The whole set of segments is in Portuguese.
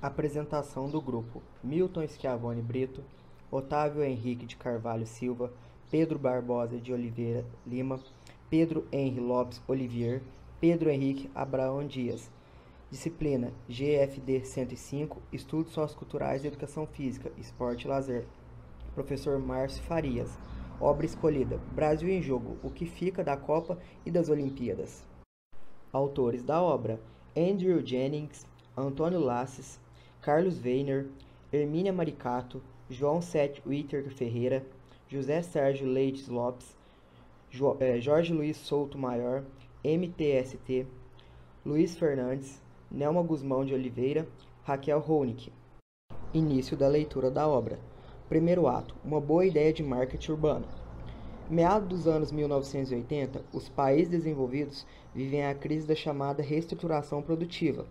Apresentação do grupo: Milton Schiavone Brito, Otávio Henrique de Carvalho Silva, Pedro Barbosa de Oliveira Lima, Pedro Henri Lopes Olivier, Pedro Henrique Abraão Dias. Disciplina: GFD 105, Estudos Socioculturais e Educação Física, Esporte e Lazer. Professor Márcio Farias. Obra escolhida: Brasil em Jogo, o que fica da Copa e das Olimpíadas. Autores da obra: Andrew Jennings, Antônio Lasses, Carlos Weiner, Hermínia Maricato, João Sete Witter Ferreira, José Sérgio Leites Lopes, eh, Jorge Luiz Souto Maior, MTST, Luiz Fernandes, Nelma Guzmão de Oliveira, Raquel Honig. Início da leitura da obra. Primeiro ato: Uma boa ideia de marketing urbano. Meados dos anos 1980, os países desenvolvidos vivem a crise da chamada reestruturação produtiva.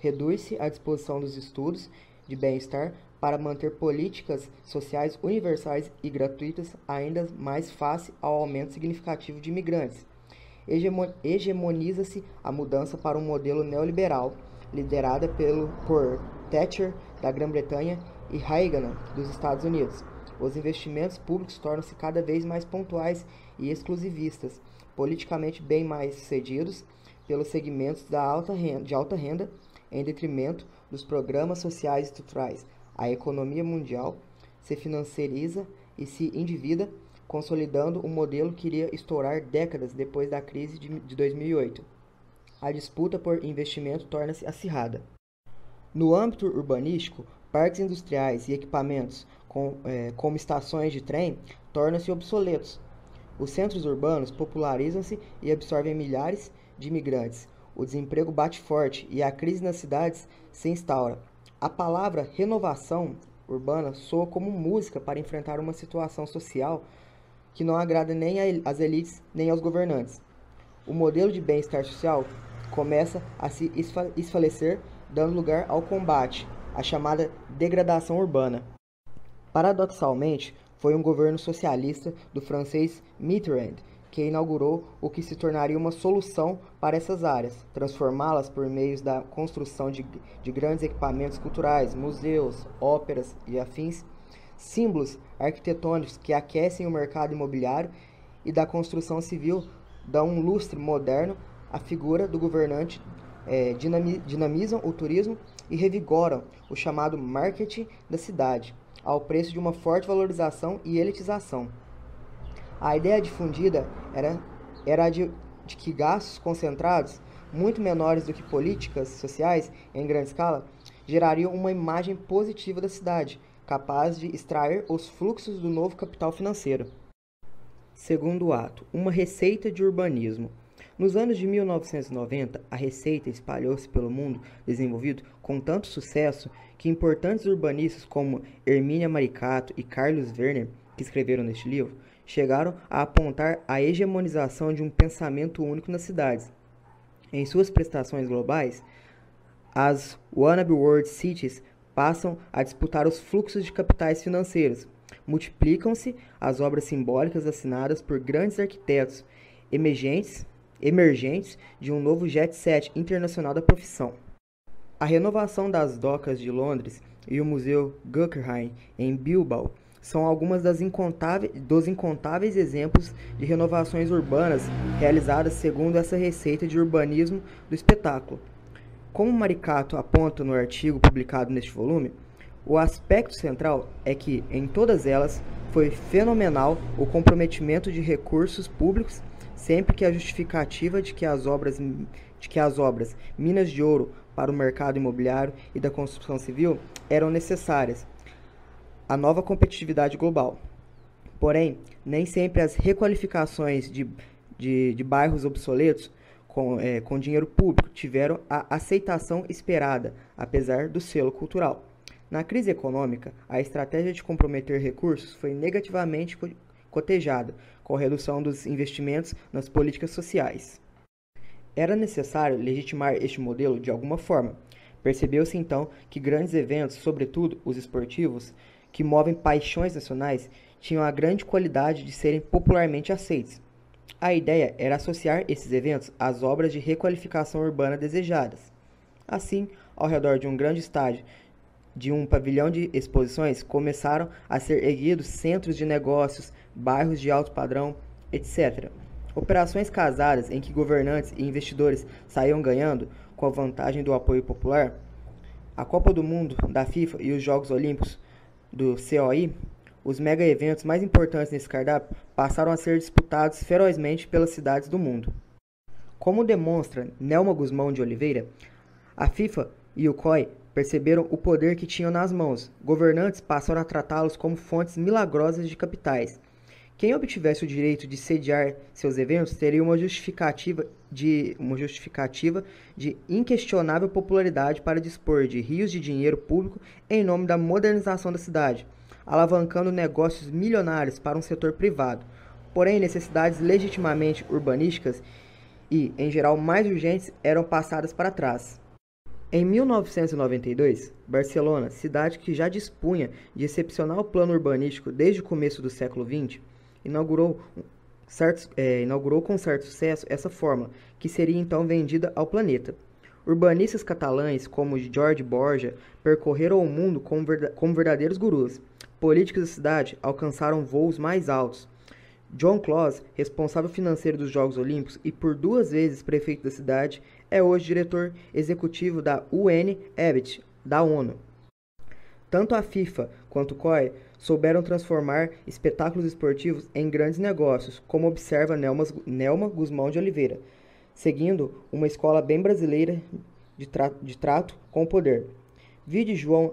Reduz-se a disposição dos estudos de bem-estar para manter políticas sociais universais e gratuitas ainda mais face ao aumento significativo de imigrantes. Hegemoniza-se a mudança para um modelo neoliberal, liderada pelo, por Thatcher da Grã-Bretanha e Reagan dos Estados Unidos. Os investimentos públicos tornam-se cada vez mais pontuais e exclusivistas, politicamente bem mais sucedidos pelos segmentos da alta renda, de alta renda, em detrimento dos programas sociais estruturais. A economia mundial se financiariza e se endivida, consolidando um modelo que iria estourar décadas depois da crise de, de 2008. A disputa por investimento torna-se acirrada. No âmbito urbanístico, parques industriais e equipamentos, com, é, como estações de trem, tornam-se obsoletos. Os centros urbanos popularizam-se e absorvem milhares de imigrantes. O desemprego bate forte e a crise nas cidades se instaura. A palavra renovação urbana soa como música para enfrentar uma situação social que não agrada nem às elites nem aos governantes. O modelo de bem-estar social começa a se esfalecer, dando lugar ao combate, a chamada degradação urbana. Paradoxalmente, foi um governo socialista do francês Mitterrand que inaugurou o que se tornaria uma solução para essas áreas, transformá-las por meio da construção de, de grandes equipamentos culturais, museus, óperas e afins, símbolos arquitetônicos que aquecem o mercado imobiliário e da construção civil dão um lustre moderno à figura do governante, é, dinamizam o turismo e revigoram o chamado marketing da cidade, ao preço de uma forte valorização e elitização. A ideia difundida era, era de, de que gastos concentrados, muito menores do que políticas sociais em grande escala, gerariam uma imagem positiva da cidade, capaz de extrair os fluxos do novo capital financeiro. Segundo ato, uma receita de urbanismo. Nos anos de 1990, a receita espalhou-se pelo mundo desenvolvido com tanto sucesso que importantes urbanistas como Hermínia Maricato e Carlos Werner, que escreveram neste livro, chegaram a apontar a hegemonização de um pensamento único nas cidades. Em suas prestações globais, as Wannabe World Cities passam a disputar os fluxos de capitais financeiros. Multiplicam-se as obras simbólicas assinadas por grandes arquitetos emergentes emergentes de um novo jet set internacional da profissão. A renovação das docas de Londres e o Museu Guggenheim em Bilbao são algumas das incontáveis, dos incontáveis exemplos de renovações urbanas realizadas segundo essa receita de urbanismo do espetáculo. Como Maricato aponta no artigo publicado neste volume, o aspecto central é que, em todas elas, foi fenomenal o comprometimento de recursos públicos sempre que a justificativa de que as obras de que as obras minas de ouro para o mercado imobiliário e da construção civil eram necessárias à nova competitividade global. Porém, nem sempre as requalificações de, de, de bairros obsoletos com, é, com dinheiro público tiveram a aceitação esperada, apesar do selo cultural. Na crise econômica, a estratégia de comprometer recursos foi negativamente cotejada, com a redução dos investimentos nas políticas sociais. Era necessário legitimar este modelo de alguma forma. Percebeu-se então que grandes eventos, sobretudo os esportivos, que movem paixões nacionais, tinham a grande qualidade de serem popularmente aceitos. A ideia era associar esses eventos às obras de requalificação urbana desejadas. Assim, ao redor de um grande estádio de um pavilhão de exposições, começaram a ser erguidos centros de negócios, bairros de alto padrão, etc. Operações casadas em que governantes e investidores saíam ganhando com a vantagem do apoio popular, a Copa do Mundo da FIFA e os Jogos Olímpicos do COI, os mega eventos mais importantes nesse cardápio, passaram a ser disputados ferozmente pelas cidades do mundo. Como demonstra Nelma Guzmão de Oliveira, a FIFA e o COI perceberam o poder que tinham nas mãos. Governantes passaram a tratá-los como fontes milagrosas de capitais. Quem obtivesse o direito de sediar seus eventos teria uma justificativa de, uma justificativa de inquestionável popularidade para dispor de rios de dinheiro público em nome da modernização da cidade, alavancando negócios milionários para um setor privado. Porém, necessidades legitimamente urbanísticas e, em geral, mais urgentes eram passadas para trás. Em 1992, Barcelona, cidade que já dispunha de excepcional plano urbanístico desde o começo do século XX, inaugurou, certo, é, inaugurou com certo sucesso essa fórmula, que seria então vendida ao planeta. Urbanistas catalães como Jorge Borja percorreram o mundo como, verdadeiros gurus. Políticos da cidade alcançaram voos mais altos. John Claus, responsável financeiro dos Jogos Olímpicos e por duas vezes prefeito da cidade, é hoje diretor executivo da UN-Habitat, da ONU. Tanto a FIFA quanto o COI souberam transformar espetáculos esportivos em grandes negócios, como observa Nelma, Nelma Guzmão de Oliveira, seguindo uma escola bem brasileira de, tra de trato com o poder. Vide João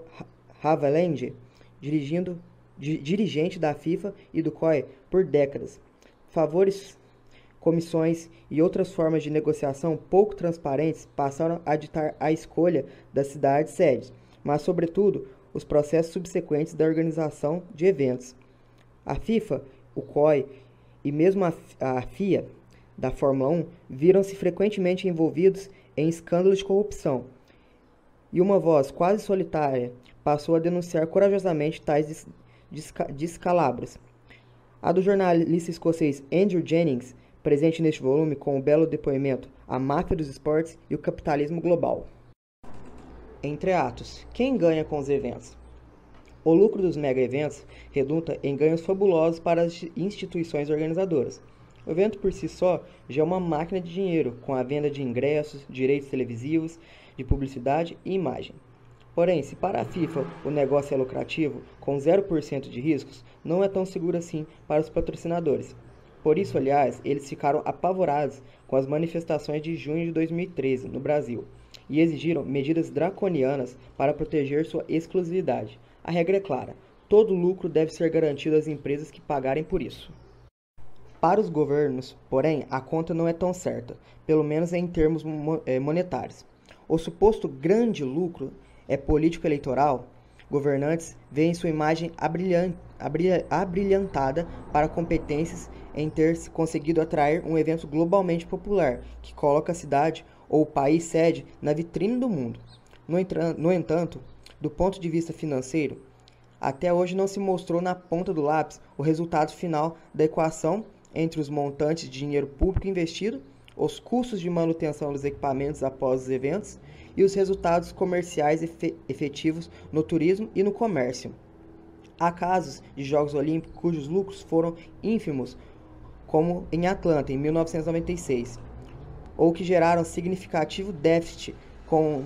Haveland, dirigindo, di dirigente da FIFA e do COI por décadas. Favores, comissões e outras formas de negociação pouco transparentes passaram a ditar a escolha das cidades sedes, mas, sobretudo, os processos subsequentes da organização de eventos. A FIFA, o COI e mesmo a, a FIA da Fórmula 1 viram-se frequentemente envolvidos em escândalos de corrupção. E uma voz quase solitária passou a denunciar corajosamente tais descalabros. A do jornalista escocês Andrew Jennings, presente neste volume com o belo depoimento A Máfia dos Esportes e o Capitalismo Global. Entre atos, quem ganha com os eventos? O lucro dos mega eventos redunda em ganhos fabulosos para as instituições organizadoras. O evento por si só já é uma máquina de dinheiro, com a venda de ingressos, direitos televisivos, de publicidade e imagem. Porém, se para a FIFA o negócio é lucrativo, com 0% de riscos, não é tão seguro assim para os patrocinadores. Por isso, aliás, eles ficaram apavorados com as manifestações de junho de 2013 no Brasil e exigiram medidas draconianas para proteger sua exclusividade. A regra é clara: todo lucro deve ser garantido às empresas que pagarem por isso. Para os governos, porém, a conta não é tão certa, pelo menos em termos eh, monetários. O suposto grande lucro é político-eleitoral. Governantes veem sua imagem abrilhantada para competências em ter conseguido atrair um evento globalmente popular que coloca a cidade ou país sede na vitrine do mundo. No, entanto, do ponto de vista financeiro, até hoje não se mostrou na ponta do lápis o resultado final da equação entre os montantes de dinheiro público investido, os custos de manutenção dos equipamentos após os eventos e os resultados comerciais efetivos no turismo e no comércio. Há casos de Jogos Olímpicos cujos lucros foram ínfimos, como em Atlanta, em 1996, ou que geraram significativo déficit, com,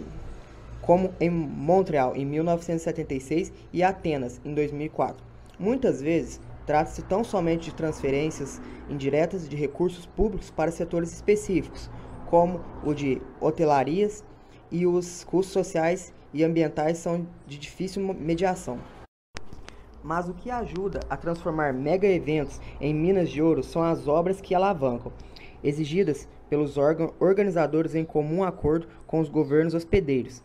como em Montreal, em 1976, e Atenas, em 2004. Muitas vezes, trata-se tão somente de transferências indiretas de recursos públicos para setores específicos, como o de hotelarias, e os custos sociais e ambientais são de difícil mediação. Mas o que ajuda a transformar mega eventos em minas de ouro são as obras que alavancam, exigidas pelos organizadores em comum acordo com os governos hospedeiros.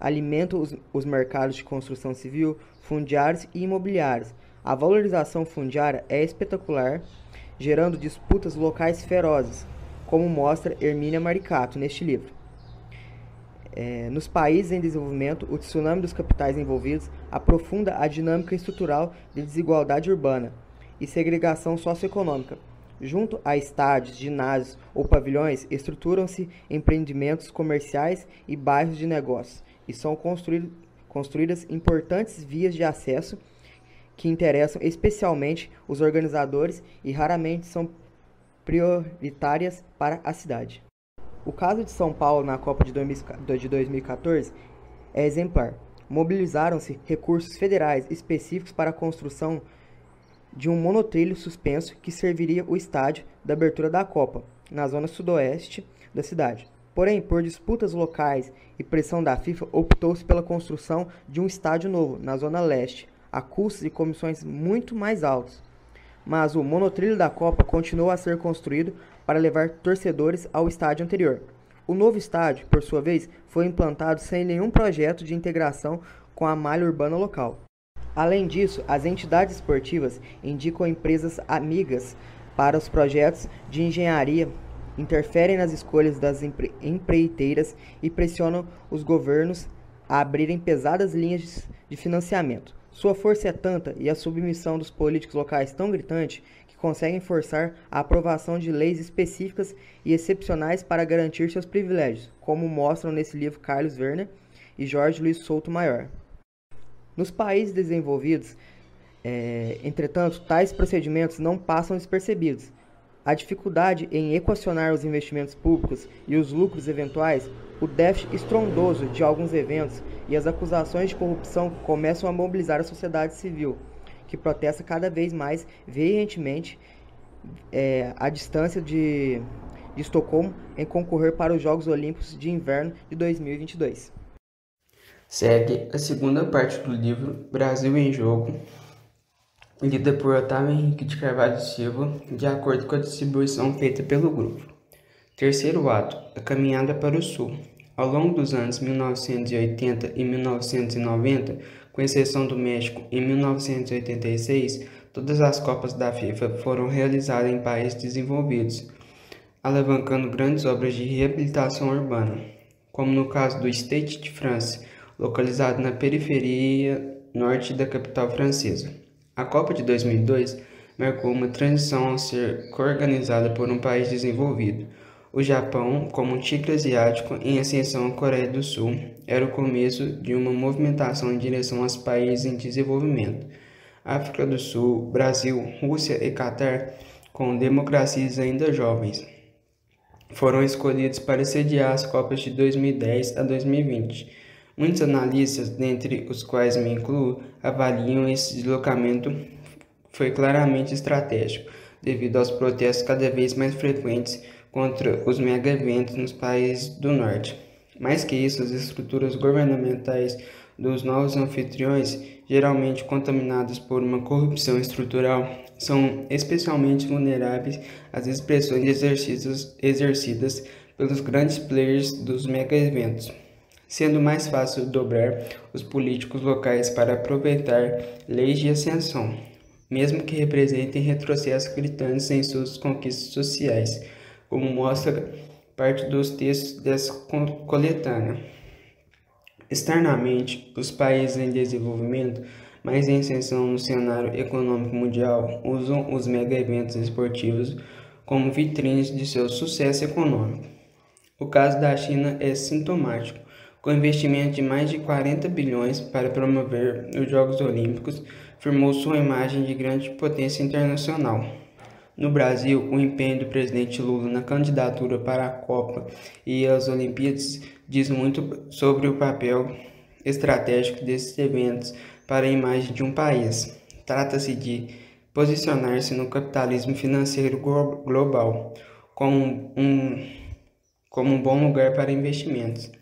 Alimentam os, os mercados de construção civil, fundiários e imobiliários. A valorização fundiária é espetacular, gerando disputas locais ferozes, como mostra Hermínia Maricato neste livro. É, nos países em desenvolvimento, o tsunami dos capitais envolvidos aprofunda a dinâmica estrutural de desigualdade urbana e segregação socioeconômica, Junto a estádios, ginásios ou pavilhões, estruturam-se empreendimentos comerciais e bairros de negócios, e são construídas importantes vias de acesso que interessam especialmente os organizadores e raramente são prioritárias para a cidade. O caso de São Paulo na Copa de 2014 é exemplar. Mobilizaram-se recursos federais específicos para a construção de um monotrilho suspenso que serviria o estádio da abertura da Copa, na zona sudoeste da cidade. Porém, por disputas locais e pressão da FIFA, optou-se pela construção de um estádio novo na zona leste, a custos e comissões muito mais altos. Mas o monotrilho da Copa continuou a ser construído para levar torcedores ao estádio anterior. O novo estádio, por sua vez, foi implantado sem nenhum projeto de integração com a malha urbana local. Além disso, as entidades esportivas indicam empresas amigas para os projetos de engenharia, interferem nas escolhas das empre empreiteiras e pressionam os governos a abrirem pesadas linhas de financiamento. Sua força é tanta e a submissão dos políticos locais tão gritante que conseguem forçar a aprovação de leis específicas e excepcionais para garantir seus privilégios, como mostram nesse livro Carlos Werner e Jorge Luiz Souto Maior. Nos países desenvolvidos, é, entretanto, tais procedimentos não passam despercebidos. A dificuldade em equacionar os investimentos públicos e os lucros eventuais, o déficit estrondoso de alguns eventos e as acusações de corrupção começam a mobilizar a sociedade civil, que protesta cada vez mais veementemente é, a distância de, de Estocolmo em concorrer para os Jogos Olímpicos de Inverno de 2022. Segue a segunda parte do livro Brasil em Jogo, lida por Otávio Henrique de Carvalho Silva, de acordo com a distribuição feita pelo grupo. Terceiro ato: A Caminhada para o Sul. Ao longo dos anos 1980 e 1990, com exceção do México em 1986, todas as Copas da FIFA foram realizadas em países desenvolvidos, alavancando grandes obras de reabilitação urbana, como no caso do Stade de France localizado na periferia norte da capital francesa. A Copa de 2002 marcou uma transição ao ser coorganizada por um país desenvolvido. O Japão, como um tigre asiático em ascensão à Coreia do Sul, era o começo de uma movimentação em direção aos países em desenvolvimento. África do Sul, Brasil, Rússia e Catar, com democracias ainda jovens, foram escolhidos para sediar as Copas de 2010 a 2020 Muitos analistas, dentre os quais me incluo, avaliam esse deslocamento foi claramente estratégico, devido aos protestos cada vez mais frequentes contra os mega-eventos nos países do norte. Mais que isso, as estruturas governamentais dos novos anfitriões, geralmente contaminadas por uma corrupção estrutural, são especialmente vulneráveis às expressões exercidas pelos grandes players dos mega-eventos sendo mais fácil dobrar os políticos locais para aproveitar leis de ascensão, mesmo que representem retrocessos gritantes em suas conquistas sociais, como mostra parte dos textos dessa coletânea. Externamente, os países em desenvolvimento, mas em ascensão no cenário econômico mundial, usam os mega-eventos esportivos como vitrines de seu sucesso econômico. O caso da China é sintomático com investimento de mais de 40 bilhões para promover os Jogos Olímpicos, firmou sua imagem de grande potência internacional. No Brasil, o empenho do presidente Lula na candidatura para a Copa e as Olimpíadas diz muito sobre o papel estratégico desses eventos para a imagem de um país. Trata-se de posicionar-se no capitalismo financeiro global como um, como um bom lugar para investimentos.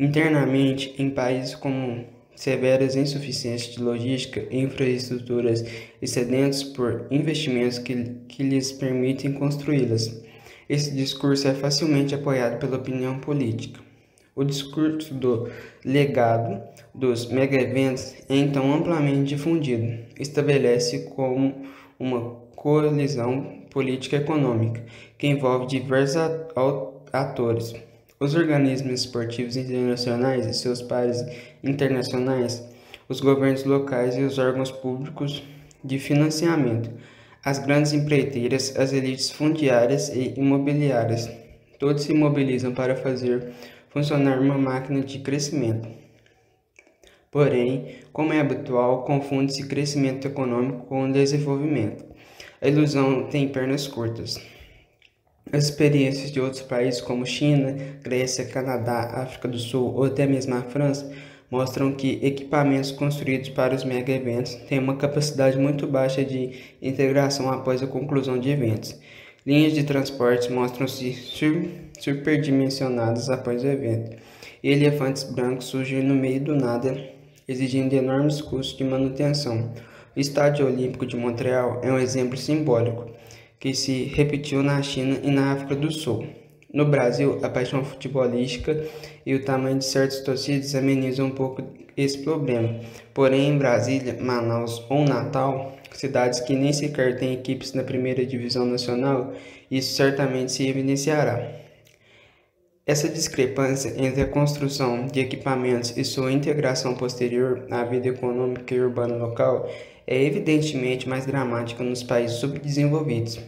Internamente, em países com severas insuficiências de logística e infraestruturas e sedentos por investimentos que, que lhes permitem construí-las. Esse discurso é facilmente apoiado pela opinião política. O discurso do legado dos mega-eventos é então amplamente difundido. Estabelece como uma colisão política econômica que envolve diversos atores os organismos esportivos internacionais e seus pares internacionais, os governos locais e os órgãos públicos de financiamento, as grandes empreiteiras, as elites fundiárias e imobiliárias. Todos se mobilizam para fazer funcionar uma máquina de crescimento. Porém, como é habitual, confunde-se crescimento econômico com desenvolvimento. A ilusão tem pernas curtas. As experiências de outros países como China, Grécia, Canadá, África do Sul ou até mesmo a França mostram que equipamentos construídos para os mega eventos têm uma capacidade muito baixa de integração após a conclusão de eventos. Linhas de transporte mostram-se superdimensionadas após o evento. E elefantes brancos surgem no meio do nada exigindo enormes custos de manutenção. O Estádio Olímpico de Montreal é um exemplo simbólico que se repetiu na China e na África do Sul. No Brasil, a paixão futebolística e o tamanho de certos torcidas amenizam um pouco esse problema. Porém, em Brasília, Manaus ou Natal, cidades que nem sequer têm equipes na primeira divisão nacional, isso certamente se evidenciará. Essa discrepância entre a construção de equipamentos e sua integração posterior à vida econômica e urbana local é evidentemente mais dramática nos países subdesenvolvidos.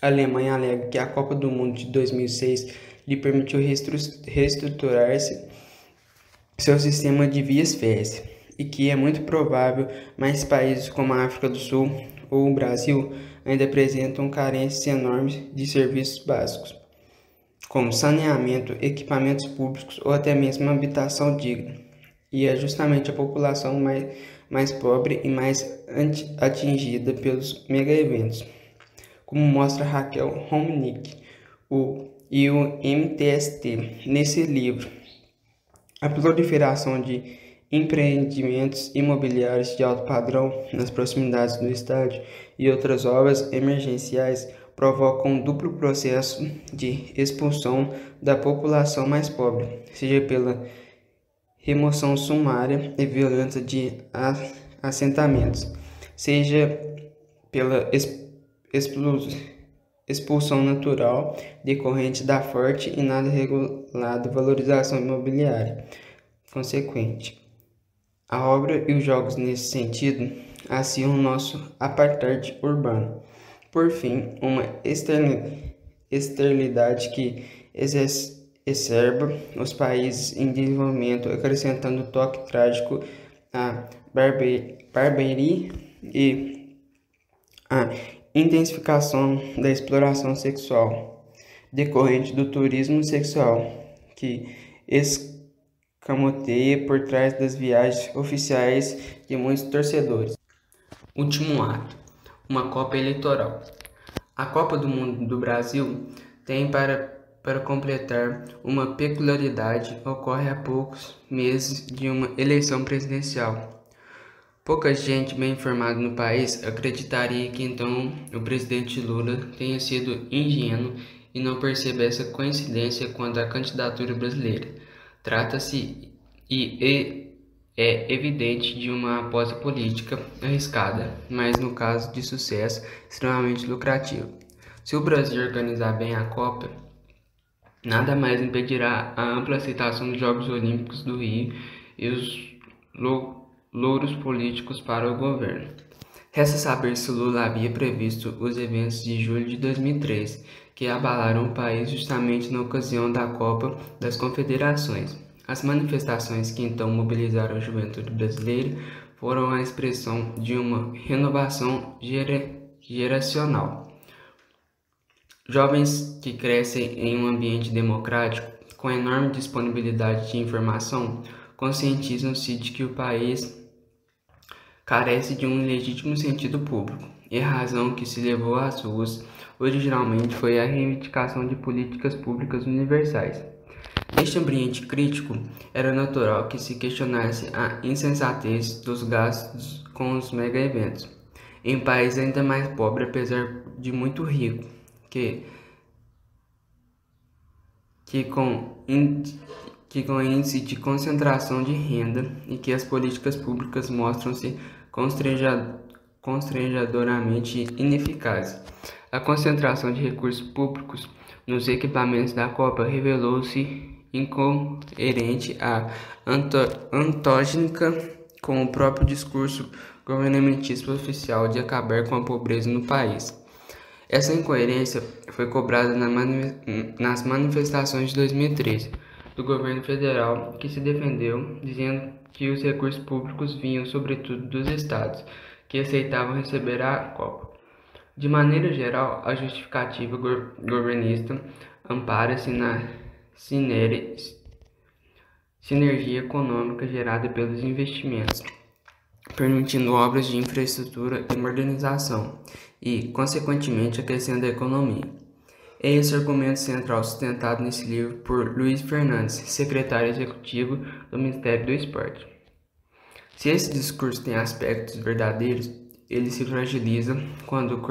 A Alemanha alega que a Copa do Mundo de 2006 lhe permitiu reestruturar-se seu sistema de vias férreas e que é muito provável mais países como a África do Sul ou o Brasil ainda apresentam carências enormes de serviços básicos como saneamento, equipamentos públicos ou até mesmo habitação digna. E é justamente a população mais, mais pobre e mais atingida pelos mega-eventos, como mostra Raquel Romnick o, e o MTST nesse livro. A proliferação de empreendimentos imobiliários de alto padrão nas proximidades do estádio e outras obras emergenciais provocam um duplo processo de expulsão da população mais pobre, seja pela remoção sumária e violenta de assentamentos, seja pela expulsão natural decorrente da forte e nada regulada valorização imobiliária consequente. A obra e os jogos nesse sentido assinam o nosso apartheid urbano. Por fim, uma externalidade que exacerba os países em desenvolvimento, acrescentando toque trágico à barbarie e à intensificação da exploração sexual decorrente do turismo sexual, que escamoteia por trás das viagens oficiais de muitos torcedores. Último ato uma Copa eleitoral. A Copa do Mundo do Brasil tem para, para completar uma peculiaridade, ocorre a poucos meses de uma eleição presidencial. Pouca gente bem informada no país acreditaria que então o presidente Lula tenha sido ingênuo e não percebe essa coincidência quanto à candidatura brasileira. Trata-se e, e é evidente de uma aposta política arriscada, mas no caso de sucesso, extremamente lucrativo. Se o Brasil organizar bem a Copa, nada mais impedirá a ampla aceitação dos Jogos Olímpicos do Rio e os louros políticos para o governo. Resta saber se Lula havia previsto os eventos de julho de 2003, que abalaram o país justamente na ocasião da Copa das Confederações. As manifestações que então mobilizaram a juventude brasileira foram a expressão de uma renovação gera geracional. Jovens que crescem em um ambiente democrático, com enorme disponibilidade de informação, conscientizam-se de que o país carece de um legítimo sentido público, e a razão que se levou às ruas originalmente foi a reivindicação de políticas públicas universais. Neste ambiente crítico, era natural que se questionasse a insensatez dos gastos com os mega-eventos. Em país ainda mais pobre, apesar de muito rico, que, que, com, que com índice de concentração de renda e que as políticas públicas mostram-se constrangedoramente ineficazes. A concentração de recursos públicos nos equipamentos da Copa revelou-se incoerente a antagônica com o próprio discurso governamentista oficial de acabar com a pobreza no país. Essa incoerência foi cobrada nas manifestações de 2013, do governo federal que se defendeu, dizendo que os recursos públicos vinham sobretudo dos estados, que aceitavam receber a Copa. De maneira geral, a justificativa governista ampara-se na sinergia econômica gerada pelos investimentos, permitindo obras de infraestrutura e modernização e, consequentemente, aquecendo a economia. É esse argumento central sustentado nesse livro por Luiz Fernandes, secretário executivo do Ministério do Esporte. Se esse discurso tem aspectos verdadeiros, ele se fragiliza quando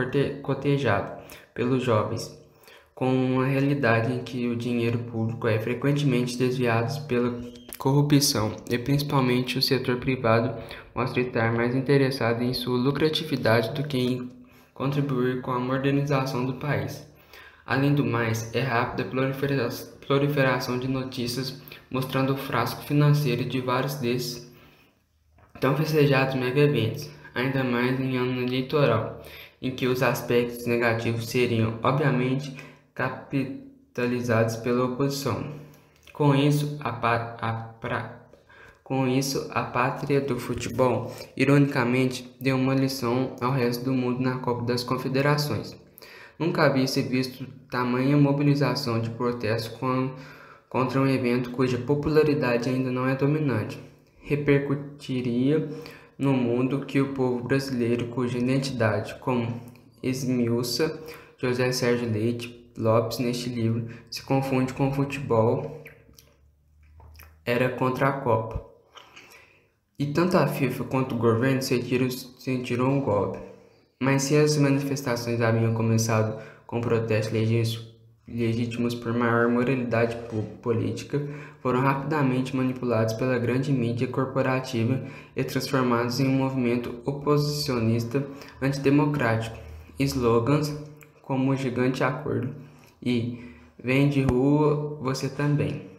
cotejado pelos jovens, com uma realidade em que o dinheiro público é frequentemente desviado pela corrupção e principalmente o setor privado mostra estar mais interessado em sua lucratividade do que em contribuir com a modernização do país. Além do mais, é rápida a proliferação de notícias mostrando o frasco financeiro de vários desses tão festejados mega eventos, ainda mais em ano eleitoral, em que os aspectos negativos seriam, obviamente, capitalizados pela oposição. Com isso, a, a, pra, com isso, a pátria do futebol, ironicamente, deu uma lição ao resto do mundo na Copa das Confederações. Nunca havia se visto tamanha mobilização de protesto contra um evento cuja popularidade ainda não é dominante. Repercutiria no mundo que o povo brasileiro, cuja identidade, como esmiuça José Sérgio Leite Lopes neste livro, se confunde com o futebol, era contra a Copa. E tanto a FIFA quanto o governo sentiram, sentiram um golpe. Mas se as manifestações haviam começado com protestos legítimos por maior moralidade política, foram rapidamente manipulados pela grande mídia corporativa e transformados em um movimento oposicionista antidemocrático. Slogans como o gigante acordo e vem de rua você também.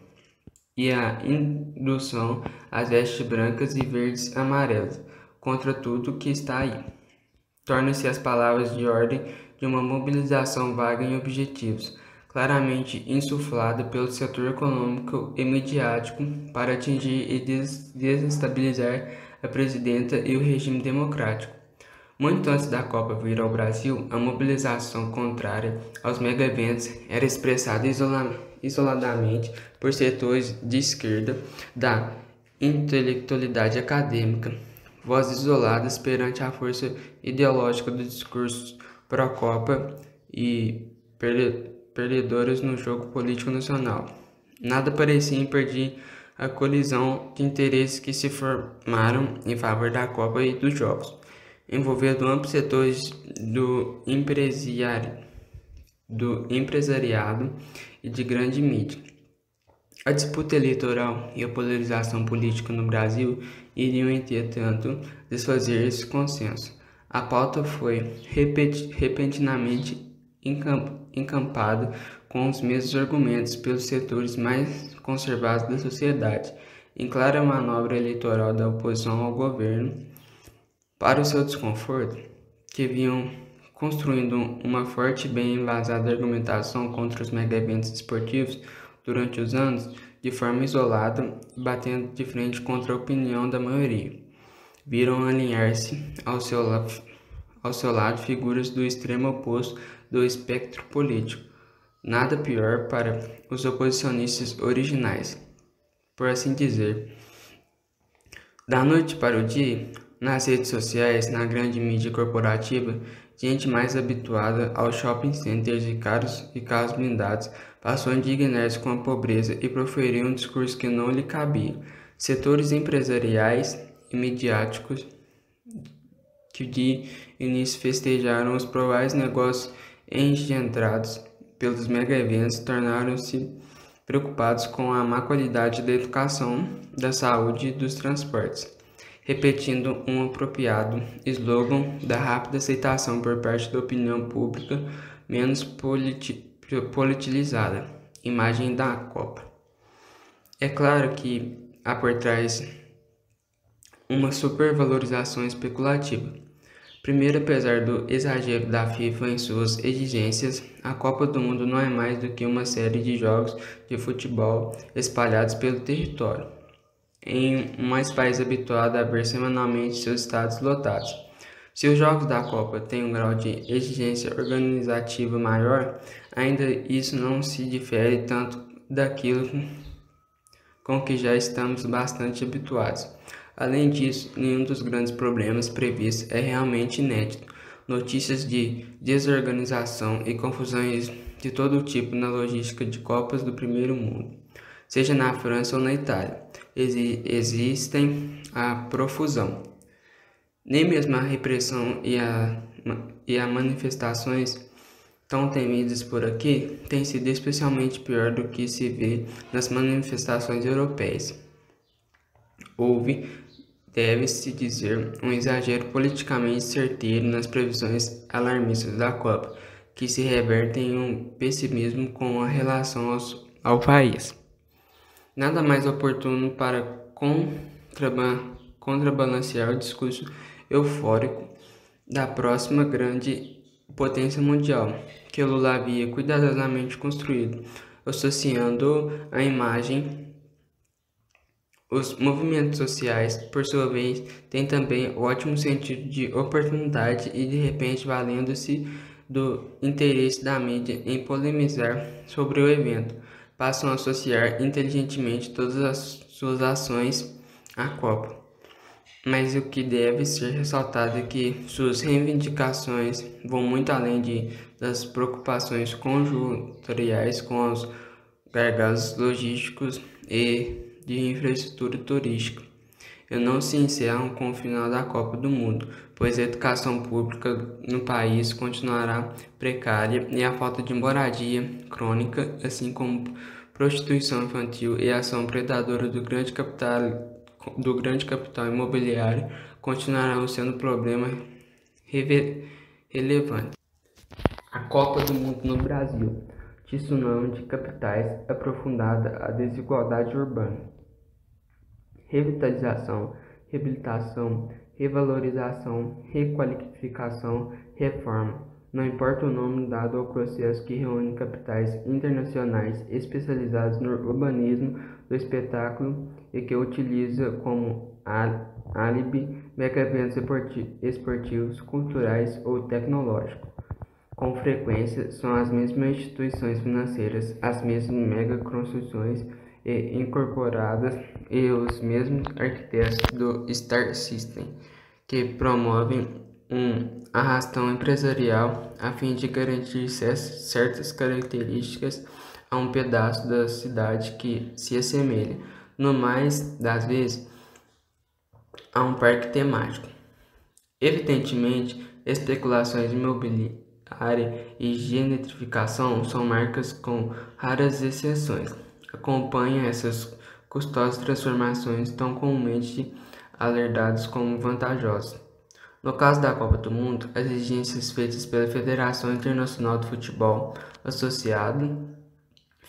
E a indução às vestes brancas e verdes amarelas contra tudo que está aí. Torna-se as palavras de ordem de uma mobilização vaga em objetivos, claramente insuflada pelo setor econômico e midiático para atingir e desestabilizar a presidenta e o regime democrático. Muito antes da Copa vir ao Brasil, a mobilização contrária aos mega-eventos era expressada isoladamente por setores de esquerda da intelectualidade acadêmica, vozes isoladas perante a força ideológica do discurso pró-Copa e perdedoras no jogo político nacional. Nada parecia impedir a colisão de interesses que se formaram em favor da Copa e dos Jogos envolvendo amplos setores do, do empresariado e de grande mídia. A disputa eleitoral e a polarização política no Brasil iriam, entretanto, desfazer esse consenso. A pauta foi repentinamente encampada com os mesmos argumentos pelos setores mais conservados da sociedade, em clara manobra eleitoral da oposição ao governo para o seu desconforto, que vinham construindo uma forte e bem embasada argumentação contra os mega-eventos esportivos durante os anos, de forma isolada, batendo de frente contra a opinião da maioria. Viram alinhar-se ao seu, ao seu lado figuras do extremo oposto do espectro político. Nada pior para os oposicionistas originais, por assim dizer. Da noite para o dia, nas redes sociais, na grande mídia corporativa, gente mais habituada aos shopping centers e caros e carros blindados passou a indignar-se com a pobreza e proferiu um discurso que não lhe cabia. Setores empresariais e midiáticos que de início festejaram os prováveis negócios engendrados pelos mega-eventos tornaram-se preocupados com a má qualidade da educação, da saúde e dos transportes repetindo um apropriado slogan da rápida aceitação por parte da opinião pública menos politi politilizada, imagem da Copa. É claro que há por trás uma supervalorização especulativa. Primeiro, apesar do exagero da FIFA em suas exigências, a Copa do Mundo não é mais do que uma série de jogos de futebol espalhados pelo território, em mais país habituado a ver semanalmente seus estados lotados. Se os jogos da Copa têm um grau de exigência organizativa maior, ainda isso não se difere tanto daquilo com que já estamos bastante habituados. Além disso, nenhum dos grandes problemas previstos é realmente inédito. Notícias de desorganização e confusões de todo tipo na logística de Copas do Primeiro Mundo, seja na França ou na Itália, exi existem a profusão. Nem mesmo a repressão e a, e a manifestações tão temidas por aqui têm sido especialmente pior do que se vê nas manifestações europeias. Houve deve-se dizer, um exagero politicamente certeiro nas previsões alarmistas da Copa, que se revertem em um pessimismo com a relação aos, ao país. Nada mais oportuno para contrabalancear o discurso eufórico da próxima grande potência mundial, que Lula havia cuidadosamente construído, associando a imagem os movimentos sociais, por sua vez, têm também ótimo sentido de oportunidade e, de repente, valendo-se do interesse da mídia em polemizar sobre o evento, passam a associar inteligentemente todas as suas ações à Copa. Mas o que deve ser ressaltado é que suas reivindicações vão muito além de, das preocupações conjunturais com os gargalos logísticos e de infraestrutura turística. E não se encerram com o final da Copa do Mundo, pois a educação pública no país continuará precária e a falta de moradia crônica, assim como prostituição infantil e ação predadora do grande capital, do grande capital imobiliário continuarão sendo problema relevante. A Copa do Mundo no Brasil. Tsunami de capitais aprofundada a desigualdade urbana revitalização, reabilitação, revalorização, requalificação, reforma. Não importa o nome dado ao processo que reúne capitais internacionais especializados no urbanismo do espetáculo e que utiliza como álibi mega-eventos esportivos, culturais ou tecnológicos. Com frequência, são as mesmas instituições financeiras, as mesmas mega-construções e incorporadas e os mesmos arquitetos do Star System, que promovem um arrastão empresarial a fim de garantir certas características a um pedaço da cidade que se assemelha, no mais das vezes, a um parque temático. Evidentemente, especulações imobiliárias e gentrificação são marcas com raras exceções acompanha essas custosas transformações tão comumente alertadas como vantajosas. No caso da Copa do Mundo, as exigências feitas pela Federação Internacional de Futebol Associado,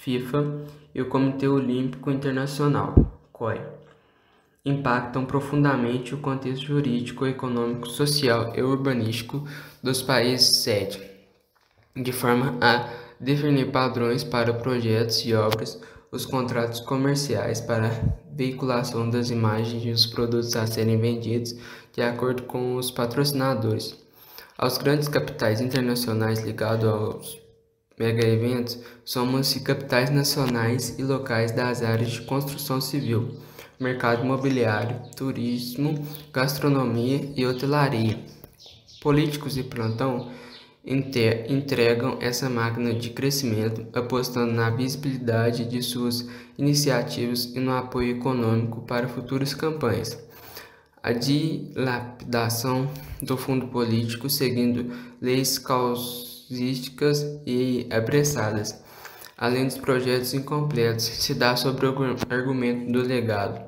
FIFA, e o Comitê Olímpico Internacional, COI, impactam profundamente o contexto jurídico, econômico, social e urbanístico dos países sede, de forma a definir padrões para projetos e obras os contratos comerciais para veiculação das imagens e os produtos a serem vendidos de acordo com os patrocinadores. Aos grandes capitais internacionais ligados aos mega eventos, somam-se capitais nacionais e locais das áreas de construção civil, mercado imobiliário, turismo, gastronomia e hotelaria. Políticos de plantão entregam essa máquina de crescimento, apostando na visibilidade de suas iniciativas e no apoio econômico para futuras campanhas. A dilapidação do fundo político seguindo leis causísticas e apressadas, além dos projetos incompletos, se dá sobre o argumento do legado,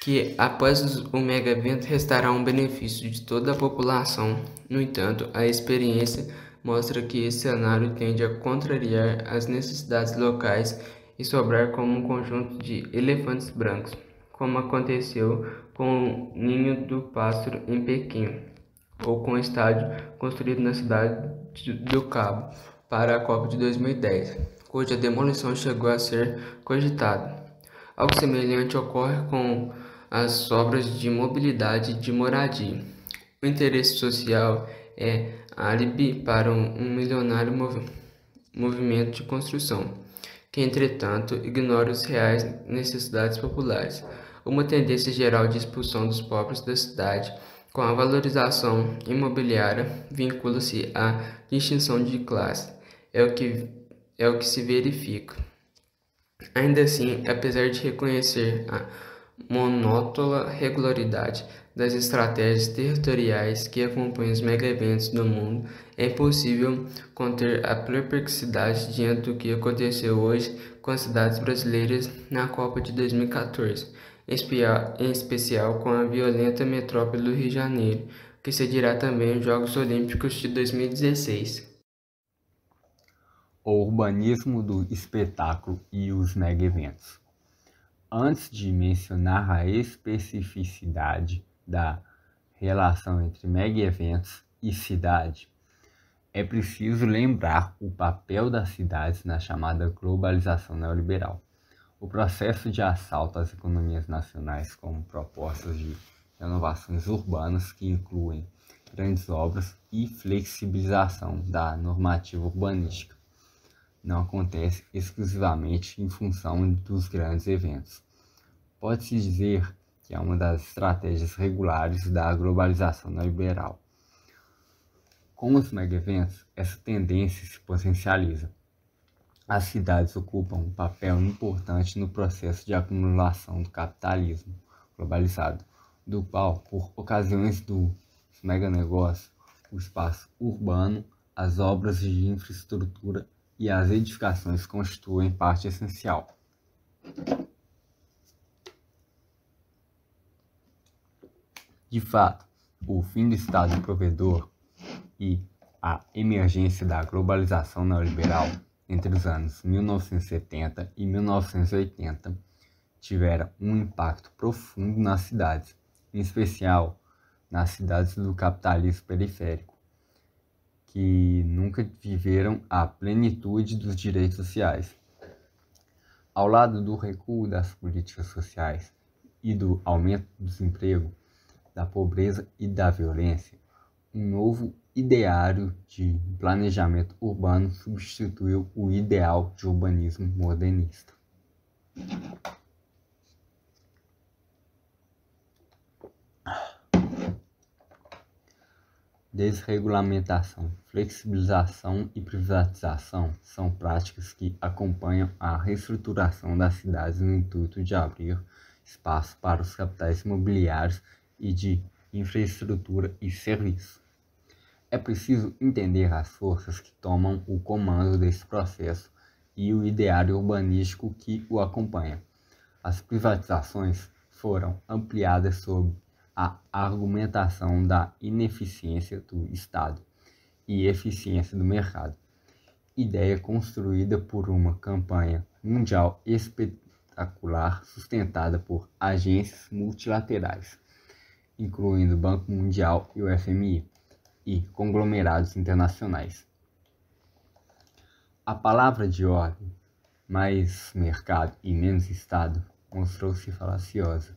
que após o mega evento restará um benefício de toda a população. No entanto, a experiência mostra que esse cenário tende a contrariar as necessidades locais e sobrar como um conjunto de elefantes brancos, como aconteceu com o ninho do pássaro em Pequim. ou com estádio construído na cidade do Cabo para a Copa de 2010, cuja demolição chegou a ser cogitada. Algo semelhante ocorre com as obras de mobilidade de moradia. O interesse social é álibi para um, milionário mov movimento de construção, que entretanto ignora as reais necessidades populares. Uma tendência geral de expulsão dos pobres da cidade com a valorização imobiliária vincula-se à distinção de classe. É o que, é o que se verifica. Ainda assim, apesar de reconhecer a monótona regularidade das estratégias territoriais que acompanham os mega-eventos do mundo, é impossível conter a perplexidade diante do que aconteceu hoje com as cidades brasileiras na Copa de 2014, em especial com a violenta metrópole do Rio de Janeiro, que cedirá também os Jogos Olímpicos de 2016. O urbanismo do espetáculo e os mega-eventos. Antes de mencionar a especificidade da relação entre mega-eventos e cidade, é preciso lembrar o papel das cidades na chamada globalização neoliberal. O processo de assalto às economias nacionais como propostas de renovações urbanas que incluem grandes obras e flexibilização da normativa urbanística não acontece exclusivamente em função dos grandes eventos. Pode-se dizer que é uma das estratégias regulares da globalização neoliberal. Com os mega-eventos, essa tendência se potencializa. As cidades ocupam um papel importante no processo de acumulação do capitalismo globalizado, do qual, por ocasiões dos meganegócios, o espaço urbano, as obras de infraestrutura e as edificações constituem parte essencial. De fato, o fim do Estado provedor e a emergência da globalização neoliberal entre os anos 1970 e 1980 tiveram um impacto profundo nas cidades, em especial nas cidades do capitalismo periférico, que nunca viveram a plenitude dos direitos sociais. Ao lado do recuo das políticas sociais e do aumento do desemprego, da pobreza e da violência, um novo ideário de planejamento urbano substituiu o ideal de urbanismo modernista. Desregulamentação, flexibilização e privatização são práticas que acompanham a reestruturação das cidades no intuito de abrir espaço para os capitais imobiliários e de infraestrutura e serviço. É preciso entender as forças que tomam o comando desse processo e o ideário urbanístico que o acompanha. As privatizações foram ampliadas sob a argumentação da ineficiência do Estado e eficiência do mercado, ideia construída por uma campanha mundial espetacular sustentada por agências multilaterais incluindo o Banco Mundial e o FMI, e conglomerados internacionais. A palavra de ordem, mais mercado e menos Estado, mostrou-se falaciosa,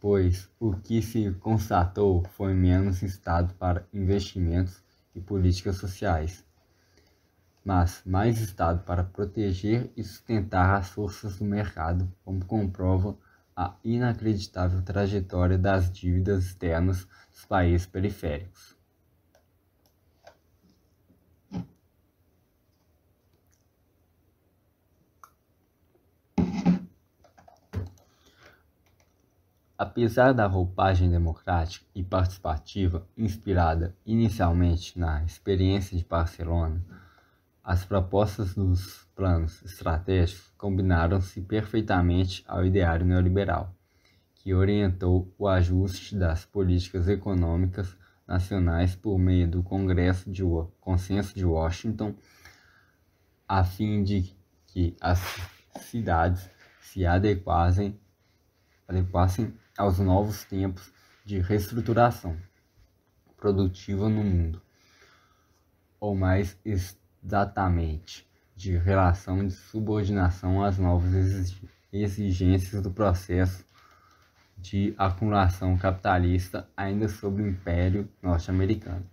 pois o que se constatou foi menos Estado para investimentos e políticas sociais, mas mais Estado para proteger e sustentar as forças do mercado, como comprova a inacreditável trajetória das dívidas externas dos países periféricos. Apesar da roupagem democrática e participativa inspirada inicialmente na experiência de Barcelona, as propostas dos planos estratégicos combinaram-se perfeitamente ao ideário neoliberal, que orientou o ajuste das políticas econômicas nacionais por meio do Congresso de Consenso de Washington, a fim de que as cidades se adequassem, adequassem aos novos tempos de reestruturação. produtiva no mundo, ou mais exatamente, de relação de subordinação às novas exigências do processo de acumulação capitalista ainda sob o Império Norte-Americano.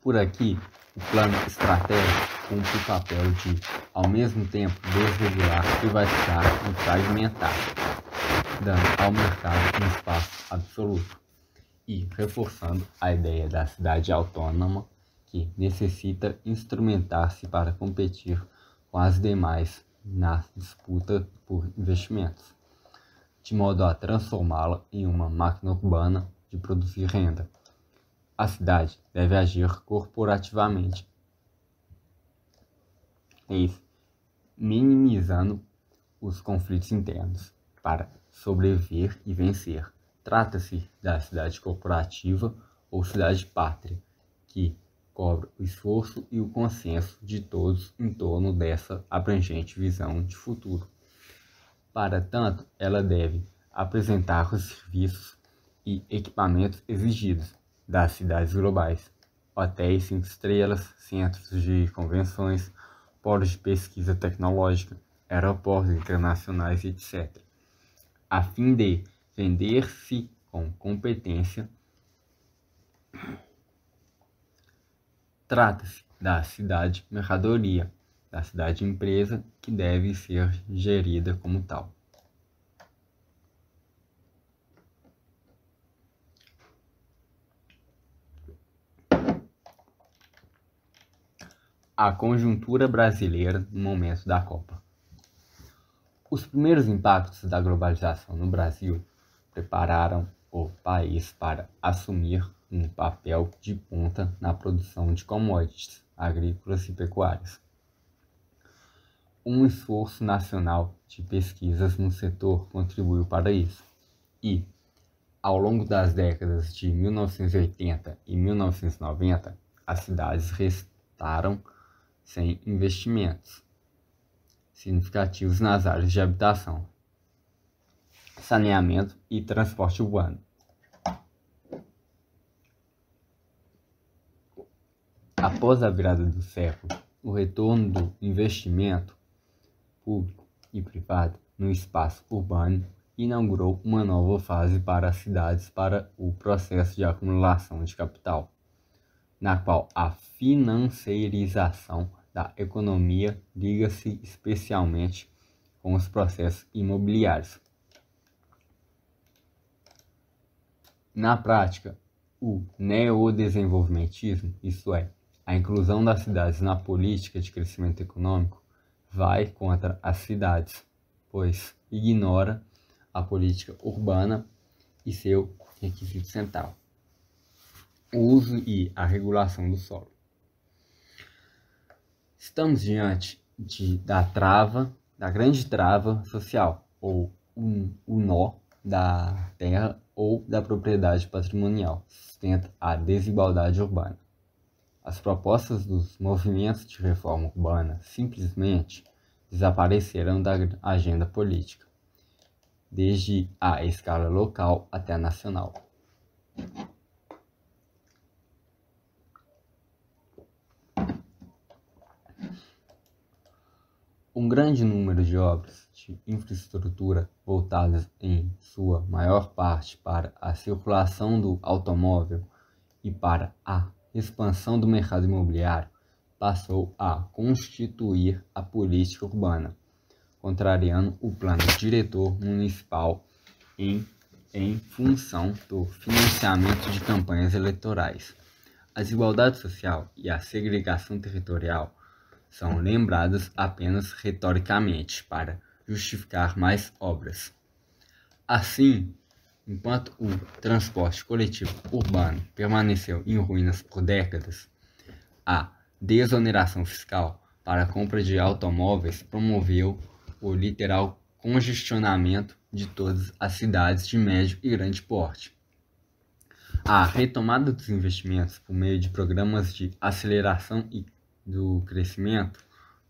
Por aqui, o plano estratégico cumpre o papel de, ao mesmo tempo, desregular, privatizar e fragmentar, dando ao mercado um espaço absoluto e reforçando a ideia da cidade autônoma que necessita instrumentar-se para competir com as demais na disputa por investimentos, de modo a transformá-la em uma máquina urbana de produzir renda a cidade deve agir corporativamente, minimizando os conflitos internos para sobreviver e vencer. Trata-se da cidade corporativa ou cidade pátria, que cobra o esforço e o consenso de todos em torno dessa abrangente visão de futuro. Para tanto, ela deve apresentar os serviços e equipamentos exigidos, das cidades globais, hotéis cinco estrelas, centros de convenções, polos de pesquisa tecnológica, aeroportos internacionais, etc., a fim de vender-se com competência. Trata-se da cidade mercadoria, da cidade empresa que deve ser gerida como tal. A conjuntura brasileira no momento da Copa. Os primeiros impactos da globalização no Brasil prepararam o país para assumir um papel de ponta na produção de commodities agrícolas e pecuárias. Um esforço nacional de pesquisas no setor contribuiu para isso. E, ao longo das décadas de 1980 e 1990, as cidades restaram sem investimentos significativos nas áreas de habitação, saneamento e transporte urbano. Após a virada do século, o retorno do investimento público e privado no espaço urbano inaugurou uma nova fase para as cidades para o processo de acumulação de capital, na qual a financiarização da economia liga-se especialmente com os processos imobiliários. Na prática, o neodesenvolvimentismo, isto é, a inclusão das cidades na política de crescimento econômico, vai contra as cidades, pois ignora a política urbana e seu requisito central: o uso e a regulação do solo. Estamos diante de, da trava, da grande trava social, ou um, o nó da terra ou da propriedade patrimonial, sustenta a desigualdade urbana. As propostas dos movimentos de reforma urbana simplesmente desapareceram da agenda política, desde a escala local até a nacional. Um grande número de obras de infraestrutura voltadas em sua maior parte para a circulação do automóvel e para a expansão do mercado imobiliário passou a constituir a política urbana, contrariando o plano diretor municipal em, em função do financiamento de campanhas eleitorais. A desigualdade social e a segregação territorial são lembradas apenas retoricamente para justificar mais obras. Assim, enquanto o transporte coletivo urbano permaneceu em ruínas por décadas, a desoneração fiscal para a compra de automóveis promoveu o literal congestionamento de todas as cidades de médio e grande porte. A retomada dos investimentos por meio de programas de aceleração e do crescimento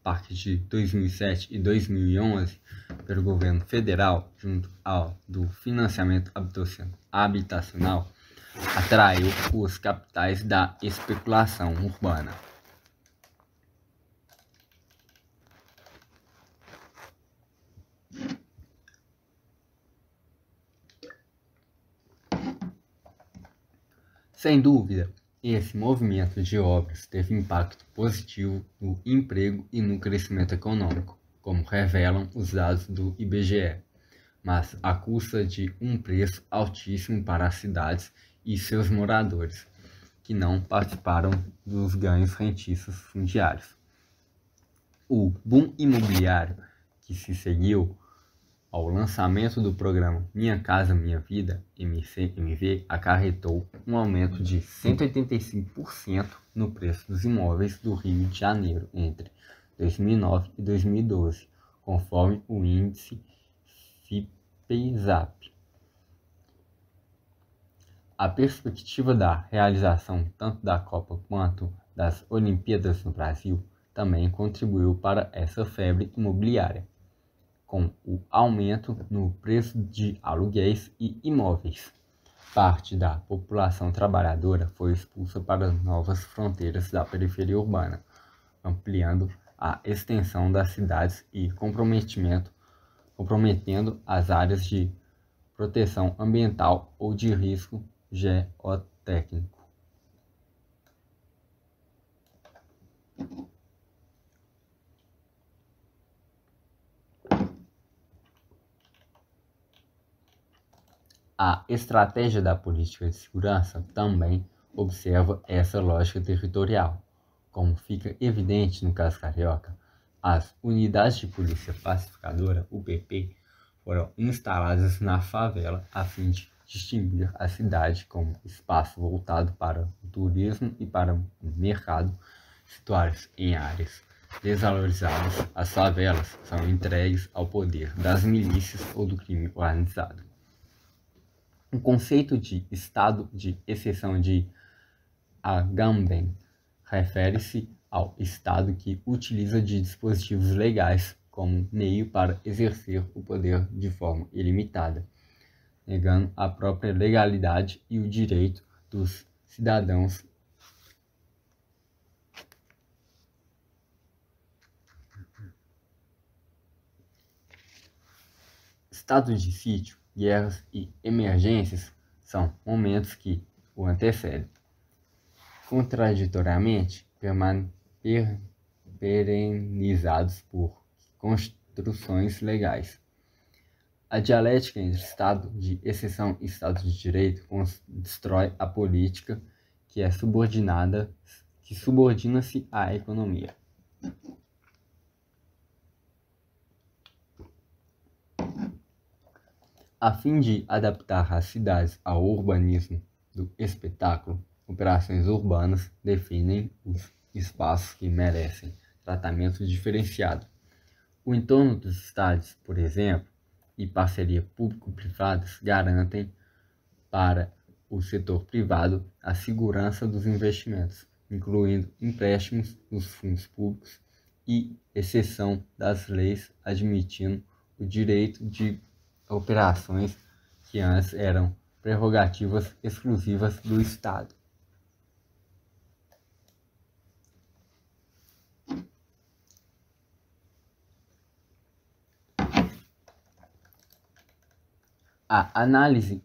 partir de 2007 e 2011 pelo governo federal, junto ao do financiamento habitacional, atraiu os capitais da especulação urbana. Sem dúvida, esse movimento de obras teve impacto positivo no emprego e no crescimento econômico, como revelam os dados do IBGE, mas à custa de um preço altíssimo para as cidades e seus moradores, que não participaram dos ganhos rentistas fundiários. O boom imobiliário que se seguiu ao lançamento do programa Minha Casa Minha Vida, MCMV, acarretou um aumento de 185% no preço dos imóveis do Rio de Janeiro entre 2009 e 2012, conforme o índice FIPESAP. A perspectiva da realização tanto da Copa quanto das Olimpíadas no Brasil também contribuiu para essa febre imobiliária com o aumento no preço de aluguéis e imóveis. Parte da população trabalhadora foi expulsa para novas fronteiras da periferia urbana, ampliando a extensão das cidades e comprometimento, comprometendo as áreas de proteção ambiental ou de risco geotécnico. A estratégia da política de segurança também observa essa lógica territorial. Como fica evidente no caso carioca, as unidades de polícia pacificadora, UPP, foram instaladas na favela a fim de distinguir a cidade como espaço voltado para o turismo e para o mercado, situados em áreas desvalorizadas. As favelas são entregues ao poder das milícias ou do crime organizado. O conceito de estado de exceção de Agamben refere-se ao Estado que utiliza de dispositivos legais como meio para exercer o poder de forma ilimitada, negando a própria legalidade e o direito dos cidadãos. Estado de sítio guerras e emergências são momentos que o antecedem. Contraditoriamente, perenizados por construções legais. A dialética entre Estado de exceção e Estado de direito destrói a política que é subordinada, que subordina-se à economia. A fim de adaptar as cidades ao urbanismo do espetáculo, operações urbanas definem os espaços que merecem tratamento diferenciado. O entorno dos estádios, por exemplo, e parceria público-privadas garantem para o setor privado a segurança dos investimentos, incluindo empréstimos nos fundos públicos e exceção das leis admitindo o direito de operações que antes eram prerrogativas exclusivas do Estado. A análise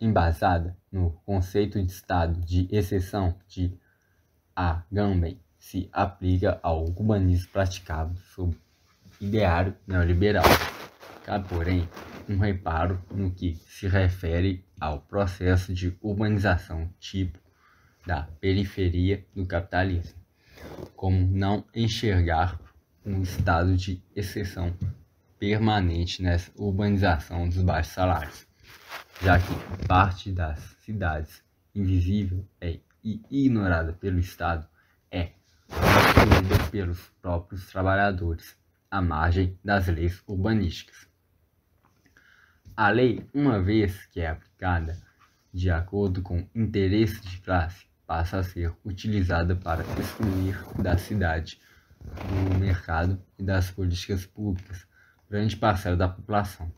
embasada no conceito de estado de exceção de Agamben se aplica ao urbanismo praticado sob ideário neoliberal. Cabe, porém, um reparo no que se refere ao processo de urbanização típico da periferia do capitalismo, como não enxergar um estado de exceção permanente nessa urbanização dos baixos salários, já que parte das cidades invisível é e ignorada pelo Estado é construída pelos próprios trabalhadores à margem das leis urbanísticas. A lei, uma vez que é aplicada de acordo com interesses de classe, passa a ser utilizada para excluir da cidade do mercado e das políticas públicas grande parcela da população.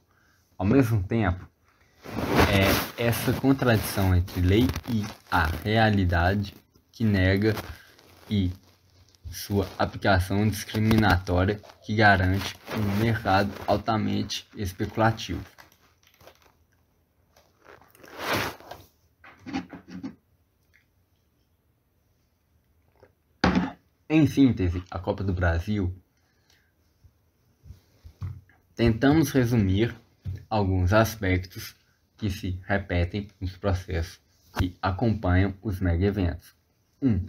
Ao mesmo tempo, é essa contradição entre lei e a realidade que nega e sua aplicação discriminatória que garante um mercado altamente especulativo. Em síntese, a Copa do Brasil tentamos resumir alguns aspectos que se repetem nos processos que acompanham os mega eventos. 1. Um,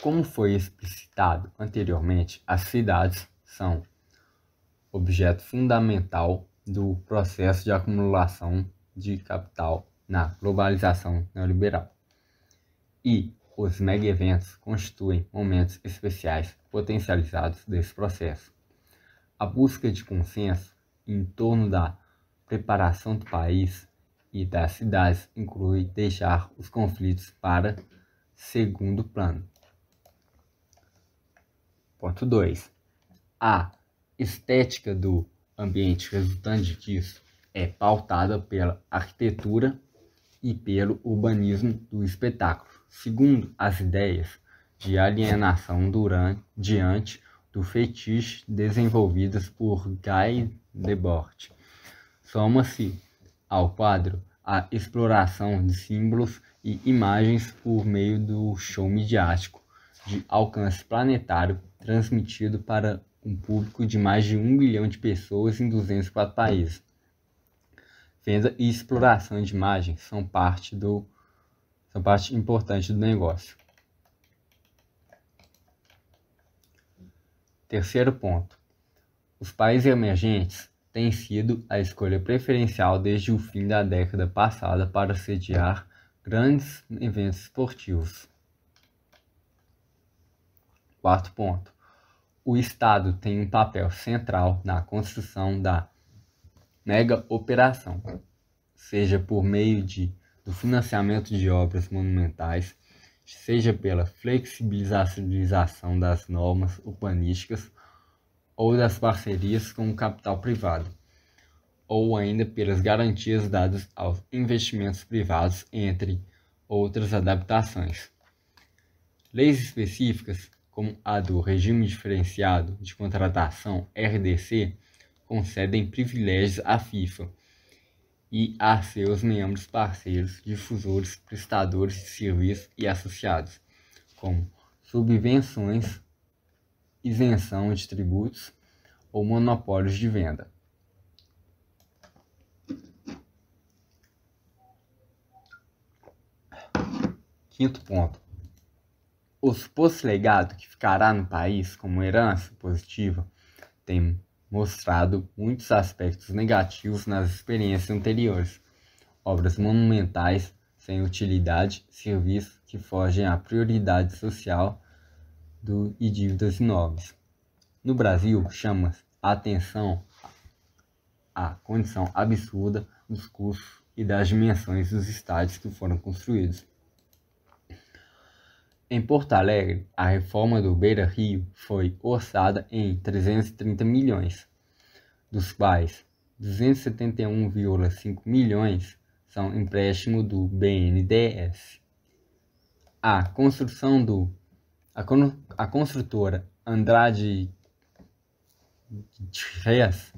como foi explicitado anteriormente, as cidades são objeto fundamental do processo de acumulação de capital na globalização neoliberal. E os mega-eventos constituem momentos especiais potencializados desse processo. A busca de consenso em torno da preparação do país e das cidades inclui deixar os conflitos para segundo plano. Ponto 2. A estética do ambiente resultante disso é pautada pela arquitetura e pelo urbanismo do espetáculo segundo as ideias de alienação durante, diante do fetiche desenvolvidas por Guy Debord. Soma-se ao quadro a exploração de símbolos e imagens por meio do show midiático de alcance planetário transmitido para um público de mais de um bilhão de pessoas em 204 países. Venda e exploração de imagens são parte do são parte importante do negócio. Terceiro ponto. Os países emergentes têm sido a escolha preferencial desde o fim da década passada para sediar grandes eventos esportivos. Quarto ponto. O Estado tem um papel central na construção da mega operação, seja por meio de do financiamento de obras monumentais, seja pela flexibilização das normas urbanísticas ou das parcerias com o capital privado, ou ainda pelas garantias dadas aos investimentos privados, entre outras adaptações. Leis específicas, como a do Regime Diferenciado de Contratação RDC, concedem privilégios à FIFA e a seus membros parceiros, difusores, prestadores de serviços e associados, como subvenções, isenção de tributos ou monopólios de venda. Quinto ponto. O suposto legado que ficará no país como herança positiva tem mostrado muitos aspectos negativos nas experiências anteriores. Obras monumentais sem utilidade, serviços que fogem à prioridade social do, e dívidas enormes. No Brasil, chama a atenção a condição absurda dos custos e das dimensões dos estádios que foram construídos. Em Porto Alegre, a reforma do Beira Rio foi orçada em 330 milhões, dos quais 271,5 milhões são empréstimo do BNDES. A construção do a, a construtora Andrade Reis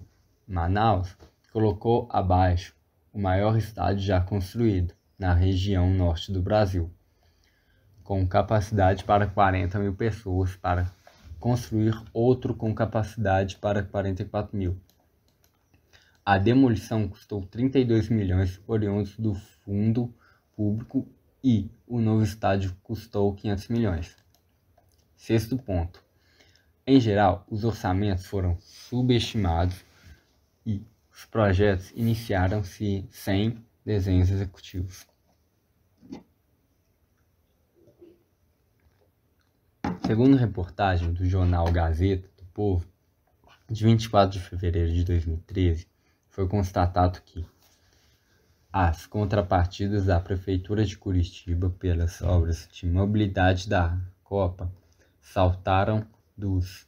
Manaus colocou abaixo o maior estádio já construído na região norte do Brasil com capacidade para 40 mil pessoas, para construir outro com capacidade para 44 mil. A demolição custou 32 milhões oriundos do fundo público e o novo estádio custou 500 milhões. Sexto ponto. Em geral, os orçamentos foram subestimados e os projetos iniciaram-se sem desenhos executivos. Segundo reportagem do jornal Gazeta do Povo, de 24 de fevereiro de 2013, foi constatado que as contrapartidas da Prefeitura de Curitiba pelas obras de mobilidade da Copa saltaram dos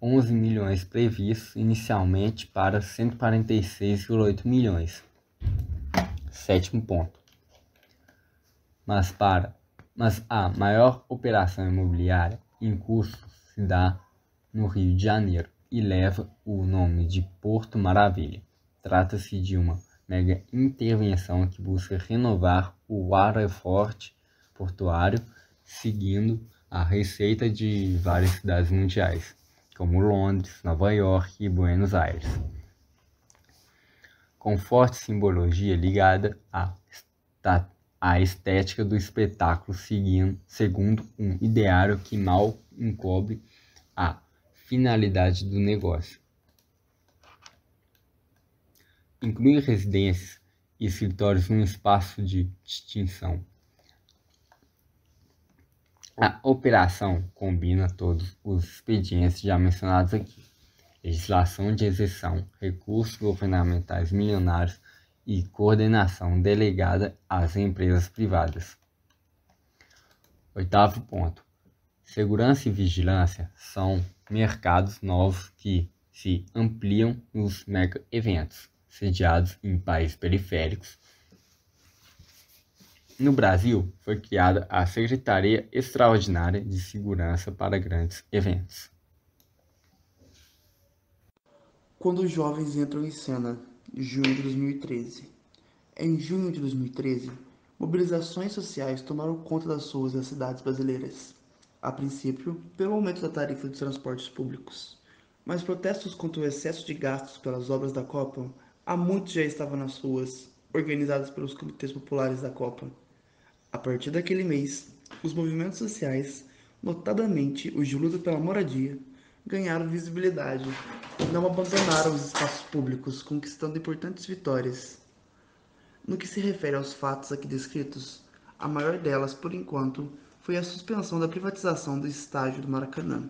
11 milhões previstos inicialmente para 146,8 milhões. Sétimo ponto. Mas para mas a maior operação imobiliária em curso se dá no Rio de Janeiro e leva o nome de Porto Maravilha. Trata-se de uma mega intervenção que busca renovar o aeroporto portuário seguindo a receita de várias cidades mundiais como Londres, Nova York e Buenos Aires, com forte simbologia ligada à, à estética do espetáculo, seguindo, segundo um ideário que mal encobre a finalidade do negócio. Inclui residências e escritórios num espaço de distinção a operação combina todos os expedientes já mencionados aqui: legislação de exceção, recursos governamentais milionários e coordenação delegada às empresas privadas. Oitavo ponto: segurança e vigilância são mercados novos que se ampliam nos mega eventos, sediados em países periféricos no Brasil, foi criada a Secretaria Extraordinária de Segurança para Grandes Eventos. Quando os jovens entram em cena, junho de 2013. Em junho de 2013, mobilizações sociais tomaram conta das ruas das cidades brasileiras. A princípio, pelo aumento da tarifa de transportes públicos. Mas protestos contra o excesso de gastos pelas obras da Copa há muito já estavam nas ruas, organizadas pelos comitês populares da Copa. A partir daquele mês, os movimentos sociais, notadamente os de luta pela moradia, ganharam visibilidade não abandonaram os espaços públicos, conquistando importantes vitórias. No que se refere aos fatos aqui descritos, a maior delas, por enquanto, foi a suspensão da privatização do estádio do Maracanã.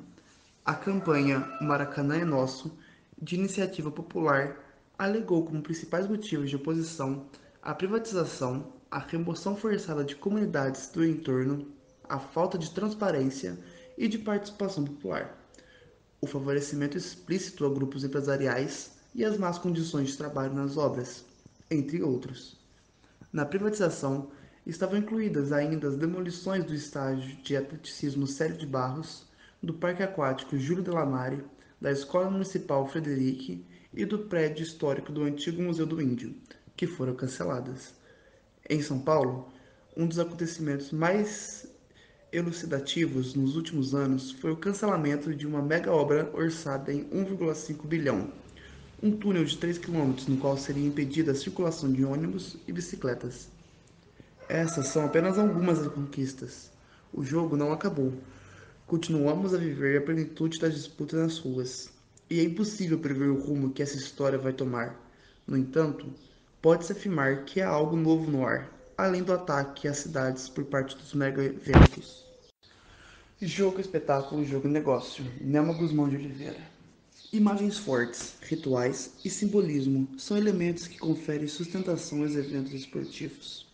A campanha O Maracanã é Nosso, de iniciativa popular, alegou como principais motivos de oposição a privatização a remoção forçada de comunidades do entorno, a falta de transparência e de participação popular, o favorecimento explícito a grupos empresariais e as más condições de trabalho nas obras, entre outros. Na privatização estavam incluídas ainda as demolições do estádio de atleticismo Célio de Barros, do Parque Aquático Júlio Delamare, da Escola Municipal Frederic e do prédio histórico do antigo Museu do Índio, que foram canceladas. Em São Paulo, um dos acontecimentos mais elucidativos nos últimos anos foi o cancelamento de uma mega obra orçada em 1,5 bilhão, um túnel de 3 km no qual seria impedida a circulação de ônibus e bicicletas. Essas são apenas algumas das conquistas. O jogo não acabou. Continuamos a viver a plenitude das disputas nas ruas, e é impossível prever o rumo que essa história vai tomar. No entanto, pode-se afirmar que há algo novo no ar, além do ataque às cidades por parte dos mega-eventos. Jogo, espetáculo, jogo e negócio. Nelma Guzmão de Oliveira. Imagens fortes, rituais e simbolismo são elementos que conferem sustentação aos eventos esportivos.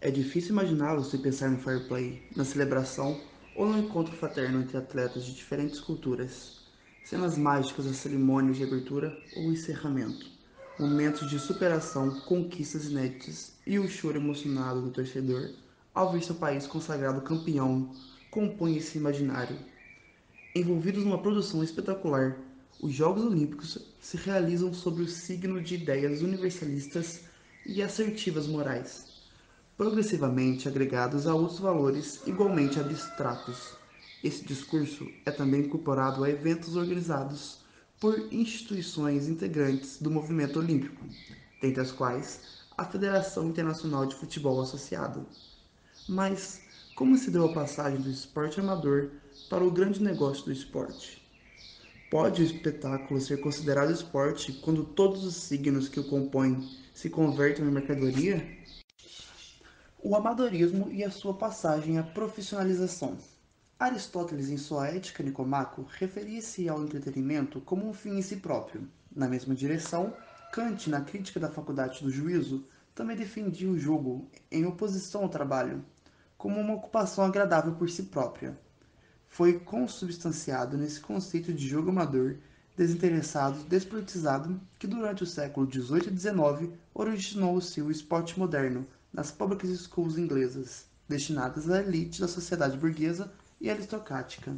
É difícil imaginá-los sem pensar no fair play, na celebração ou no encontro fraterno entre atletas de diferentes culturas, cenas mágicas das cerimônias de abertura ou encerramento momentos de superação, conquistas inéditas e o choro emocionado do torcedor ao ver seu país consagrado campeão compõe esse imaginário. Envolvidos numa produção espetacular, os Jogos Olímpicos se realizam sob o signo de ideias universalistas e assertivas morais, progressivamente agregados a outros valores igualmente abstratos. Esse discurso é também incorporado a eventos organizados por instituições integrantes do movimento olímpico, dentre as quais a Federação Internacional de Futebol Associado. Mas como se deu a passagem do esporte amador para o grande negócio do esporte? Pode o espetáculo ser considerado esporte quando todos os signos que o compõem se convertem em mercadoria? O amadorismo e a sua passagem à profissionalização. Aristóteles, em sua Ética Nicomaco, referia-se ao entretenimento como um fim em si próprio. Na mesma direção, Kant, na crítica da faculdade do juízo, também defendia o jogo, em oposição ao trabalho, como uma ocupação agradável por si própria. foi consubstanciado nesse conceito de jogo amador, desinteressado, despolitizado, que durante o século XVIII e XIX originou-se o esporte moderno nas public schools inglesas, destinadas à elite da sociedade burguesa e aristocrática.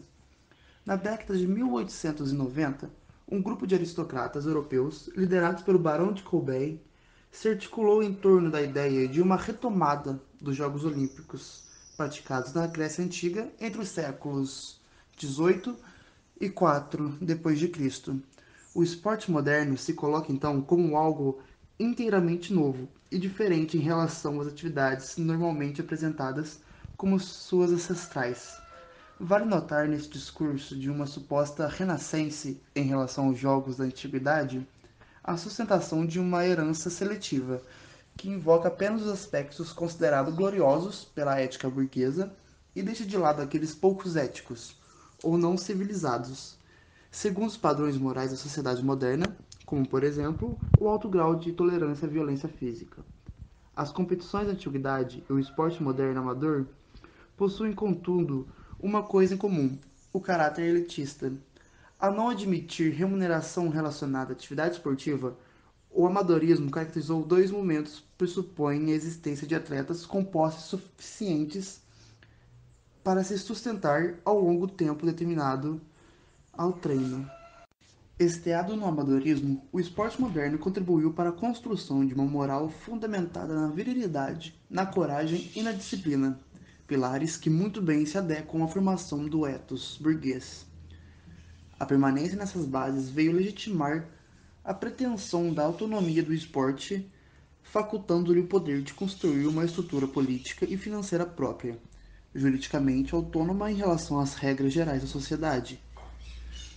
Na década de 1890, um grupo de aristocratas europeus, liderados pelo Barão de Colbert, se articulou em torno da ideia de uma retomada dos Jogos Olímpicos praticados na Grécia Antiga entre os séculos 18 e 4 depois de Cristo. O esporte moderno se coloca então como algo inteiramente novo e diferente em relação às atividades normalmente apresentadas como suas ancestrais. Vale notar nesse discurso de uma suposta renascença em relação aos jogos da antiguidade a sustentação de uma herança seletiva, que invoca apenas os aspectos considerados gloriosos pela ética burguesa e deixa de lado aqueles poucos éticos ou não civilizados, segundo os padrões morais da sociedade moderna, como, por exemplo, o alto grau de tolerância à violência física. As competições da antiguidade e o esporte moderno amador possuem, contudo, uma coisa em comum: o caráter elitista. A não admitir remuneração relacionada à atividade esportiva, o amadorismo caracterizou dois momentos pressupõem a existência de atletas com posses suficientes para se sustentar ao longo tempo determinado ao treino. Esteado no amadorismo, o esporte moderno contribuiu para a construção de uma moral fundamentada na virilidade, na coragem e na disciplina, pilares que muito bem se adequam à formação do ethos burguês. A permanência nessas bases veio legitimar a pretensão da autonomia do esporte, facultando-lhe o poder de construir uma estrutura política e financeira própria, juridicamente autônoma em relação às regras gerais da sociedade.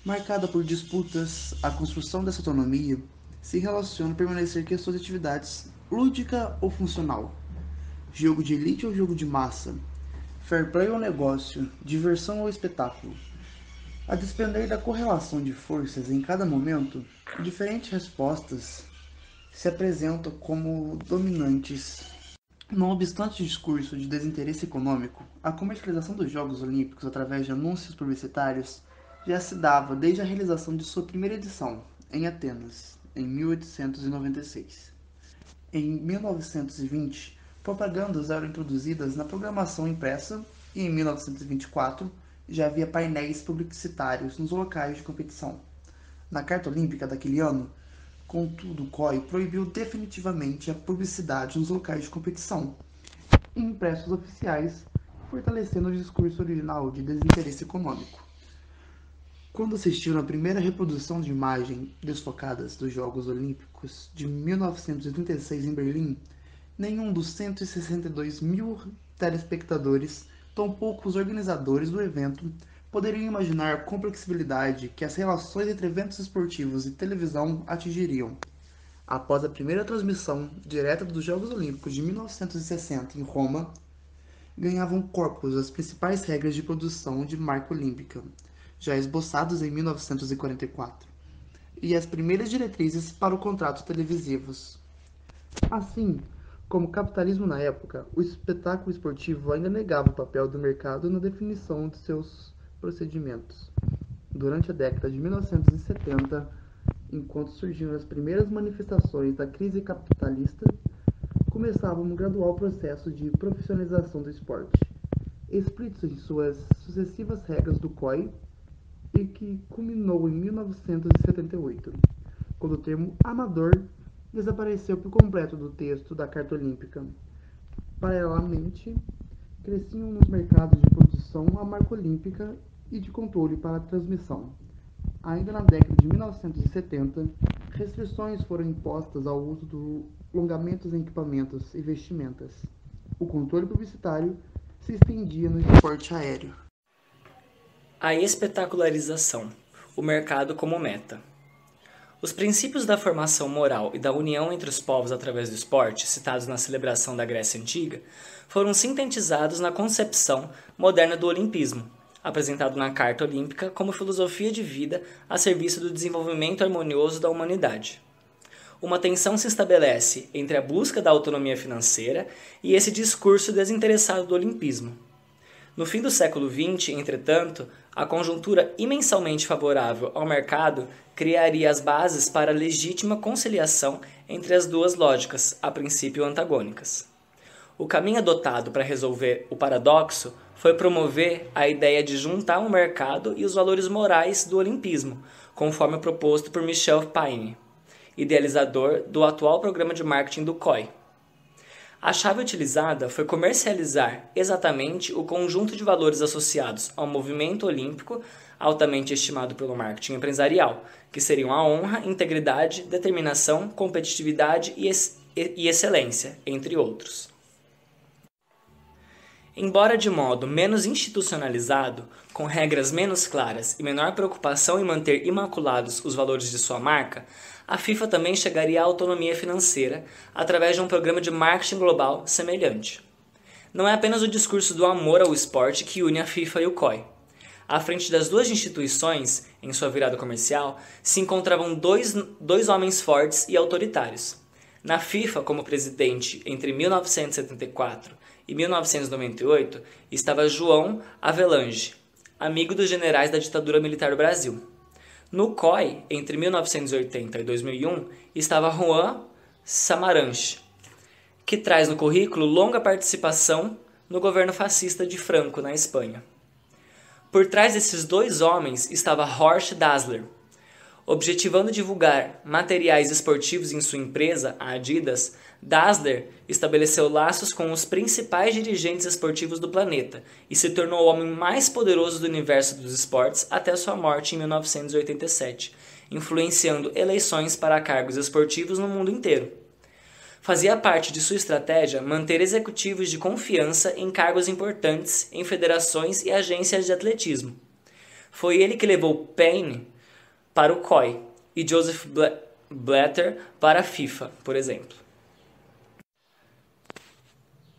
Marcada por disputas, a construção dessa autonomia se relaciona a permanecer questões de atividades lúdica ou funcional, jogo de elite ou jogo de massa, fair play ou negócio, diversão ou espetáculo. A despender da correlação de forças em cada momento, diferentes respostas se apresentam como dominantes. Não obstante o discurso de desinteresse econômico, a comercialização dos Jogos Olímpicos através de anúncios publicitários já se dava desde a realização de sua primeira edição, em Atenas, em 1896. Em 1920, propagandas eram introduzidas na programação impressa e em 1924 já havia painéis publicitários nos locais de competição. Na Carta Olímpica daquele ano, contudo, o COI proibiu definitivamente a publicidade nos locais de competição, em impressos oficiais, fortalecendo o discurso original de desinteresse econômico. Quando assistiu na primeira reprodução de imagem desfocadas dos Jogos Olímpicos de 1936 em Berlim, nenhum dos 162 mil telespectadores tampouco os organizadores do evento poderiam imaginar com flexibilidade que as relações entre eventos esportivos e televisão atingiriam. Após a primeira transmissão direta dos Jogos Olímpicos de 1960 em Roma, ganhavam corpos as principais regras de produção de marca olímpica, já esboçados em 1944, e as primeiras diretrizes para o contrato televisivos. Assim, como capitalismo na época, o espetáculo esportivo ainda negava o papel do mercado na definição de seus procedimentos. Durante a década de 1970, enquanto surgiam as primeiras manifestações da crise capitalista, começava um gradual processo de profissionalização do esporte, explícito em suas sucessivas regras do COI e que culminou em 1978, quando o termo amador desapareceu por completo do texto da Carta Olímpica. Paralelamente, cresciam nos mercados de produção a marca olímpica e de controle para a transmissão. Ainda na década de 1970, restrições foram impostas ao uso de alongamentos em equipamentos e vestimentas. O controle publicitário se estendia no esporte aéreo. A espetacularização, o mercado como meta. Os princípios da formação moral e da união entre os povos através do esporte, citados na celebração da Grécia Antiga, foram sintetizados na concepção moderna do olimpismo, apresentado na Carta Olímpica como filosofia de vida a serviço do desenvolvimento harmonioso da humanidade. Uma tensão se estabelece entre a busca da autonomia financeira e esse discurso desinteressado do olimpismo. No fim do século XX, entretanto, a conjuntura imensamente favorável ao mercado criaria as bases para a legítima conciliação entre as duas lógicas, a princípio antagônicas. O caminho adotado para resolver o paradoxo foi promover a ideia de juntar o mercado e os valores morais do olimpismo, conforme proposto por Michel Paine, idealizador do atual programa de marketing do COI. A chave utilizada foi comercializar exatamente o conjunto de valores associados ao movimento olímpico, altamente estimado pelo marketing empresarial, que seriam a honra, integridade, determinação, competitividade e, ex e excelência, entre outros. Embora de modo menos institucionalizado, com regras menos claras e menor preocupação em manter imaculados os valores de sua marca, a FIFA também chegaria à autonomia financeira através de um programa de marketing global semelhante. Não é apenas o discurso do amor ao esporte que une a FIFA e o COI. À frente das duas instituições, em sua virada comercial, se encontravam dois, dois homens fortes e autoritários. Na FIFA, como presidente entre 1974 e 1998 estava João Avelange, amigo dos generais da ditadura militar do Brasil. No COI, entre 1980 e 2001, estava Juan Samaranch, que traz no currículo longa participação no governo fascista de Franco na Espanha. Por trás desses dois homens estava Horst Dassler, objetivando divulgar materiais esportivos em sua empresa, a Adidas, Dassler estabeleceu laços com os principais dirigentes esportivos do planeta e se tornou o homem mais poderoso do universo dos esportes até sua morte em 1987, influenciando eleições para cargos esportivos no mundo inteiro. Fazia parte de sua estratégia manter executivos de confiança em cargos importantes em federações e agências de atletismo. Foi ele que levou Payne para o COI e Joseph Blatter para a FIFA, por exemplo.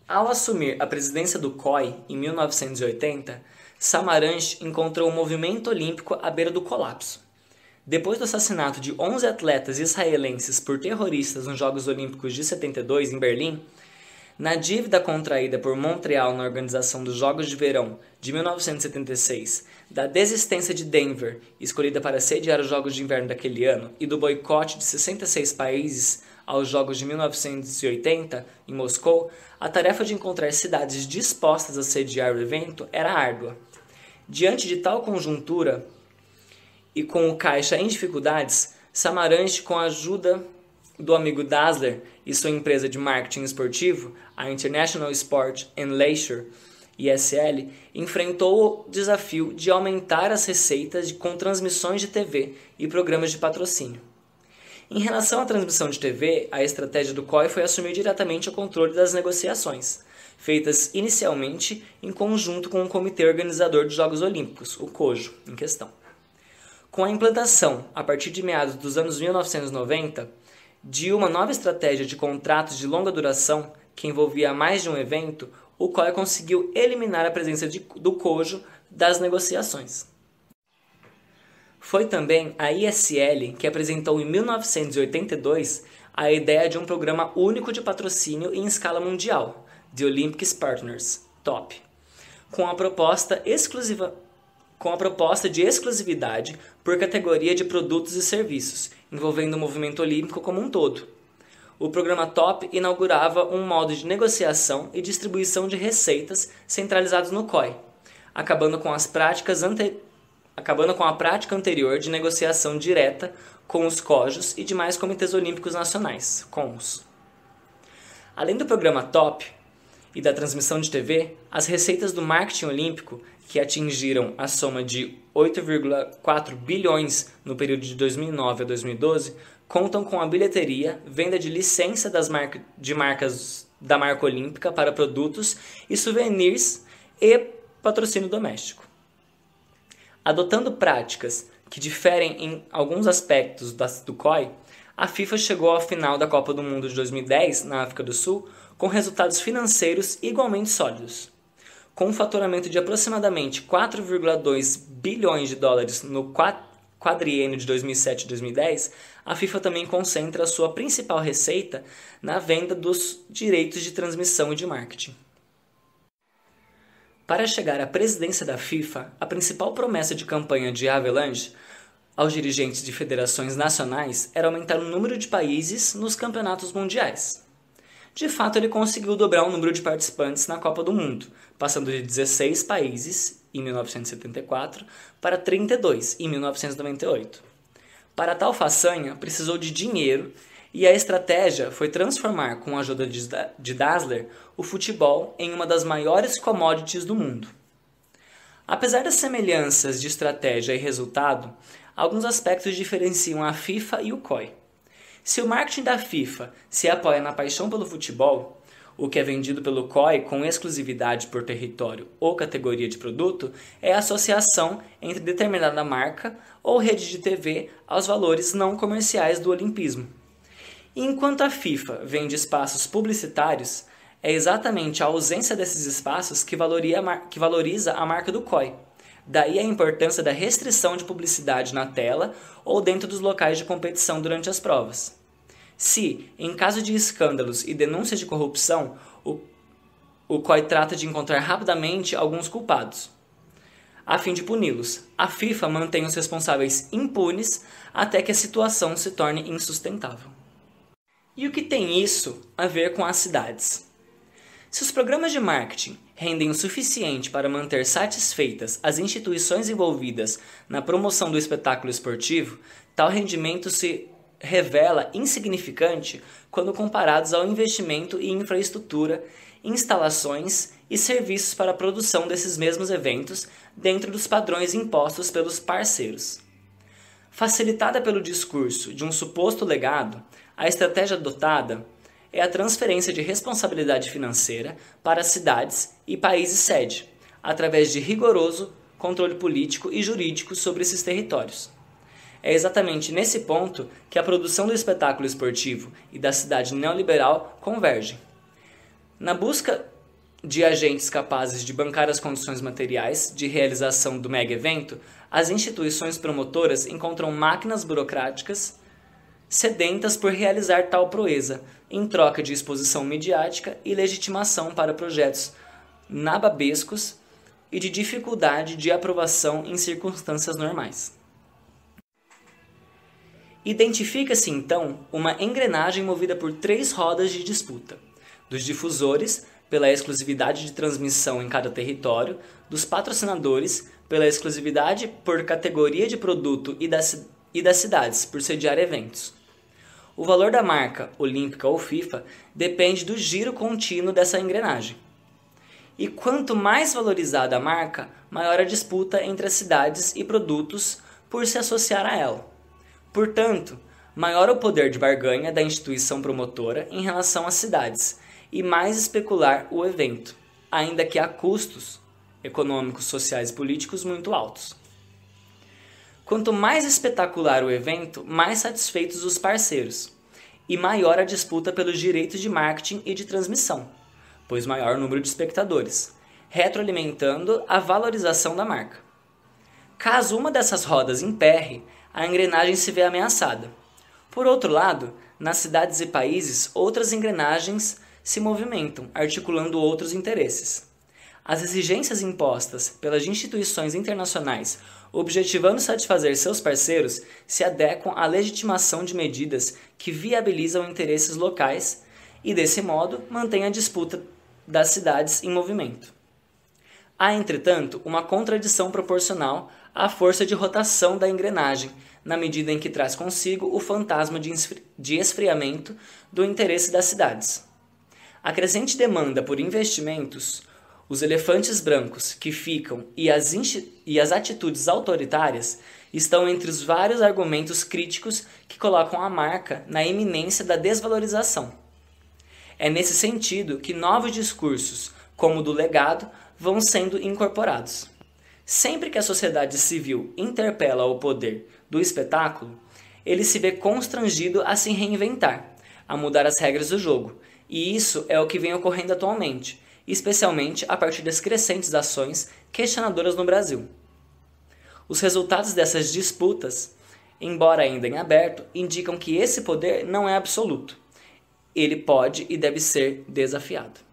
Ao assumir a presidência do COI em 1980, Samaranch encontrou o movimento olímpico à beira do colapso. Depois do assassinato de 11 atletas israelenses por terroristas nos Jogos Olímpicos de 72 em Berlim, na dívida contraída por Montreal na organização dos Jogos de Verão de 1976, da desistência de Denver, escolhida para sediar os Jogos de Inverno daquele ano, e do boicote de 66 países aos Jogos de 1980 em Moscou, a tarefa de encontrar cidades dispostas a sediar o evento era árdua. Diante de tal conjuntura e com o caixa em dificuldades, Samaranch, com a ajuda do amigo Dassler e sua empresa de marketing esportivo, a International Sport and Leisure, ISL, enfrentou o desafio de aumentar as receitas com transmissões de TV e programas de patrocínio. Em relação à transmissão de TV, a estratégia do COI foi assumir diretamente o controle das negociações, feitas inicialmente em conjunto com o Comitê Organizador dos Jogos Olímpicos, o COJO, em questão. Com a implantação, a partir de meados dos anos 1990, de uma nova estratégia de contratos de longa duração que envolvia mais de um evento, o COI conseguiu eliminar a presença de, do COJO das negociações. Foi também a ISL que apresentou em 1982 a ideia de um programa único de patrocínio em escala mundial, The Olympics Partners, TOP, com a proposta exclusiva com a proposta de exclusividade por categoria de produtos e serviços, envolvendo o movimento olímpico como um todo. O programa TOP inaugurava um modo de negociação e distribuição de receitas centralizados no COI, acabando com as práticas ante acabando com a prática anterior de negociação direta com os COJOS e demais comitês olímpicos nacionais, CONs. Além do programa TOP e da transmissão de TV, as receitas do marketing olímpico, que atingiram a soma de 8,4 bilhões no período de 2009 a 2012, contam com a bilheteria, venda de licença das mar de marcas da marca olímpica para produtos e souvenirs e patrocínio doméstico. Adotando práticas que diferem em alguns aspectos do COI, a FIFA chegou à final da Copa do Mundo de 2010 na África do Sul com resultados financeiros igualmente sólidos. Com um faturamento de aproximadamente 4,2 bilhões de dólares no quadriênio de 2007-2010, a FIFA também concentra a sua principal receita na venda dos direitos de transmissão e de marketing. Para chegar à presidência da FIFA, a principal promessa de campanha de Avalanche aos dirigentes de federações nacionais era aumentar o número de países nos campeonatos mundiais. De fato, ele conseguiu dobrar o número de participantes na Copa do Mundo, passando de 16 países em 1974 para 32 em 1998. Para tal façanha, precisou de dinheiro e a estratégia foi transformar, com a ajuda de Dassler, o futebol em uma das maiores commodities do mundo. Apesar das semelhanças de estratégia e resultado, alguns aspectos diferenciam a FIFA e o COI. Se o marketing da FIFA se apoia na paixão pelo futebol, o que é vendido pelo COI com exclusividade por território ou categoria de produto é a associação entre determinada marca ou rede de TV aos valores não comerciais do olimpismo. Enquanto a FIFA vende espaços publicitários, é exatamente a ausência desses espaços que valoriza a marca do COI. Daí a importância da restrição de publicidade na tela ou dentro dos locais de competição durante as provas. Se, em caso de escândalos e denúncias de corrupção, o, o COI trata de encontrar rapidamente alguns culpados. A fim de puni-los, a FIFA mantém os responsáveis impunes até que a situação se torne insustentável. E o que tem isso a ver com as cidades? Se os programas de marketing rendem o suficiente para manter satisfeitas as instituições envolvidas na promoção do espetáculo esportivo, tal rendimento se revela insignificante quando comparados ao investimento em infraestrutura, instalações e serviços para a produção desses mesmos eventos dentro dos padrões impostos pelos parceiros. Facilitada pelo discurso de um suposto legado, a estratégia adotada é a transferência de responsabilidade financeira para cidades e países sede, através de rigoroso controle político e jurídico sobre esses territórios. É exatamente nesse ponto que a produção do espetáculo esportivo e da cidade neoliberal convergem. Na busca de agentes capazes de bancar as condições materiais de realização do mega evento, as instituições promotoras encontram máquinas burocráticas sedentas por realizar tal proeza, em troca de exposição midiática e legitimação para projetos nababescos e de dificuldade de aprovação em circunstâncias normais. Identifica-se então uma engrenagem movida por três rodas de disputa: dos difusores, pela exclusividade de transmissão em cada território, dos patrocinadores, pela exclusividade por categoria de produto e das, e das cidades, por sediar eventos. O valor da marca, olímpica ou FIFA, depende do giro contínuo dessa engrenagem. E quanto mais valorizada a marca, maior a disputa entre as cidades e produtos por se associar a ela. Portanto, maior o poder de barganha da instituição promotora em relação às cidades e mais especular o evento, ainda que a custos econômicos, sociais e políticos muito altos. Quanto mais espetacular o evento, mais satisfeitos os parceiros, e maior a disputa pelos direitos de marketing e de transmissão, pois maior o número de espectadores, retroalimentando a valorização da marca. Caso uma dessas rodas emperre, a engrenagem se vê ameaçada. Por outro lado, nas cidades e países, outras engrenagens se movimentam, articulando outros interesses. As exigências impostas pelas instituições internacionais, objetivando satisfazer seus parceiros, se adequam à legitimação de medidas que viabilizam interesses locais e, desse modo, mantêm a disputa das cidades em movimento. Há, entretanto, uma contradição proporcional à força de rotação da engrenagem, na medida em que traz consigo o fantasma de esfriamento do interesse das cidades. A crescente demanda por investimentos, os elefantes brancos que ficam e as, e as atitudes autoritárias estão entre os vários argumentos críticos que colocam a marca na iminência da desvalorização. É nesse sentido que novos discursos, como o do legado, vão sendo incorporados. Sempre que a sociedade civil interpela o poder do espetáculo, ele se vê constrangido a se reinventar, a mudar as regras do jogo, e isso é o que vem ocorrendo atualmente, especialmente a partir das crescentes ações questionadoras no Brasil. Os resultados dessas disputas, embora ainda em aberto, indicam que esse poder não é absoluto. Ele pode e deve ser desafiado.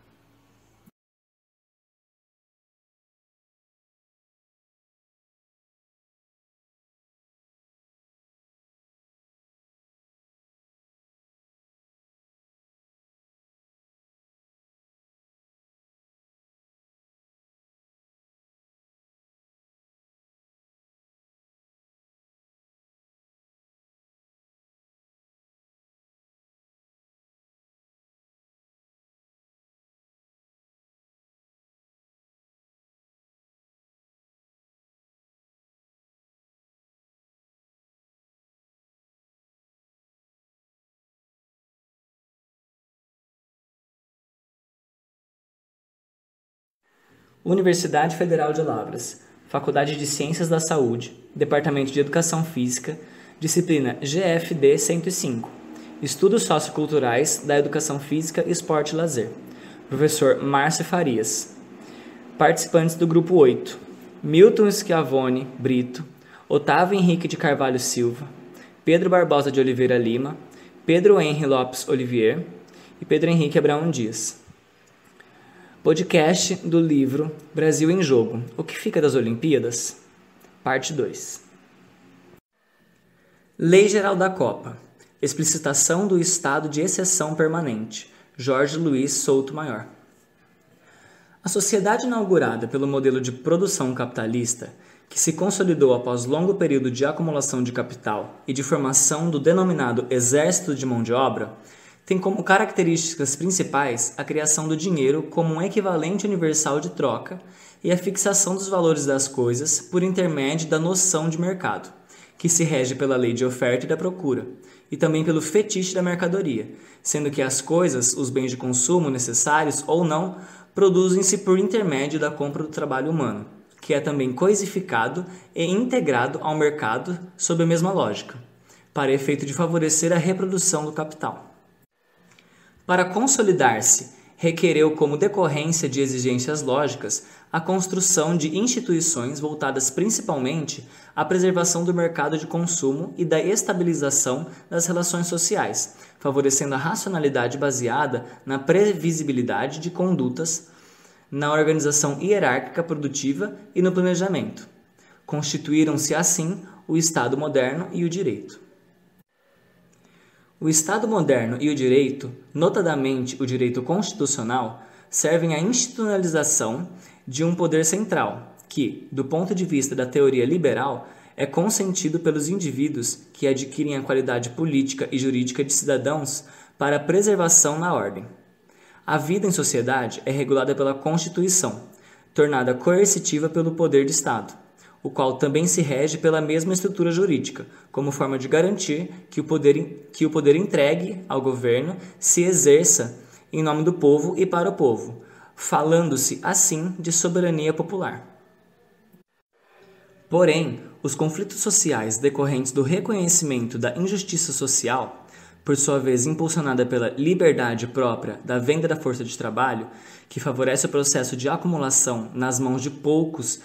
Universidade Federal de Lavras, Faculdade de Ciências da Saúde, Departamento de Educação Física, disciplina GFD 105, Estudos Socioculturais da Educação Física, Esporte e Lazer, professor Márcio Farias. Participantes do grupo 8, Milton Schiavone Brito, Otávio Henrique de Carvalho Silva, Pedro Barbosa de Oliveira Lima, Pedro Henri Lopes Olivier e Pedro Henrique Abraão Dias. Podcast do livro Brasil em Jogo: O que fica das Olimpíadas? Parte 2. Lei Geral da Copa. Explicitação do estado de exceção permanente. Jorge Luiz Souto Maior. A sociedade inaugurada pelo modelo de produção capitalista, que se consolidou após longo período de acumulação de capital e de formação do denominado exército de mão de obra, tem como características principais a criação do dinheiro como um equivalente universal de troca e a fixação dos valores das coisas por intermédio da noção de mercado, que se rege pela lei de oferta e da procura, e também pelo fetiche da mercadoria, sendo que as coisas, os bens de consumo necessários ou não, produzem-se por intermédio da compra do trabalho humano, que é também coisificado e integrado ao mercado sob a mesma lógica, para efeito de favorecer a reprodução do capital. Para consolidar-se, requereu como decorrência de exigências lógicas a construção de instituições voltadas principalmente à preservação do mercado de consumo e da estabilização das relações sociais, favorecendo a racionalidade baseada na previsibilidade de condutas, na organização hierárquica produtiva e no planejamento. Constituíram-se assim o Estado moderno e o direito. O Estado moderno e o direito, notadamente o direito constitucional, servem à institucionalização de um poder central, que, do ponto de vista da teoria liberal, é consentido pelos indivíduos que adquirem a qualidade política e jurídica de cidadãos para a preservação na ordem. A vida em sociedade é regulada pela Constituição, tornada coercitiva pelo poder de Estado o qual também se rege pela mesma estrutura jurídica, como forma de garantir que o poder, que o poder entregue ao governo se exerça em nome do povo e para o povo, falando-se assim de soberania popular. Porém, os conflitos sociais decorrentes do reconhecimento da injustiça social, por sua vez impulsionada pela liberdade própria da venda da força de trabalho, que favorece o processo de acumulação nas mãos de poucos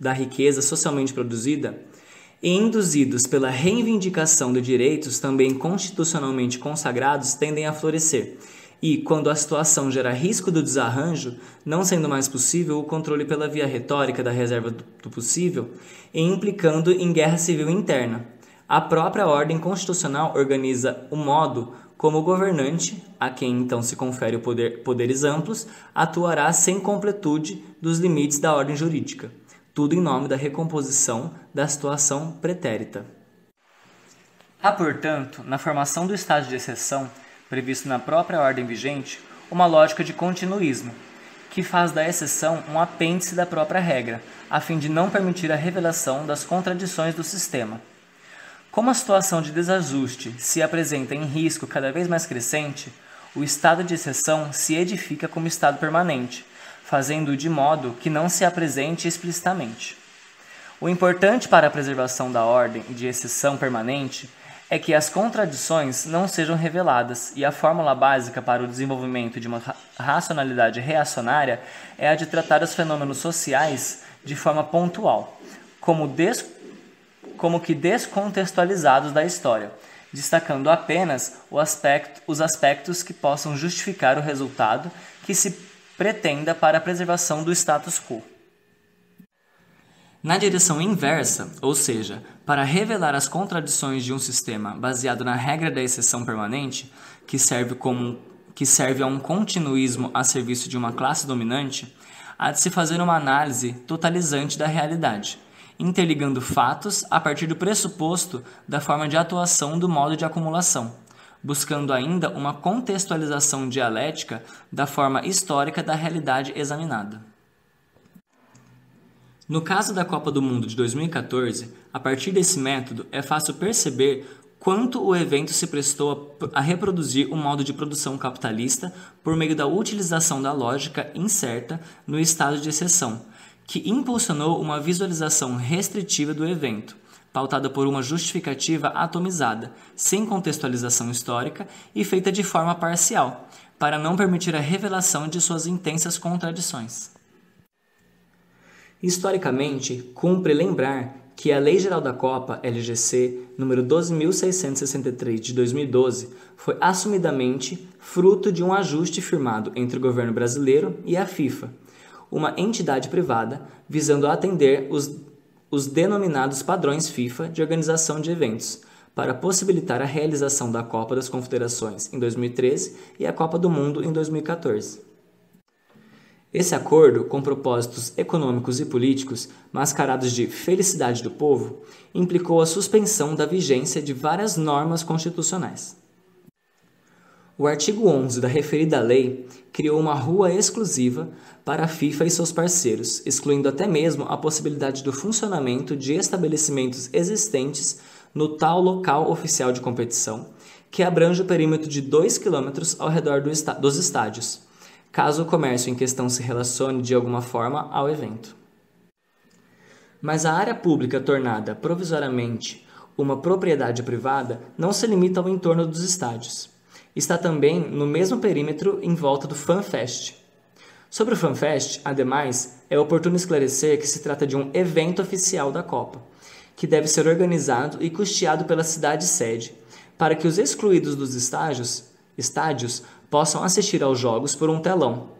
da riqueza socialmente produzida e induzidos pela reivindicação de direitos também constitucionalmente consagrados tendem a florescer. E, quando a situação gera risco do desarranjo, não sendo mais possível o controle pela via retórica da reserva do possível, e implicando em guerra civil interna. A própria ordem constitucional organiza o modo como o governante, a quem então se confere poder, poderes amplos, atuará sem completude dos limites da ordem jurídica tudo em nome da recomposição da situação pretérita. Há, portanto, na formação do estado de exceção, previsto na própria ordem vigente, uma lógica de continuismo, que faz da exceção um apêndice da própria regra, a fim de não permitir a revelação das contradições do sistema. Como a situação de desajuste se apresenta em risco cada vez mais crescente, o estado de exceção se edifica como estado permanente, fazendo de modo que não se apresente explicitamente. O importante para a preservação da ordem de exceção permanente é que as contradições não sejam reveladas, e a fórmula básica para o desenvolvimento de uma racionalidade reacionária é a de tratar os fenômenos sociais de forma pontual, como, des... como que descontextualizados da história, destacando apenas aspecto... os aspectos que possam justificar o resultado que se pretenda para a preservação do status quo. Na direção inversa, ou seja, para revelar as contradições de um sistema baseado na regra da exceção permanente, que serve, como, que serve a um continuismo a serviço de uma classe dominante, há de se fazer uma análise totalizante da realidade, interligando fatos a partir do pressuposto da forma de atuação do modo de acumulação, buscando ainda uma contextualização dialética da forma histórica da realidade examinada. No caso da Copa do Mundo de 2014, a partir desse método é fácil perceber quanto o evento se prestou a, reproduzir um modo de produção capitalista por meio da utilização da lógica incerta no estado de exceção, que impulsionou uma visualização restritiva do evento, pautada por uma justificativa atomizada, sem contextualização histórica e feita de forma parcial, para não permitir a revelação de suas intensas contradições. Historicamente, cumpre lembrar que a Lei Geral da Copa, LGC, número 12.663 de 2012, foi assumidamente fruto de um ajuste firmado entre o governo brasileiro e a FIFA, uma entidade privada visando atender os, os denominados padrões FIFA de organização de eventos, para possibilitar a realização da Copa das Confederações em 2013 e a Copa do Mundo em 2014. Esse acordo, com propósitos econômicos e políticos mascarados de felicidade do povo, implicou a suspensão da vigência de várias normas constitucionais. O artigo 11 da referida lei criou uma rua exclusiva para a FIFA e seus parceiros, excluindo até mesmo a possibilidade do funcionamento de estabelecimentos existentes no tal local oficial de competição, que abrange o perímetro de 2 km ao redor do dos estádios caso o comércio em questão se relacione de alguma forma ao evento. Mas a área pública tornada provisoriamente uma propriedade privada não se limita ao entorno dos estádios. Está também no mesmo perímetro em volta do FanFest. Sobre o FanFest, ademais, é oportuno esclarecer que se trata de um evento oficial da Copa, que deve ser organizado e custeado pela cidade sede, para que os excluídos dos estádios, estádios possam assistir aos jogos por um telão,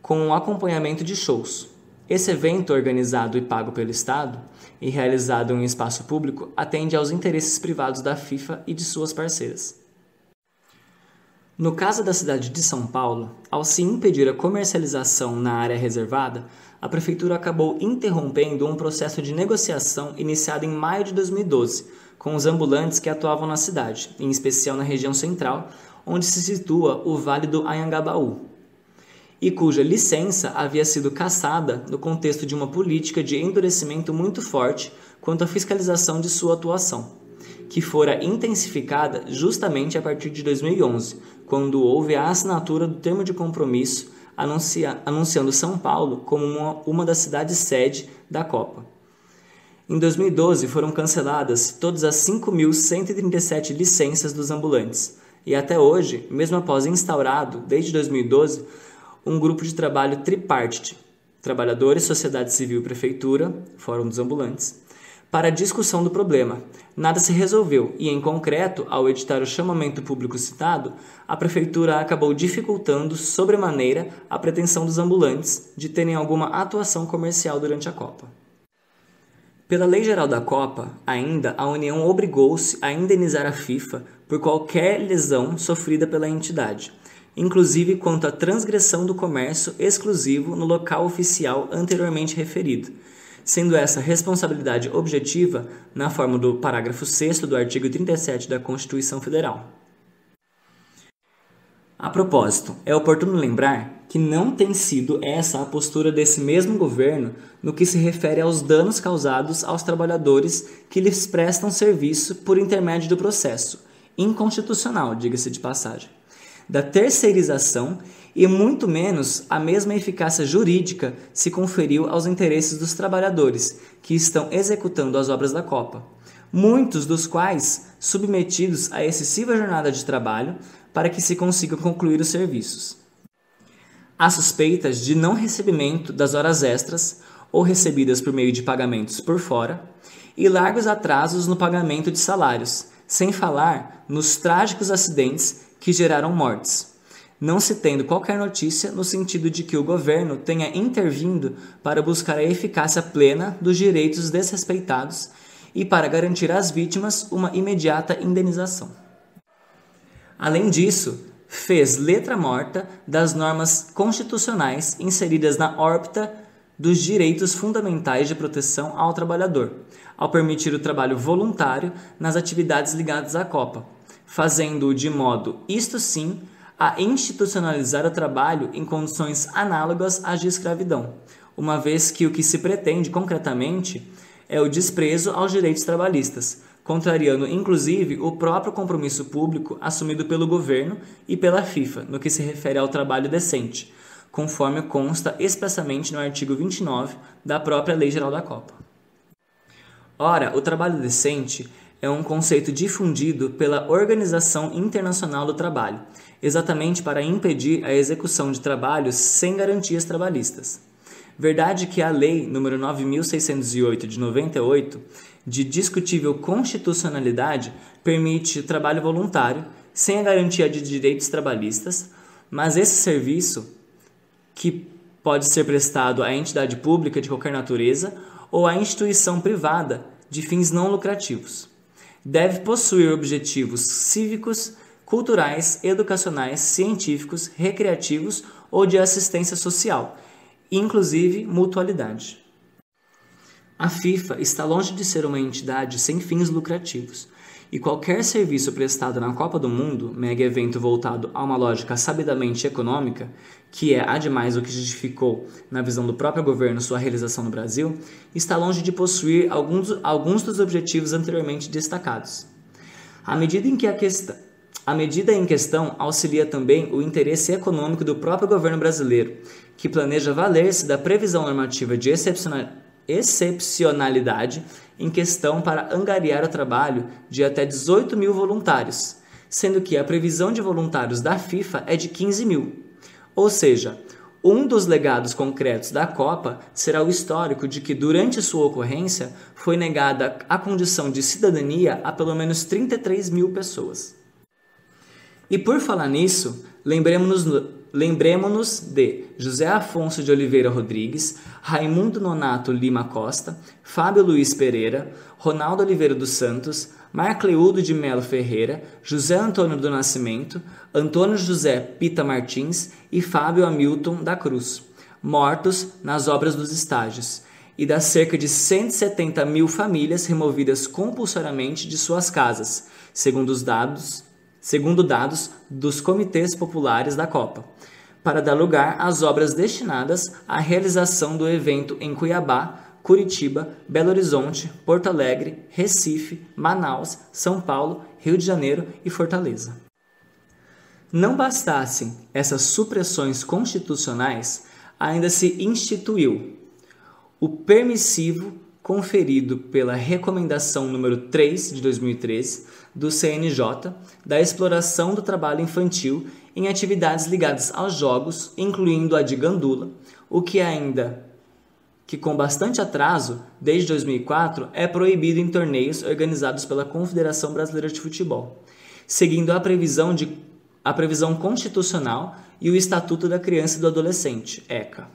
com um acompanhamento de shows. Esse evento, organizado e pago pelo Estado e realizado em um espaço público, atende aos interesses privados da FIFA e de suas parceiras. No caso da cidade de São Paulo, ao se impedir a comercialização na área reservada, a prefeitura acabou interrompendo um processo de negociação iniciado em maio de 2012 com os ambulantes que atuavam na cidade, em especial na região central, onde se situa o Vale do Anhangabaú, e cuja licença havia sido cassada no contexto de uma política de endurecimento muito forte quanto à fiscalização de sua atuação, que fora intensificada justamente a partir de 2011, quando houve a assinatura do termo de compromisso anuncia, anunciando São Paulo como uma, uma das cidades sede da Copa. Em 2012 foram canceladas todas as 5.137 licenças dos ambulantes, e até hoje, mesmo após instaurado, desde 2012, um grupo de trabalho tripartite, trabalhadores, sociedade civil e prefeitura, Fórum dos Ambulantes, para a discussão do problema. Nada se resolveu e, em concreto, ao editar o chamamento público citado, a prefeitura acabou dificultando sobremaneira a pretensão dos ambulantes de terem alguma atuação comercial durante a Copa. Pela Lei Geral da Copa, ainda, a União obrigou-se a indenizar a FIFA por qualquer lesão sofrida pela entidade, inclusive quanto à transgressão do comércio exclusivo no local oficial anteriormente referido, sendo essa responsabilidade objetiva na forma do parágrafo 6 do artigo 37 da Constituição Federal. A propósito, é oportuno lembrar que não tem sido essa a postura desse mesmo governo no que se refere aos danos causados aos trabalhadores que lhes prestam serviço por intermédio do processo, inconstitucional, diga-se de passagem, da terceirização e muito menos a mesma eficácia jurídica se conferiu aos interesses dos trabalhadores que estão executando as obras da Copa, muitos dos quais submetidos a excessiva jornada de trabalho para que se consiga concluir os serviços. Há suspeitas de não recebimento das horas extras ou recebidas por meio de pagamentos por fora e largos atrasos no pagamento de salários, sem falar nos trágicos acidentes que geraram mortes, não se tendo qualquer notícia no sentido de que o governo tenha intervindo para buscar a eficácia plena dos direitos desrespeitados e para garantir às vítimas uma imediata indenização. Além disso, fez letra morta das normas constitucionais inseridas na órbita dos direitos fundamentais de proteção ao trabalhador, ao permitir o trabalho voluntário nas atividades ligadas à Copa, fazendo-o de modo, isto sim, a institucionalizar o trabalho em condições análogas às de escravidão, uma vez que o que se pretende concretamente é o desprezo aos direitos trabalhistas, contrariando inclusive o próprio compromisso público assumido pelo governo e pela FIFA no que se refere ao trabalho decente, conforme consta expressamente no artigo 29 da própria Lei Geral da Copa. Ora, o trabalho decente é um conceito difundido pela Organização Internacional do Trabalho, exatamente para impedir a execução de trabalhos sem garantias trabalhistas. Verdade que a Lei nº 9608 de 98 de discutível constitucionalidade permite trabalho voluntário, sem a garantia de direitos trabalhistas, mas esse serviço, que pode ser prestado à entidade pública de qualquer natureza ou à instituição privada de fins não lucrativos, deve possuir objetivos cívicos, culturais, educacionais, científicos, recreativos ou de assistência social, inclusive mutualidade. A FIFA está longe de ser uma entidade sem fins lucrativos, e qualquer serviço prestado na Copa do Mundo, mega evento voltado a uma lógica sabidamente econômica, que é ademais o que justificou, na visão do próprio governo, sua realização no Brasil, está longe de possuir alguns, alguns dos objetivos anteriormente destacados. À medida em que a questão a medida em questão auxilia também o interesse econômico do próprio governo brasileiro, que planeja valer-se da previsão normativa de excepcionalidade em questão para angariar o trabalho de até 18 mil voluntários, sendo que a previsão de voluntários da FIFA é de 15 mil. Ou seja, um dos legados concretos da Copa será o histórico de que, durante sua ocorrência, foi negada a condição de cidadania a pelo menos 33 mil pessoas. E por falar nisso, lembremos-nos Lembremos-nos de José Afonso de Oliveira Rodrigues, Raimundo Nonato Lima Costa, Fábio Luiz Pereira, Ronaldo Oliveira dos Santos, Marcleudo de Melo Ferreira, José Antônio do Nascimento, Antônio José Pita Martins e Fábio Hamilton da Cruz, mortos nas obras dos estágios, e das cerca de 170 mil famílias removidas compulsoriamente de suas casas, segundo os dados segundo dados dos comitês populares da Copa, para dar lugar às obras destinadas à realização do evento em Cuiabá, Curitiba, Belo Horizonte, Porto Alegre, Recife, Manaus, São Paulo, Rio de Janeiro e Fortaleza. Não bastassem essas supressões constitucionais, ainda se instituiu o permissivo conferido pela Recomendação número 3 de 2013 do CNJ da exploração do trabalho infantil em atividades ligadas aos jogos, incluindo a de gandula, o que ainda que com bastante atraso, desde 2004, é proibido em torneios organizados pela Confederação Brasileira de Futebol, seguindo a previsão de a previsão constitucional e o Estatuto da Criança e do Adolescente, ECA.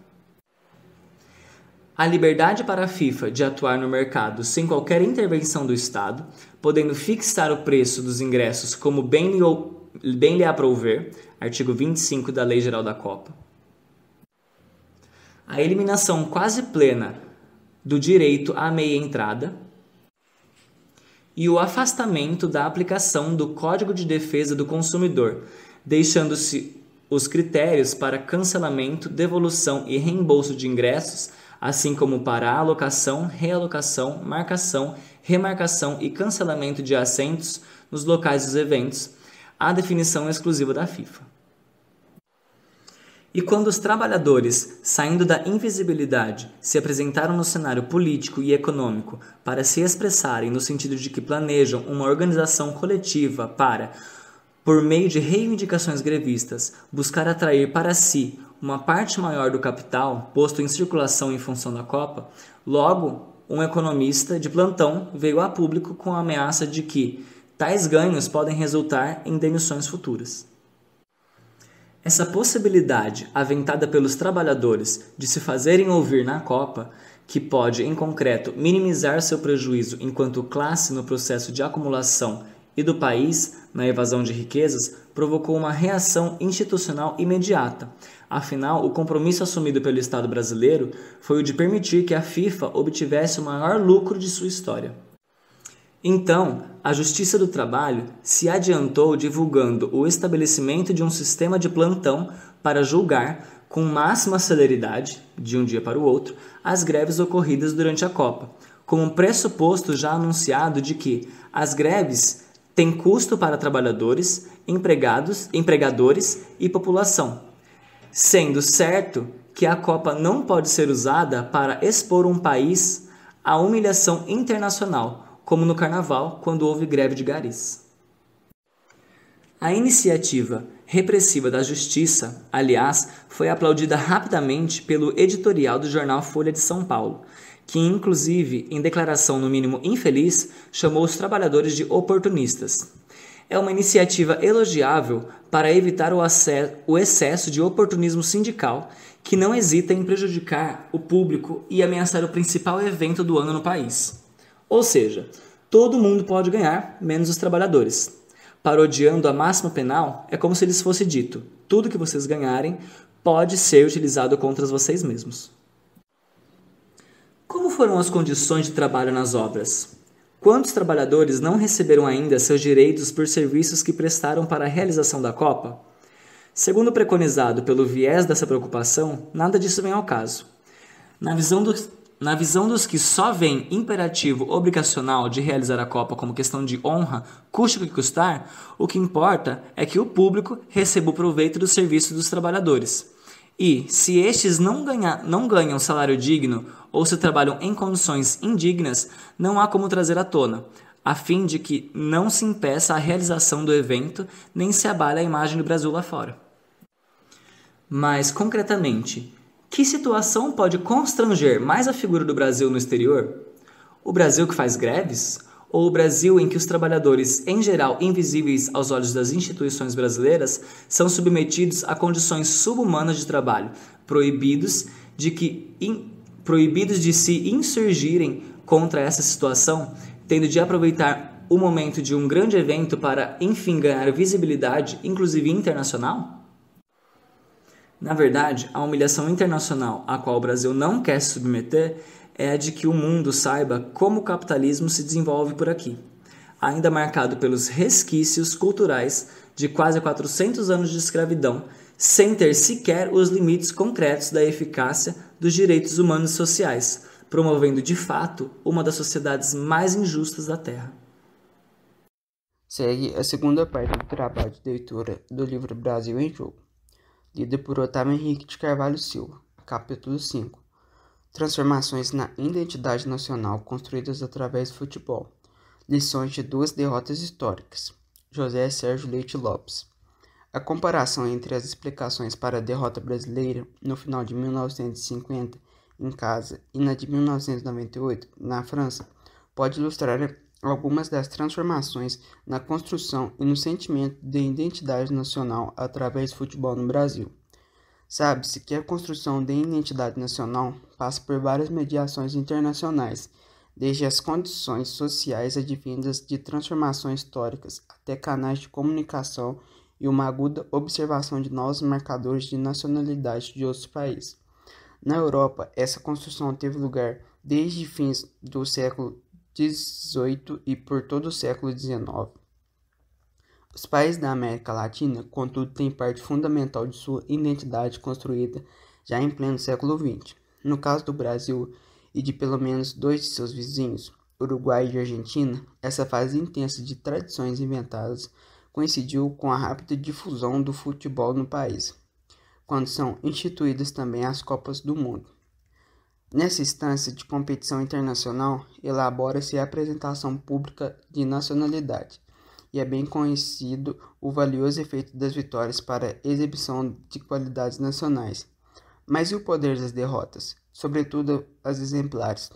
A liberdade para a FIFA de atuar no mercado sem qualquer intervenção do Estado, podendo fixar o preço dos ingressos como bem lhe, bem lhe aprouver, artigo 25 da Lei Geral da Copa. A eliminação quase plena do direito à meia entrada e o afastamento da aplicação do Código de Defesa do Consumidor, deixando-se os critérios para cancelamento, devolução e reembolso de ingressos assim como para alocação, realocação, marcação, remarcação e cancelamento de assentos nos locais dos eventos, a definição exclusiva da FIFA. E quando os trabalhadores, saindo da invisibilidade, se apresentaram no cenário político e econômico para se expressarem no sentido de que planejam uma organização coletiva para, por meio de reivindicações grevistas, buscar atrair para si uma parte maior do capital posto em circulação em função da Copa, logo um economista de plantão veio a público com a ameaça de que tais ganhos podem resultar em demissões futuras. Essa possibilidade aventada pelos trabalhadores de se fazerem ouvir na Copa, que pode, em concreto, minimizar seu prejuízo enquanto classe no processo de acumulação e do país na evasão de riquezas, provocou uma reação institucional imediata, Afinal, o compromisso assumido pelo Estado brasileiro foi o de permitir que a FIFA obtivesse o maior lucro de sua história. Então, a Justiça do Trabalho se adiantou divulgando o estabelecimento de um sistema de plantão para julgar, com máxima celeridade, de um dia para o outro, as greves ocorridas durante a Copa, como um pressuposto já anunciado de que as greves têm custo para trabalhadores, empregados, empregadores e população, sendo certo que a Copa não pode ser usada para expor um país à humilhação internacional, como no Carnaval, quando houve greve de garis. A iniciativa repressiva da Justiça, aliás, foi aplaudida rapidamente pelo editorial do jornal Folha de São Paulo, que, inclusive, em declaração no mínimo infeliz, chamou os trabalhadores de oportunistas. É uma iniciativa elogiável para evitar o, o excesso de oportunismo sindical que não hesita em prejudicar o público e ameaçar o principal evento do ano no país. Ou seja, todo mundo pode ganhar, menos os trabalhadores. Parodiando a máxima penal, é como se lhes fosse dito: tudo que vocês ganharem pode ser utilizado contra vocês mesmos. Como foram as condições de trabalho nas obras? Quantos trabalhadores não receberam ainda seus direitos por serviços que prestaram para a realização da Copa? Segundo preconizado pelo viés dessa preocupação, nada disso vem ao caso. Na visão dos na visão dos que só veem imperativo obrigacional de realizar a Copa como questão de honra, custe o que custar, o que importa é que o público receba o proveito do serviço dos trabalhadores. E, se estes não, ganha, não ganham salário digno ou se trabalham em condições indignas, não há como trazer à tona, a fim de que não se impeça a realização do evento nem se abale a imagem do Brasil lá fora. Mas, concretamente, que situação pode constranger mais a figura do Brasil no exterior? O Brasil que faz greves? Ou o Brasil em que os trabalhadores, em geral invisíveis aos olhos das instituições brasileiras, são submetidos a condições subhumanas de trabalho, proibidos de, que, in, proibidos de se insurgirem contra essa situação, tendo de aproveitar o momento de um grande evento para, enfim, ganhar visibilidade, inclusive internacional? Na verdade, a humilhação internacional a qual o Brasil não quer se submeter é a de que o mundo saiba como o capitalismo se desenvolve por aqui, ainda marcado pelos resquícios culturais de quase 400 anos de escravidão, sem ter sequer os limites concretos da eficácia dos direitos humanos sociais, promovendo de fato uma das sociedades mais injustas da Terra. Segue a segunda parte do trabalho de leitura do livro Brasil em Jogo lida por Otávio Henrique de Carvalho Silva, capítulo 5. Transformações na identidade nacional construídas através do futebol. Lições de duas derrotas históricas. José Sérgio Leite Lopes. A comparação entre as explicações para a derrota brasileira no final de 1950 em casa e na de 1998 na França pode ilustrar algumas das transformações na construção e no sentimento de identidade nacional através do futebol no Brasil. Sabe-se que a construção de identidade nacional passa por várias mediações internacionais, desde as condições sociais advindas de transformações históricas até canais de comunicação e uma aguda observação de novos marcadores de nacionalidade de outros países. Na Europa, essa construção teve lugar desde fins do século XVIII e por todo o século XIX. Os países da América Latina, contudo, têm parte fundamental de sua identidade construída já em pleno século XX. No caso do Brasil e de pelo menos dois de seus vizinhos, Uruguai e Argentina, essa fase intensa de tradições inventadas coincidiu com a rápida difusão do futebol no país, quando são instituídas também as Copas do Mundo. Nessa instância de competição internacional, elabora-se a apresentação pública de nacionalidade, e é bem conhecido o valioso efeito das vitórias para exibição de qualidades nacionais. Mas e o poder das derrotas, sobretudo as exemplares?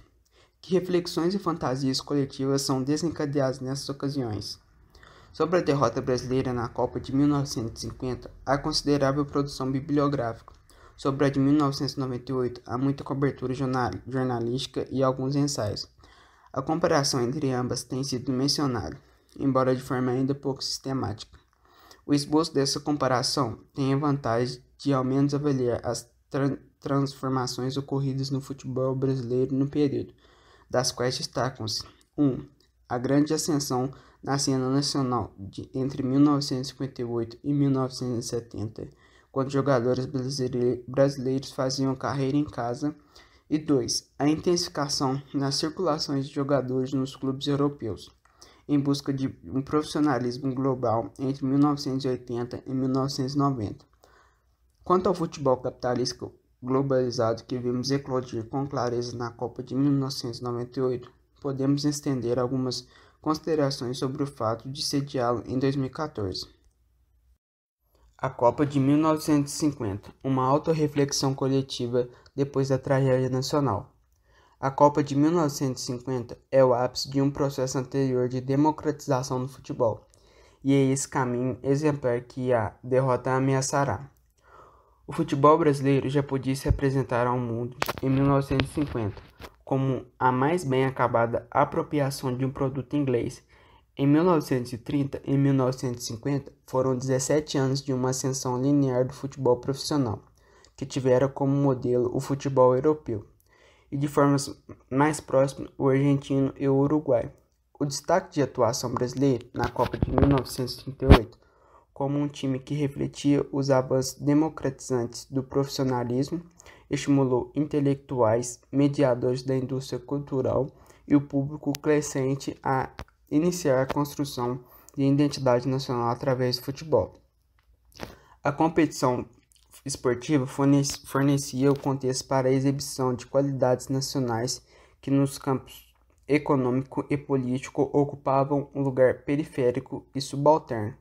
Que reflexões e fantasias coletivas são desencadeadas nessas ocasiões? Sobre a derrota brasileira na Copa de 1950, há considerável produção bibliográfica Sobre a de 1998, há muita cobertura jornalística e alguns ensaios. A comparação entre ambas tem sido mencionada, embora de forma ainda pouco sistemática. O esboço dessa comparação tem a vantagem de ao menos avaliar as tra transformações ocorridas no futebol brasileiro no período, das quais destacam-se 1. Um, a grande ascensão na cena nacional de entre 1958 e 1970 quando jogadores brasileiros faziam carreira em casa E 2. A intensificação nas circulações de jogadores nos clubes europeus, em busca de um profissionalismo global entre 1980 e 1990. Quanto ao futebol capitalista globalizado que vimos eclodir com clareza na Copa de 1998, podemos estender algumas considerações sobre o fato de sediá-lo em 2014. A Copa de 1950, uma autorreflexão coletiva depois da tragédia nacional. A Copa de 1950 é o ápice de um processo anterior de democratização no futebol, e é esse caminho exemplar que a derrota ameaçará. O futebol brasileiro já podia se apresentar ao mundo em 1950 como a mais bem acabada apropriação de um produto inglês. Em 1930 e 1950 foram 17 anos de uma ascensão linear do futebol profissional, que tivera como modelo o futebol europeu, e de formas mais próximas o argentino e o uruguai. O destaque de atuação brasileira na Copa de 1938 como um time que refletia os avanços democratizantes do profissionalismo, estimulou intelectuais, mediadores da indústria cultural e o público crescente a iniciar a construção de identidade nacional através do futebol. A competição esportiva fornecia o contexto para a exibição de qualidades nacionais que nos campos econômico e político ocupavam um lugar periférico e subalterno.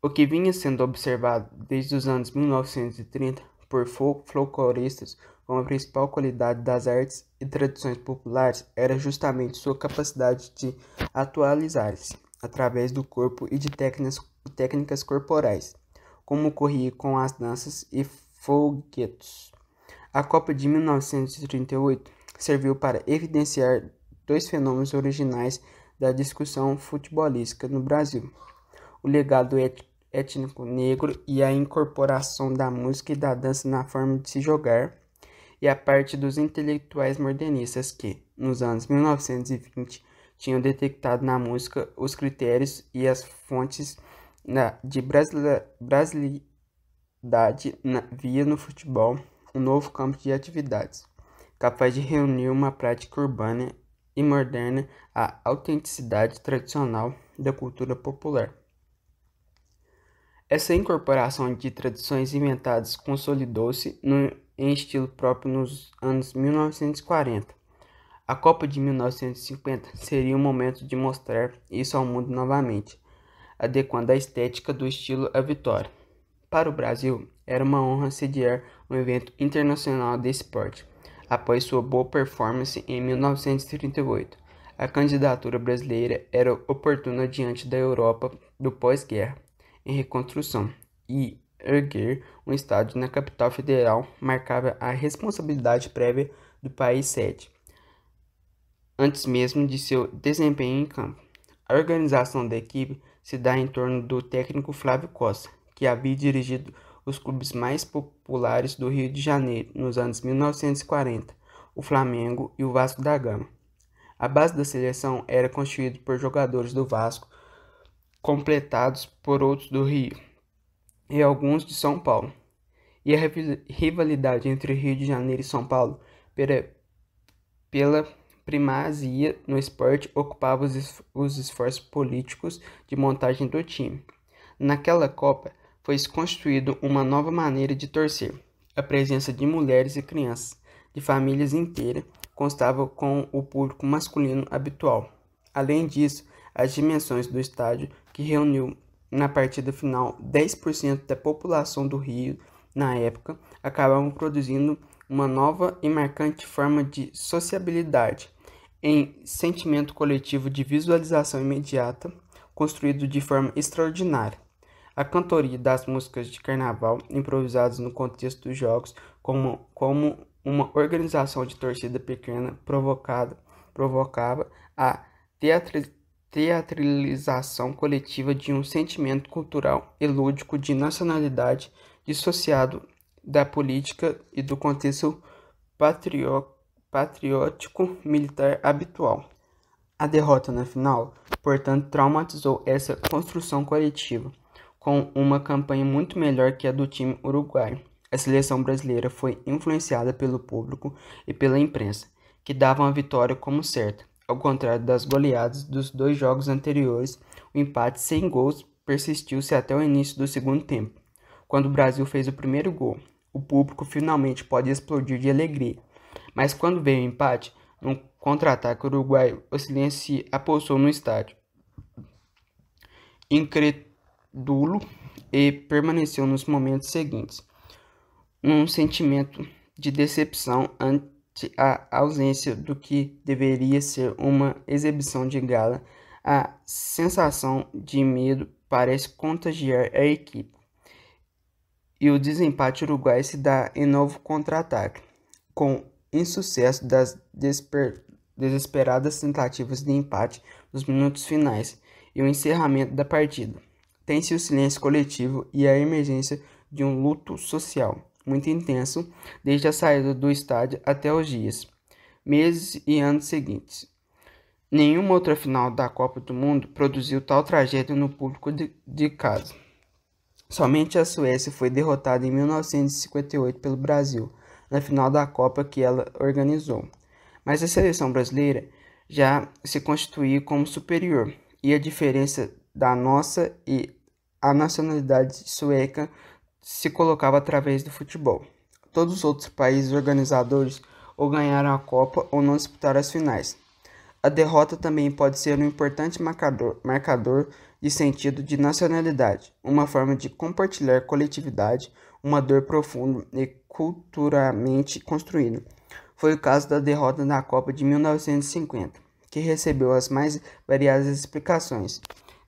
O que vinha sendo observado desde os anos 1930 por folcloristas como a principal qualidade das artes e tradições populares era justamente sua capacidade de atualizar-se através do corpo e de técnicas, técnicas corporais, como ocorria com as danças e folguetos. A Copa de 1938 serviu para evidenciar dois fenômenos originais da discussão futebolística no Brasil: o legado étnico negro e a incorporação da música e da dança na forma de se jogar, e a parte dos intelectuais modernistas que, nos anos 1920, tinham detectado na música os critérios e as fontes de brasilidade na, via no futebol um novo campo de atividades, capaz de reunir uma prática urbana e moderna à autenticidade tradicional da cultura popular. Essa incorporação de tradições inventadas consolidou-se em estilo próprio nos anos 1940. A Copa de 1950 seria o momento de mostrar isso ao mundo novamente, adequando a estética do estilo à vitória. Para o Brasil, era uma honra sediar um evento internacional de esporte. Após sua boa performance em 1938, a candidatura brasileira era oportuna diante da Europa do pós-guerra em reconstrução, e erguer um estádio na capital federal marcava a responsabilidade prévia do país sede, antes mesmo de seu desempenho em campo. A organização da equipe se dá em torno do técnico Flávio Costa, que havia dirigido os clubes mais populares do Rio de Janeiro nos anos 1940, o Flamengo e o Vasco da Gama. A base da seleção era constituída por jogadores do Vasco, completados por outros do Rio e alguns de São Paulo. E a rivalidade entre Rio de Janeiro e São Paulo pela, primazia no esporte ocupava os, os esforços políticos de montagem do time. Naquela Copa foi constituída uma nova maneira de torcer. A presença de mulheres e crianças, de famílias inteiras, constava com o público masculino habitual. Além disso, as dimensões do estádio, que reuniu na partida final 10% da população do Rio na época, acabavam produzindo uma nova e marcante forma de sociabilidade, em sentimento coletivo de visualização imediata, construído de forma extraordinária. A cantoria das músicas de carnaval, improvisadas no contexto dos jogos, como, como uma organização de torcida pequena provocada, provocava a teatralização teatralização coletiva de um sentimento cultural e lúdico de nacionalidade dissociado da política e do contexto patriótico militar habitual. A derrota na final, portanto, traumatizou essa construção coletiva, com uma campanha muito melhor que a do time uruguaio. A seleção brasileira foi influenciada pelo público e pela imprensa, que davam a vitória como certa. Ao contrário das goleadas dos dois jogos anteriores, o empate sem gols persistiu-se até o início do segundo tempo. Quando o Brasil fez o primeiro gol, o público finalmente pode explodir de alegria. Mas quando veio o empate, num contra-ataque uruguaio, o silêncio se apossou no estádio. Incrédulo e permaneceu nos momentos seguintes, num sentimento de decepção ante a ausência do que deveria ser uma exibição de gala. A sensação de medo parece contagiar a equipe e o desempate uruguai se dá em novo contra-ataque, com insucesso das desesperadas tentativas de empate nos minutos finais e o encerramento da partida. Tem-se o silêncio coletivo e a emergência de um luto social muito intenso desde a saída do estádio até os dias, meses e anos seguintes. Nenhuma outra final da Copa do Mundo produziu tal tragédia no público de, de casa. Somente a Suécia foi derrotada em 1958 pelo Brasil, na final da Copa que ela organizou. Mas a seleção brasileira já se constituía como superior, e a diferença da nossa e a nacionalidade sueca se colocava através do futebol. Todos os outros países organizadores ou ganharam a Copa ou não disputaram as finais. A derrota também pode ser um importante marcador, marcador de sentido de nacionalidade, uma forma de compartilhar coletividade, uma dor profunda e culturalmente construída. Foi o caso da derrota na Copa de 1950, que recebeu as mais variadas explicações,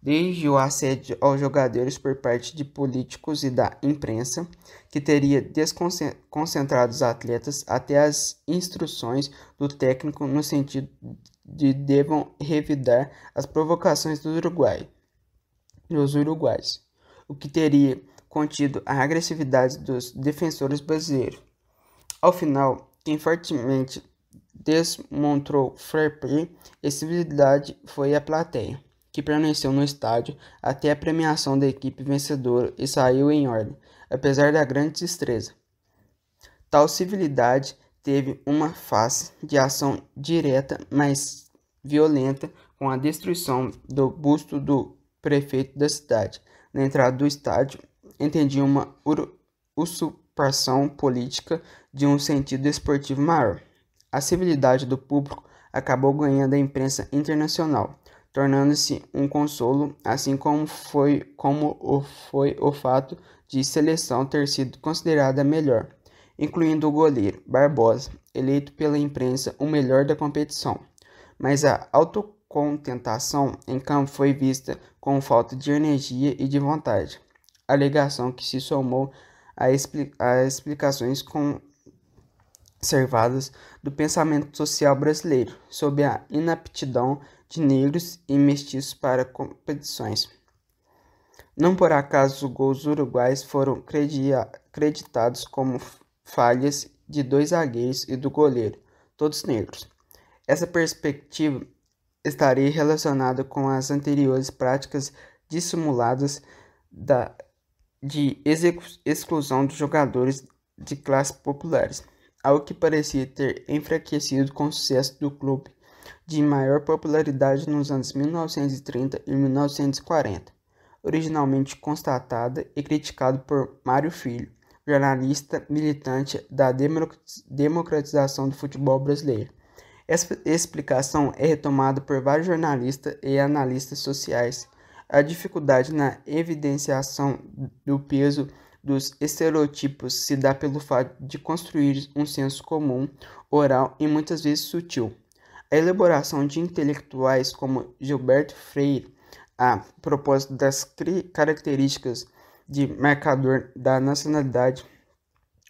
desde o assédio aos jogadores por parte de políticos e da imprensa, que teria desconcentrado os atletas, até as instruções do técnico no sentido de devam revidar as provocações do Uruguai dos uruguaios, o que teria contido a agressividade dos defensores brasileiros. Ao final, quem fortemente desmontou fair play e civilidade foi a plateia, que permaneceu no estádio até a premiação da equipe vencedora e saiu em ordem, apesar da grande destreza. Tal civilidade teve uma face de ação direta, mas violenta, com a destruição do busto do prefeito da cidade. Na entrada do estádio, entendia uma usurpação política de um sentido esportivo maior. A civilidade do público acabou ganhando a imprensa internacional, tornando-se um consolo, assim como foi, como o, foi o fato de seleção ter sido considerada melhor, incluindo o goleiro Barbosa, eleito pela imprensa o melhor da competição. Mas a auto contentação em campo foi vista com falta de energia e de vontade, alegação que se somou às explicações conservadas do pensamento social brasileiro sobre a inaptidão de negros e mestiços para competições. Não por acaso os gols uruguais foram creditados como falhas de dois zagueiros e do goleiro, todos negros. Essa perspectiva estaria relacionado com as anteriores práticas dissimuladas da, de exclusão dos jogadores de classes populares, algo que parecia ter enfraquecido o sucesso do clube de maior popularidade nos anos 1930 e 1940, originalmente constatada e criticado por Mário Filho, jornalista militante da democratização do futebol brasileiro. Essa explicação é retomada por vários jornalistas e analistas sociais. A dificuldade na evidenciação do peso dos estereotipos se dá pelo fato de construir um senso comum, oral e muitas vezes sutil. A elaboração de intelectuais como Gilberto Freire, a propósito das características de marcador da nacionalidade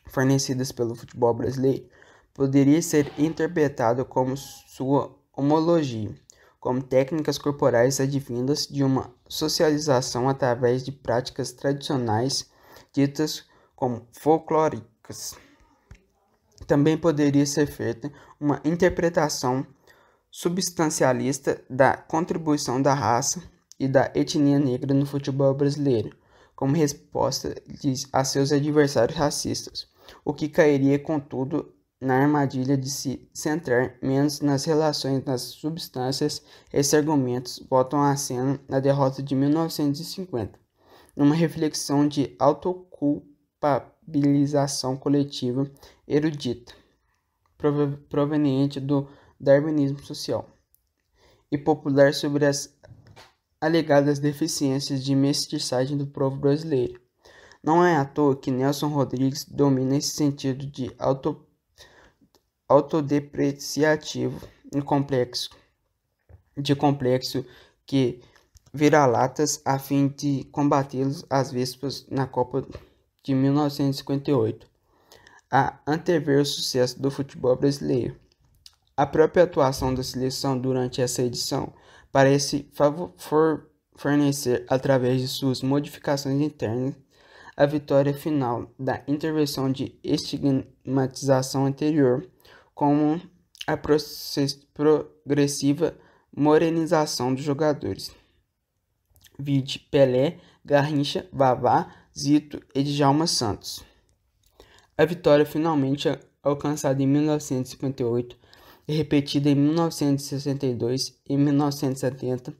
fornecidas pelo futebol brasileiro, poderia ser interpretado como sua homologia, como técnicas corporais advindas de uma socialização através de práticas tradicionais ditas como folclóricas. Também poderia ser feita uma interpretação substancialista da contribuição da raça e da etnia negra no futebol brasileiro, como resposta a seus adversários racistas, o que cairia, contudo, na armadilha de se centrar menos nas relações das substâncias. Esses argumentos voltam à cena na derrota de 1950, numa reflexão de autoculpabilização coletiva erudita, proveniente do darwinismo social e popular sobre as alegadas deficiências de mestiçagem do povo brasileiro. Não é à toa que Nelson Rodrigues domina esse sentido de auto, autodepreciativo e complexo, de complexo que vira-latas a fim de combatê-los às vésperas na Copa de 1958, a antever o sucesso do futebol brasileiro. A própria atuação da seleção durante essa edição parece fornecer, através de suas modificações internas, a vitória final da intervenção de estigmatização anterior, como a progressiva morenização dos jogadores. Vide Pelé, Garrincha, Vavá, Zito e Djalma Santos. A vitória finalmente alcançada em 1958 e repetida em 1962 e 1970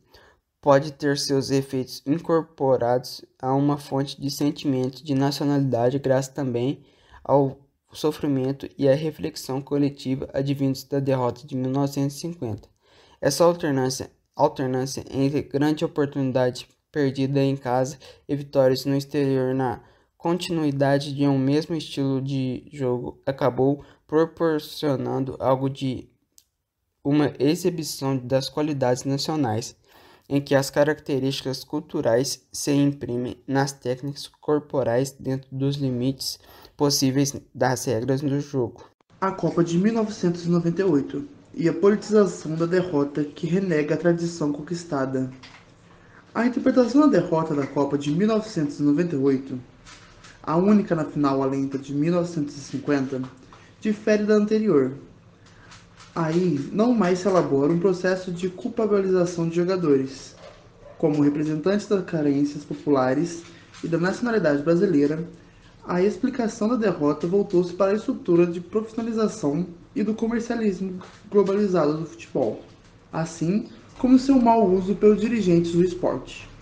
pode ter seus efeitos incorporados a uma fonte de sentimento de nacionalidade graças também ao sofrimento e à reflexão coletiva advindos da derrota de 1950. Essa alternância, alternância entre grande oportunidade perdida em casa e vitórias no exterior na continuidade de um mesmo estilo de jogo acabou proporcionando algo de uma exibição das qualidades nacionais, em que as características culturais se imprimem nas técnicas corporais dentro dos limites possíveis das regras do jogo. A Copa de 1998 e a politização da derrota que renega a tradição conquistada. A interpretação da derrota da Copa de 1998, a única na final além da de 1950, difere da anterior, Aí não mais se elabora um processo de culpabilização de jogadores. Como representantes das carências populares e da nacionalidade brasileira, a explicação da derrota voltou-se para a estrutura de profissionalização e do comercialismo globalizado do futebol, assim como seu mau uso pelos dirigentes do esporte.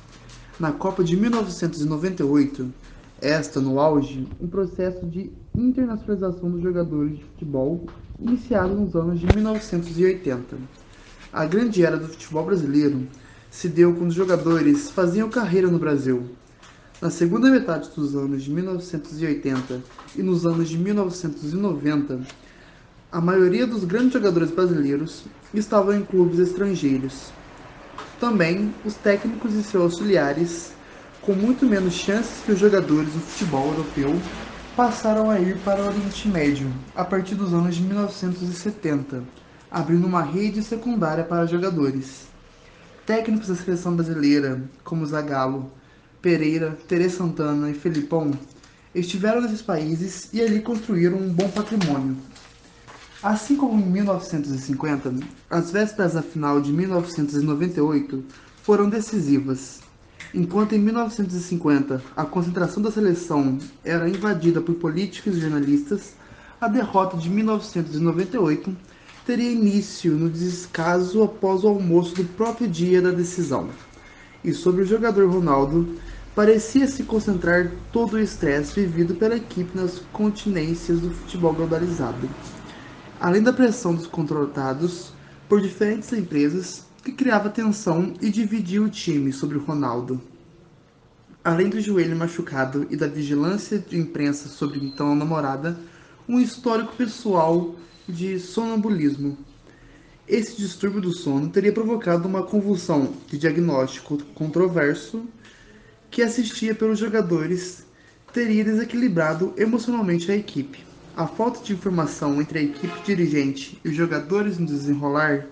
Na Copa de 1998, esta no auge, um processo de internacionalização dos jogadores de futebol iniciado nos anos de 1980. A grande era do futebol brasileiro se deu quando os jogadores faziam carreira no Brasil. Na segunda metade dos anos de 1980 e nos anos de 1990, a maioria dos grandes jogadores brasileiros estavam em clubes estrangeiros. Também os técnicos e seus auxiliares, com muito menos chances que os jogadores do futebol europeu, passaram a ir para o Oriente Médio a partir dos anos de 1970, abrindo uma rede secundária para jogadores. Técnicos da seleção brasileira, como Zagallo, Pereira, Tere Santana e Felipão, estiveram nesses países e ali construíram um bom patrimônio. Assim como em 1950, as vésperas da final de 1998 foram decisivas. Enquanto em 1950 a concentração da seleção era invadida por políticos e jornalistas, a derrota de 1998 teria início no descaso após o almoço do próprio dia da decisão. E sobre o jogador Ronaldo, parecia se concentrar todo o estresse vivido pela equipe nas continências do futebol globalizado. Além da pressão dos contratados por diferentes empresas, que criava tensão e dividia o time sobre o Ronaldo. Além do joelho machucado e da vigilância de imprensa sobre então a namorada, um histórico pessoal de sonambulismo. Esse distúrbio do sono teria provocado uma convulsão de diagnóstico controverso que assistia pelos jogadores teria desequilibrado emocionalmente a equipe. A falta de informação entre a equipe dirigente e os jogadores no desenrolar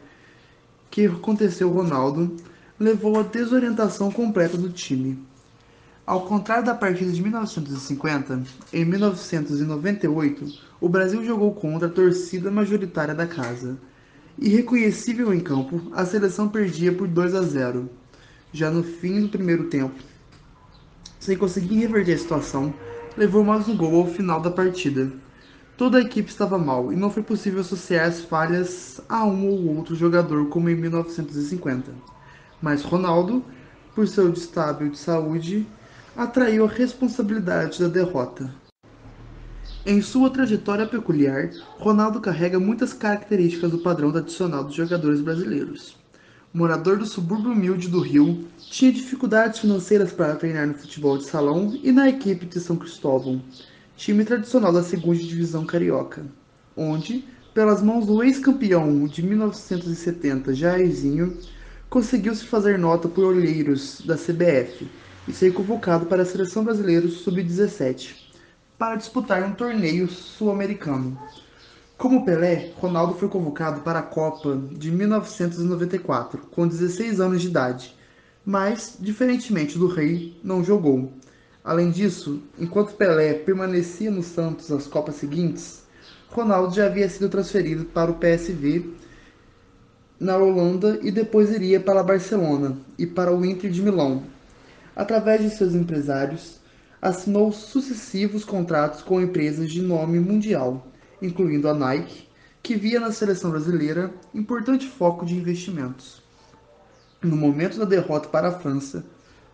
que aconteceu Ronaldo levou à desorientação completa do time. Ao contrário da partida de 1950, em 1998 o Brasil jogou contra a torcida majoritária da casa. Irreconhecível em campo, a seleção perdia por 2 a 0. Já no fim do primeiro tempo, sem conseguir reverter a situação, levou mais um gol ao final da partida. Toda a equipe estava mal e não foi possível associar as falhas a um ou outro jogador como em 1950. Mas Ronaldo, por seu estável de saúde, atraiu a responsabilidade da derrota. Em sua trajetória peculiar, Ronaldo carrega muitas características do padrão tradicional dos jogadores brasileiros. Morador do subúrbio humilde do Rio, tinha dificuldades financeiras para treinar no futebol de salão e na equipe de São Cristóvão, time tradicional da segunda divisão carioca, onde, pelas mãos do ex-campeão de 1970 Jairzinho, conseguiu se fazer nota por olheiros da CBF e ser convocado para a seleção brasileira sub-17 para disputar um torneio sul-americano. Como Pelé, Ronaldo foi convocado para a Copa de 1994, com 16 anos de idade, mas, diferentemente do Rei, não jogou. Além disso, enquanto Pelé permanecia no Santos as Copas seguintes, Ronaldo já havia sido transferido para o PSV na Holanda e depois iria para Barcelona e para o Inter de Milão. Através de seus empresários, assinou sucessivos contratos com empresas de nome mundial, incluindo a Nike, que via na seleção brasileira importante foco de investimentos. No momento da derrota para a França,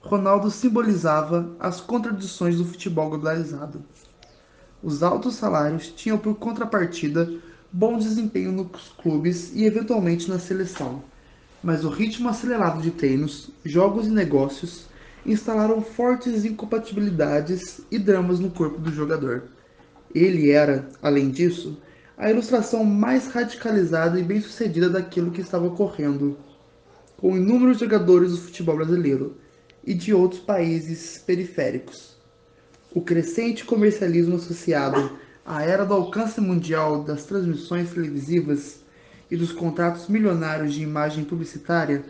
Ronaldo simbolizava as contradições do futebol globalizado. Os altos salários tinham por contrapartida bom desempenho nos clubes e eventualmente na seleção, mas o ritmo acelerado de treinos, jogos e negócios instalaram fortes incompatibilidades e dramas no corpo do jogador. Ele era, além disso, a ilustração mais radicalizada e bem-sucedida daquilo que estava ocorrendo com inúmeros jogadores do futebol brasileiro e de outros países periféricos. O crescente comercialismo associado à era do alcance mundial das transmissões televisivas e dos contratos milionários de imagem publicitária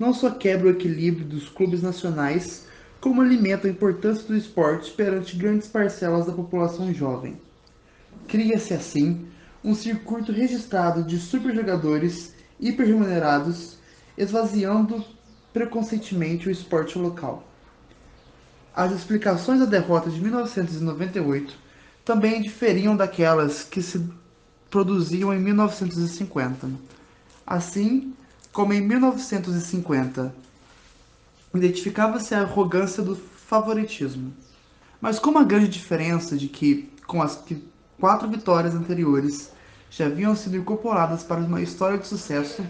não só quebra o equilíbrio dos clubes nacionais, como alimenta a importância do esporte perante grandes parcelas da população jovem. Cria-se assim um circuito registrado de superjogadores hiperremunerados, esvaziando preconceituosamente o esporte local. As explicações da derrota de 1998 também diferiam daquelas que se produziam em 1950. Assim, como em 1950 identificava-se a arrogância do favoritismo. Mas com uma grande diferença de que, com as que quatro vitórias anteriores já haviam sido incorporadas para uma história de sucesso,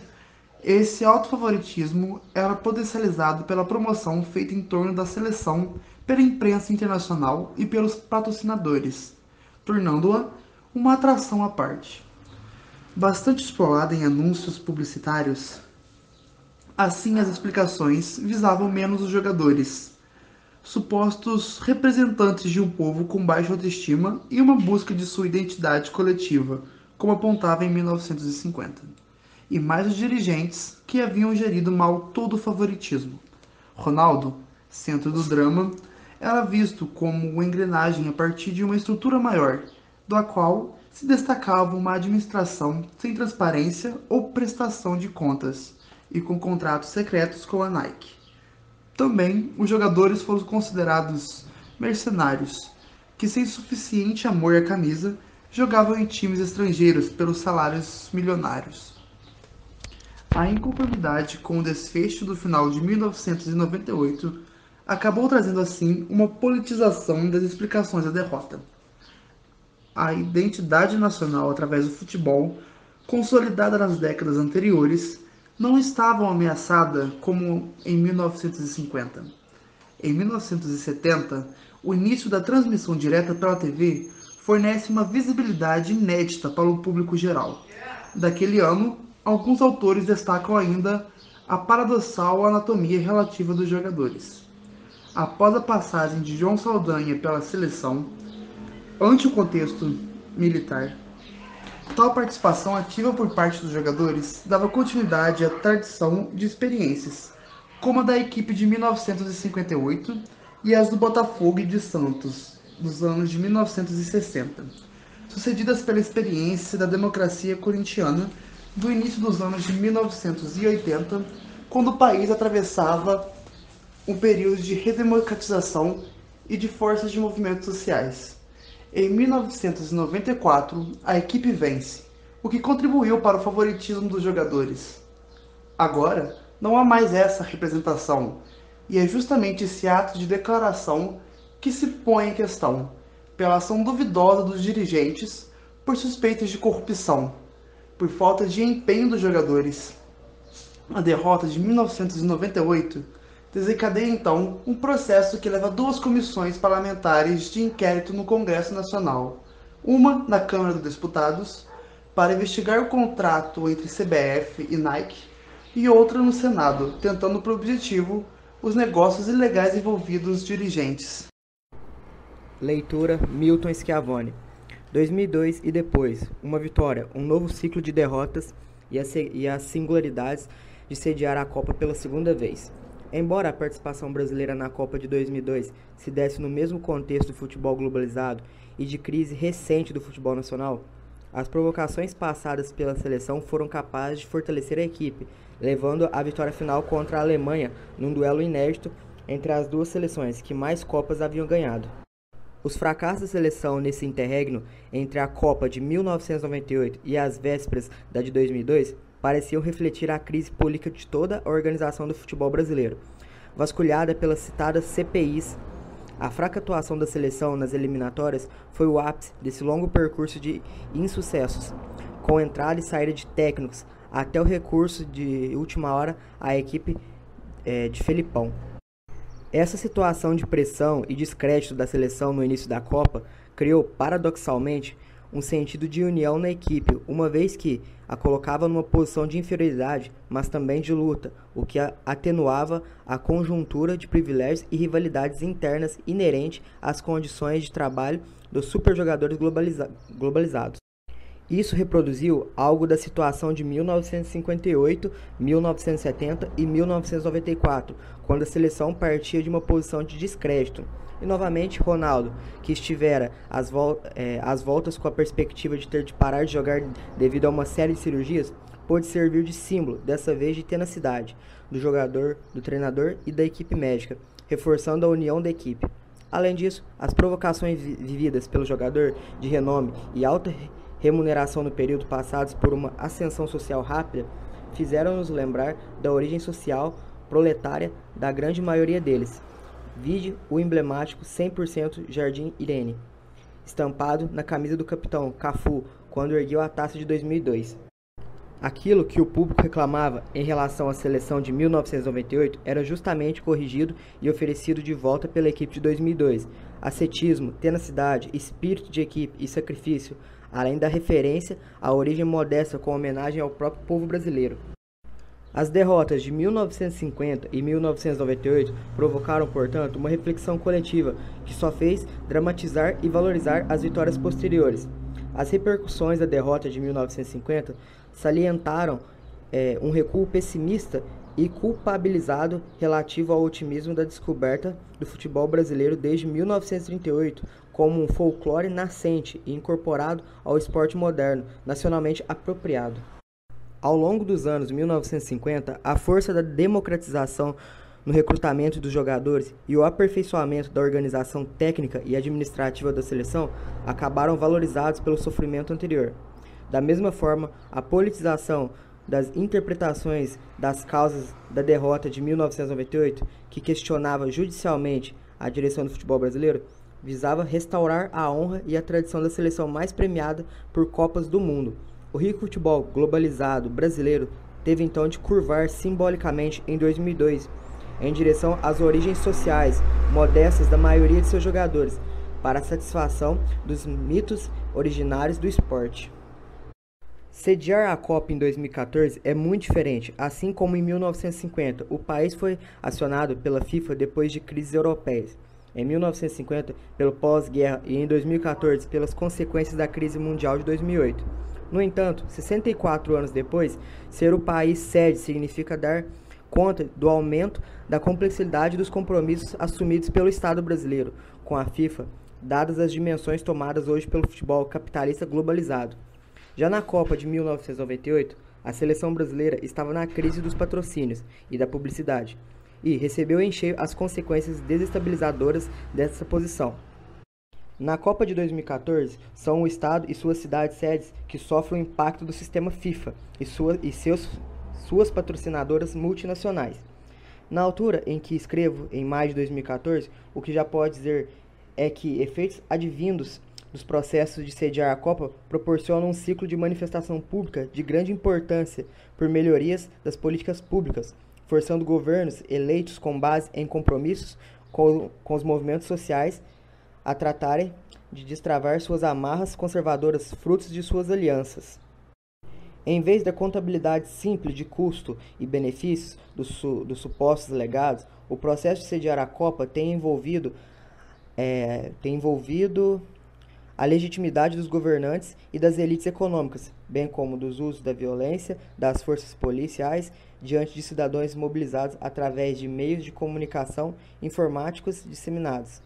esse autofavoritismo era potencializado pela promoção feita em torno da seleção pela imprensa internacional e pelos patrocinadores, tornando-a uma atração à parte. Bastante explorada em anúncios publicitários, Assim, as explicações visavam menos os jogadores, supostos representantes de um povo com baixa autoestima e uma busca de sua identidade coletiva, como apontava em 1950, e mais os dirigentes que haviam gerido mal todo o favoritismo. Ronaldo, centro do drama, era visto como uma engrenagem a partir de uma estrutura maior, da qual se destacava uma administração sem transparência ou prestação de contas e com contratos secretos com a Nike. Também os jogadores foram considerados mercenários, que sem suficiente amor à camisa jogavam em times estrangeiros pelos salários milionários. A inconformidade com o desfecho do final de 1998 acabou trazendo assim uma politização das explicações da derrota. A identidade nacional através do futebol, consolidada nas décadas anteriores, não estavam ameaçadas como em 1950. Em 1970, o início da transmissão direta pela TV fornece uma visibilidade inédita para o público geral. Daquele ano, alguns autores destacam ainda a paradoxal anatomia relativa dos jogadores. Após a passagem de João Saldanha pela seleção, ante o contexto militar, Tal participação ativa por parte dos jogadores dava continuidade à tradição de experiências, como a da equipe de 1958 e as do Botafogo e de Santos, dos anos de 1960, sucedidas pela experiência da democracia corintiana do início dos anos de 1980, quando o país atravessava um período de redemocratização e de forças de movimentos sociais. Em 1994, a equipe vence, o que contribuiu para o favoritismo dos jogadores. Agora, não há mais essa representação, e é justamente esse ato de declaração que se põe em questão, pela ação duvidosa dos dirigentes, por suspeitas de corrupção, por falta de empenho dos jogadores. A derrota de 1998 desencadeia então um processo que leva duas comissões parlamentares de inquérito no Congresso Nacional, uma na Câmara dos Deputados, para investigar o contrato entre CBF e Nike, e outra no Senado, tentando por objetivo os negócios ilegais envolvidos dirigentes. Leitura Milton Schiavone 2002 e depois, uma vitória, um novo ciclo de derrotas e, as singularidades de sediar a Copa pela segunda vez. Embora a participação brasileira na Copa de 2002 se desse no mesmo contexto do futebol globalizado e de crise recente do futebol nacional, as provocações passadas pela seleção foram capazes de fortalecer a equipe, levando à vitória final contra a Alemanha num duelo inédito entre as duas seleções que mais Copas haviam ganhado. Os fracassos da seleção nesse interregno entre a Copa de 1998 e as vésperas da de 2002 pareciam refletir a crise política de toda a organização do futebol brasileiro. Vasculhada pelas citadas CPIs, a fraca atuação da seleção nas eliminatórias foi o ápice desse longo percurso de insucessos, com entrada e saída de técnicos, até o recurso de última hora à equipe é, de Felipão. Essa situação de pressão e descrédito da seleção no início da Copa criou, paradoxalmente, um sentido de união na equipe, uma vez que a colocava numa posição de inferioridade, mas também de luta, o que atenuava a conjuntura de privilégios e rivalidades internas inerente às condições de trabalho dos superjogadores globaliza globalizados. Isso reproduziu algo da situação de 1958, 1970 e 1994, quando a seleção partia de uma posição de descrédito. E novamente, Ronaldo, que estivera às, vol é, voltas com a perspectiva de ter de parar de jogar devido a uma série de cirurgias, pôde servir de símbolo, dessa vez de tenacidade, do jogador, do treinador e da equipe médica, reforçando a união da equipe. Além disso, as provocações vividas pelo jogador de renome e alta remuneração no período passados por uma ascensão social rápida fizeram-nos lembrar da origem social proletária da grande maioria deles. Vide o emblemático 100% Jardim Irene, estampado na camisa do capitão Cafu quando ergueu a taça de 2002. Aquilo que o público reclamava em relação à seleção de 1998 era justamente corrigido e oferecido de volta pela equipe de 2002. Ascetismo, tenacidade, espírito de equipe e sacrifício além da referência à origem modesta com homenagem ao próprio povo brasileiro. As derrotas de 1950 e 1998 provocaram, portanto, uma reflexão coletiva que só fez dramatizar e valorizar as vitórias posteriores. As repercussões da derrota de 1950 salientaram é, um recuo pessimista e culpabilizado relativo ao otimismo da descoberta do futebol brasileiro desde 1938 como um folclore nascente e incorporado ao esporte moderno, nacionalmente apropriado. Ao longo dos anos 1950, a força da democratização no recrutamento dos jogadores e o aperfeiçoamento da organização técnica e administrativa da seleção acabaram valorizados pelo sofrimento anterior. Da mesma forma, a politização das interpretações das causas da derrota de 1998, que questionava judicialmente a direção do futebol brasileiro, visava restaurar a honra e a tradição da seleção mais premiada por Copas do Mundo. O rico futebol globalizado brasileiro teve então de curvar simbolicamente em 2002 em direção às origens sociais modestas da maioria de seus jogadores, para a satisfação dos mitos originários do esporte. Sediar a Copa em 2014 é muito diferente, assim como em 1950. O país foi acionado pela FIFA depois de crises europeias em 1950 pelo pós-guerra e em 2014 pelas consequências da crise mundial de 2008. No entanto, 64 anos depois, ser o país sede significa dar conta do aumento da complexidade dos compromissos assumidos pelo Estado brasileiro com a FIFA, dadas as dimensões tomadas hoje pelo futebol capitalista globalizado. Já na Copa de 1998, a seleção brasileira estava na crise dos patrocínios e da publicidade e recebeu em cheio as consequências desestabilizadoras dessa posição. Na Copa de 2014, são o Estado e suas cidades sedes que sofrem o impacto do sistema FIFA e, sua, e seus, suas patrocinadoras multinacionais. Na altura em que escrevo, em maio de 2014, o que já pode dizer é que efeitos advindos dos processos de sediar a Copa proporcionam um ciclo de manifestação pública de grande importância por melhorias das políticas públicas, forçando governos eleitos com base em compromissos com, com os movimentos sociais a tratarem de destravar suas amarras conservadoras frutos de suas alianças. Em vez da contabilidade simples de custo e benefícios dos, su dos supostos legados, o processo de sediar a Copa tem envolvido, é, tem envolvido a legitimidade dos governantes e das elites econômicas, bem como dos usos da violência das forças policiais diante de cidadãos mobilizados através de meios de comunicação informáticos disseminados.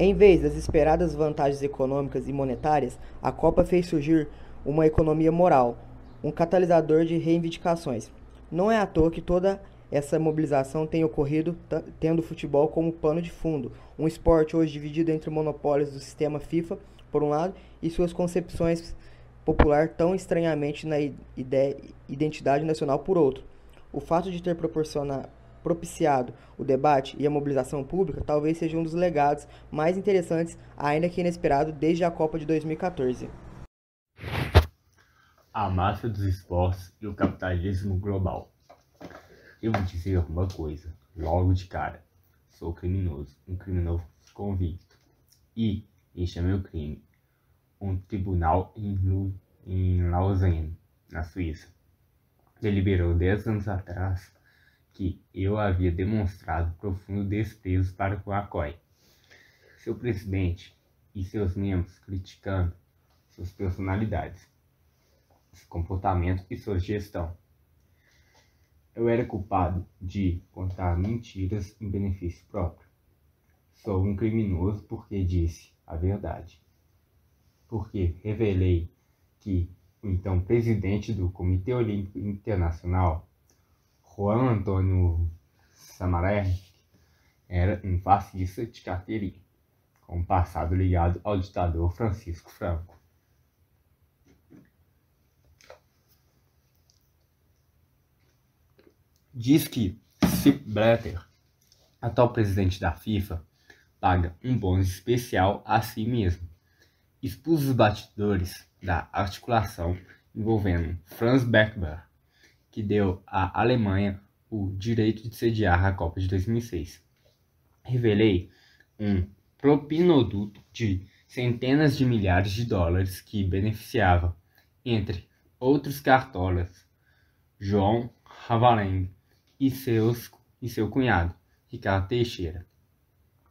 Em vez das esperadas vantagens econômicas e monetárias, a Copa fez surgir uma economia moral, um catalisador de reivindicações. Não é à toa que toda essa mobilização tem ocorrido tendo o futebol como pano de fundo, um esporte hoje dividido entre monopólios do sistema FIFA, por um lado, e suas concepções popular tão estranhamente na identidade nacional, por outro. O fato de ter proporcionado propiciado o debate e a mobilização pública talvez seja um dos legados mais interessantes, ainda que inesperado, desde a Copa de 2014. A massa dos esportes e o capitalismo global. Eu vou dizer uma coisa, logo de cara. Sou criminoso, um criminoso convicto. E este é meu crime. Um tribunal em, em Lausanne, na Suíça, deliberou 10 anos atrás que eu havia demonstrado profundo desprezo para com a COI, seu presidente e seus membros criticando suas personalidades, seu comportamento e sua gestão. Eu era culpado de contar mentiras em benefício próprio. Sou um criminoso porque disse a verdade. Porque revelei que o então presidente do Comitê Olímpico Internacional Juan Antônio Samaré era um fascista de carteirinha, com um passado ligado ao ditador Francisco Franco. Diz que Sepp Blatter, atual presidente da FIFA, paga um bônus especial a si mesmo. Expus os batidores da articulação envolvendo Franz Beckenbauer que deu à Alemanha o direito de sediar a Copa de 2006. Revelei um propinoduto de centenas de milhares de dólares que beneficiava, entre outros cartolas, João Havaleng e, seus, e seu cunhado, Ricardo Teixeira.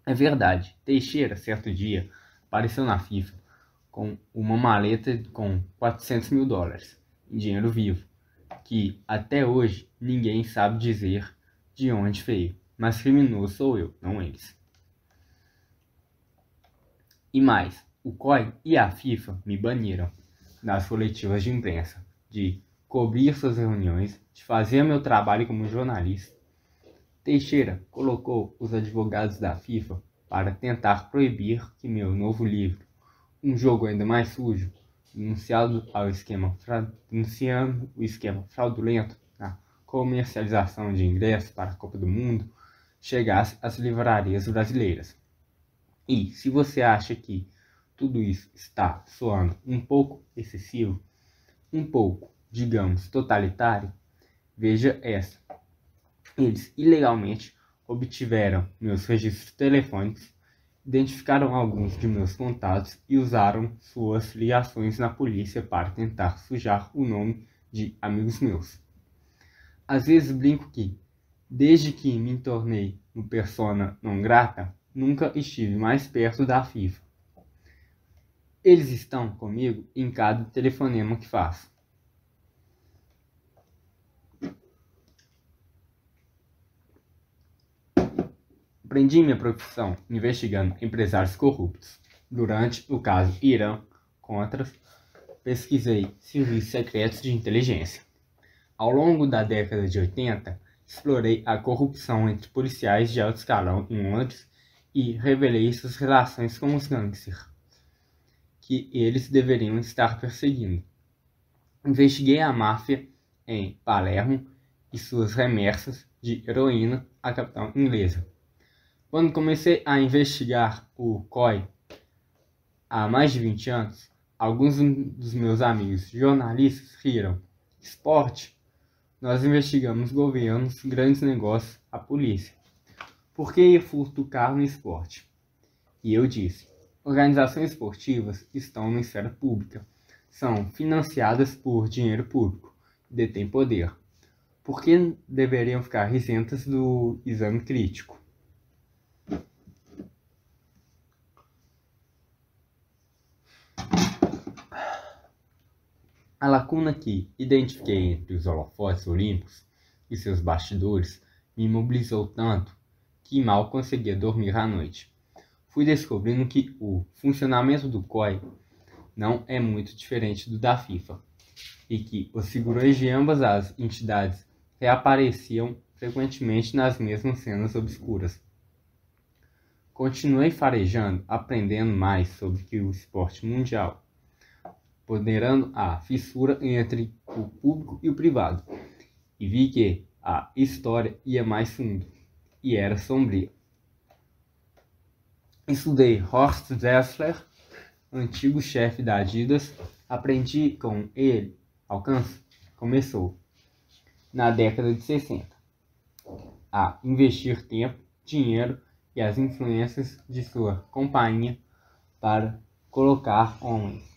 É verdade, Teixeira, certo dia, apareceu na FIFA com uma maleta com 400 mil dólares em dinheiro vivo que até hoje ninguém sabe dizer de onde veio, mas criminoso sou eu, não eles. E mais, o COI e a FIFA me baniram das coletivas de imprensa, de cobrir suas reuniões, de fazer meu trabalho como jornalista. Teixeira colocou os advogados da FIFA para tentar proibir que meu novo livro, um jogo ainda mais sujo, denunciado ao esquema, denunciando o esquema fraudulento na comercialização de ingressos para a Copa do Mundo, chegasse às livrarias brasileiras. E se você acha que tudo isso está soando um pouco excessivo, um pouco, digamos, totalitário, veja essa. Eles ilegalmente obtiveram meus registros telefônicos identificaram alguns de meus contatos e usaram suas ligações na polícia para tentar sujar o nome de amigos meus. Às vezes brinco que, desde que me tornei uma persona não grata, nunca estive mais perto da FIFA. Eles estão comigo em cada telefonema que faço. Aprendi minha profissão investigando empresários corruptos. Durante o caso Irã contra, pesquisei serviços secretos de inteligência. Ao longo da década de 80, explorei a corrupção entre policiais de alto escalão em Londres e revelei suas relações com os gangsters que eles deveriam estar perseguindo. Investiguei a máfia em Palermo e suas remessas de heroína à capital inglesa. Quando comecei a investigar o COI há mais de 20 anos, alguns dos meus amigos jornalistas riram. Esporte? Nós investigamos governos, grandes negócios, a polícia. Por que ia furtucar no esporte? E eu disse: Organizações esportivas estão na esfera pública, são financiadas por dinheiro público detêm poder. Por que deveriam ficar isentas do exame crítico? A lacuna que identifiquei entre os holofotes olímpicos e seus bastidores me imobilizou tanto que mal conseguia dormir à noite fui descobrindo que o funcionamento do COI não é muito diferente do da FIFA e que os figurões de ambas as entidades reapareciam frequentemente nas mesmas cenas obscuras. Continuei farejando, aprendendo mais sobre o esporte mundial, ponderando a fissura entre o público e o privado, e vi que a história ia mais fundo e era sombria. Estudei Horst Dassler, antigo chefe da Adidas. Aprendi com ele. Alcance começou na década de 60 a investir tempo, dinheiro e as influências de sua companhia para colocar homens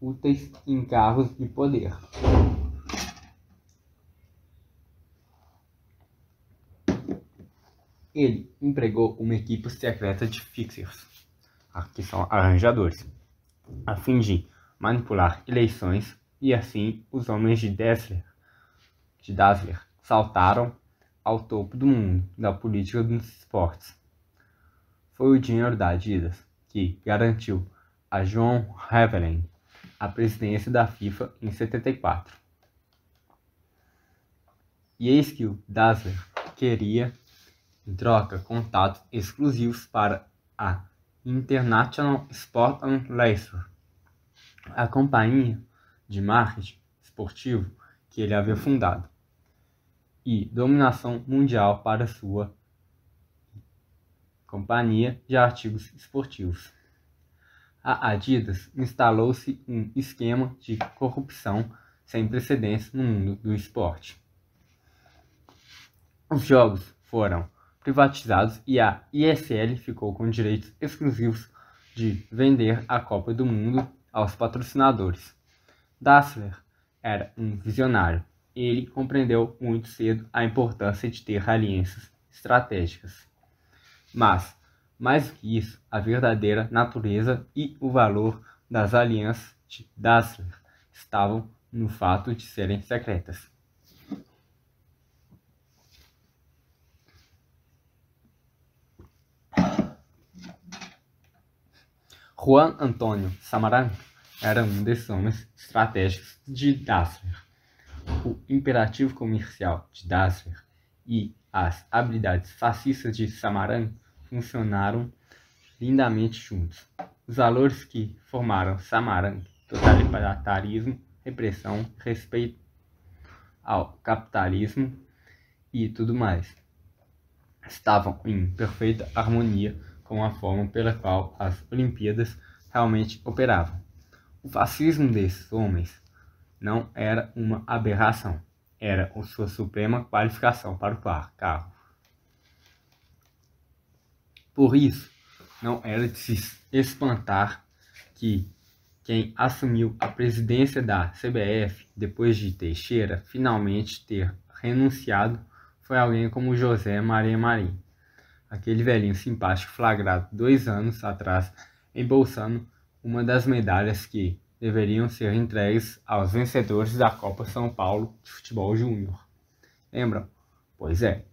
úteis em carros de poder. Ele empregou uma equipe secreta de fixers, que são arranjadores, a fim de manipular eleições e assim os homens de Dassler, de Dassler saltaram ao topo do mundo da política dos esportes. Foi o dinheiro da Adidas que garantiu a John Haveling a presidência da FIFA em 74. E eis que o Dassler queria em troca contatos exclusivos para a International Sport and Leisure, a companhia de marketing esportivo que ele havia fundado, e dominação mundial para sua companhia de artigos esportivos. A Adidas instalou-se um esquema de corrupção sem precedentes no mundo do esporte. Os jogos foram privatizados e a ISL ficou com direitos exclusivos de vender a Copa do Mundo aos patrocinadores. Dassler era um visionário. Ele compreendeu muito cedo a importância de ter alianças estratégicas. Mas, mais que isso, a verdadeira natureza e o valor das alianças de Dassler estavam no fato de serem secretas. Juan Antônio Samaranch era um desses homens estratégicos de Dassler. O imperativo comercial de Dassler e as habilidades fascistas de Samaranch funcionaram lindamente juntos. Os valores que formaram Samaranch, totalitarismo, repressão, respeito ao capitalismo e tudo mais, estavam em perfeita harmonia com a forma pela qual as Olimpíadas realmente operavam. O fascismo desses homens não era uma aberração, era sua suprema qualificação para o carro. Por isso, não era de se espantar que quem assumiu a presidência da CBF depois de Teixeira finalmente ter renunciado foi alguém como José Maria Marim aquele velhinho simpático flagrado dois anos atrás embolsando uma das medalhas que deveriam ser entregues aos vencedores da Copa São Paulo de Futebol Júnior. Lembram? Pois é,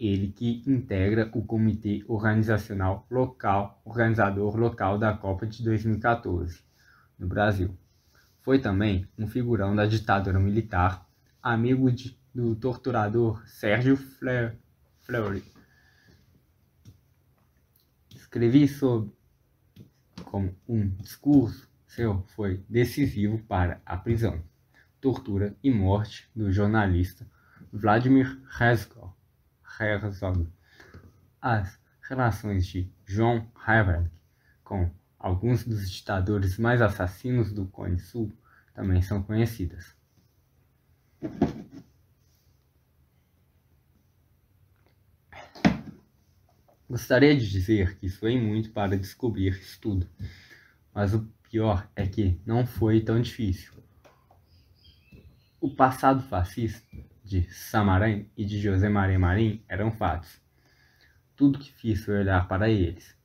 ele que integra o comitê organizacional local, organizador local da Copa de 2014 no Brasil. Foi também um figurão da ditadura militar, amigo de do torturador Sérgio Fleury. Escrevi sobre como um discurso seu foi decisivo para a prisão, tortura e morte do jornalista Vladimir Herzog. As relações de João Herzog com alguns dos ditadores mais assassinos do Cone Sul também são conhecidas. Gostaria de dizer que suei muito para descobrir isso tudo, mas o pior é que não foi tão difícil. O passado fascista de Samaran e de José Maria Marim eram fatos. Tudo que fiz foi olhar para eles.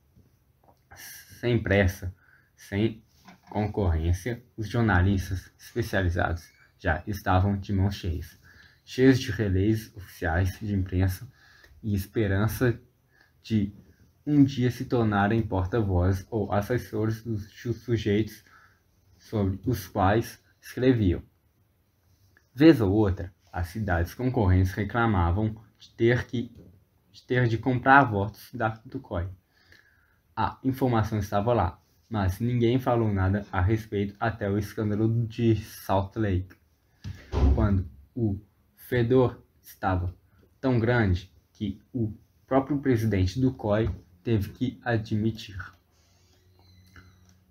Sem pressa, sem concorrência, os jornalistas especializados já estavam de mãos cheias, cheios de relés oficiais de imprensa e esperança de um dia se tornarem porta-vozes ou assessores dos sujeitos sobre os quais escreviam. Vez ou outra, as cidades concorrentes reclamavam de ter, que, de, ter de comprar votos da, COI. A informação estava lá, mas ninguém falou nada a respeito até o escândalo de Salt Lake, quando o fedor estava tão grande que o próprio presidente do COI teve que admitir.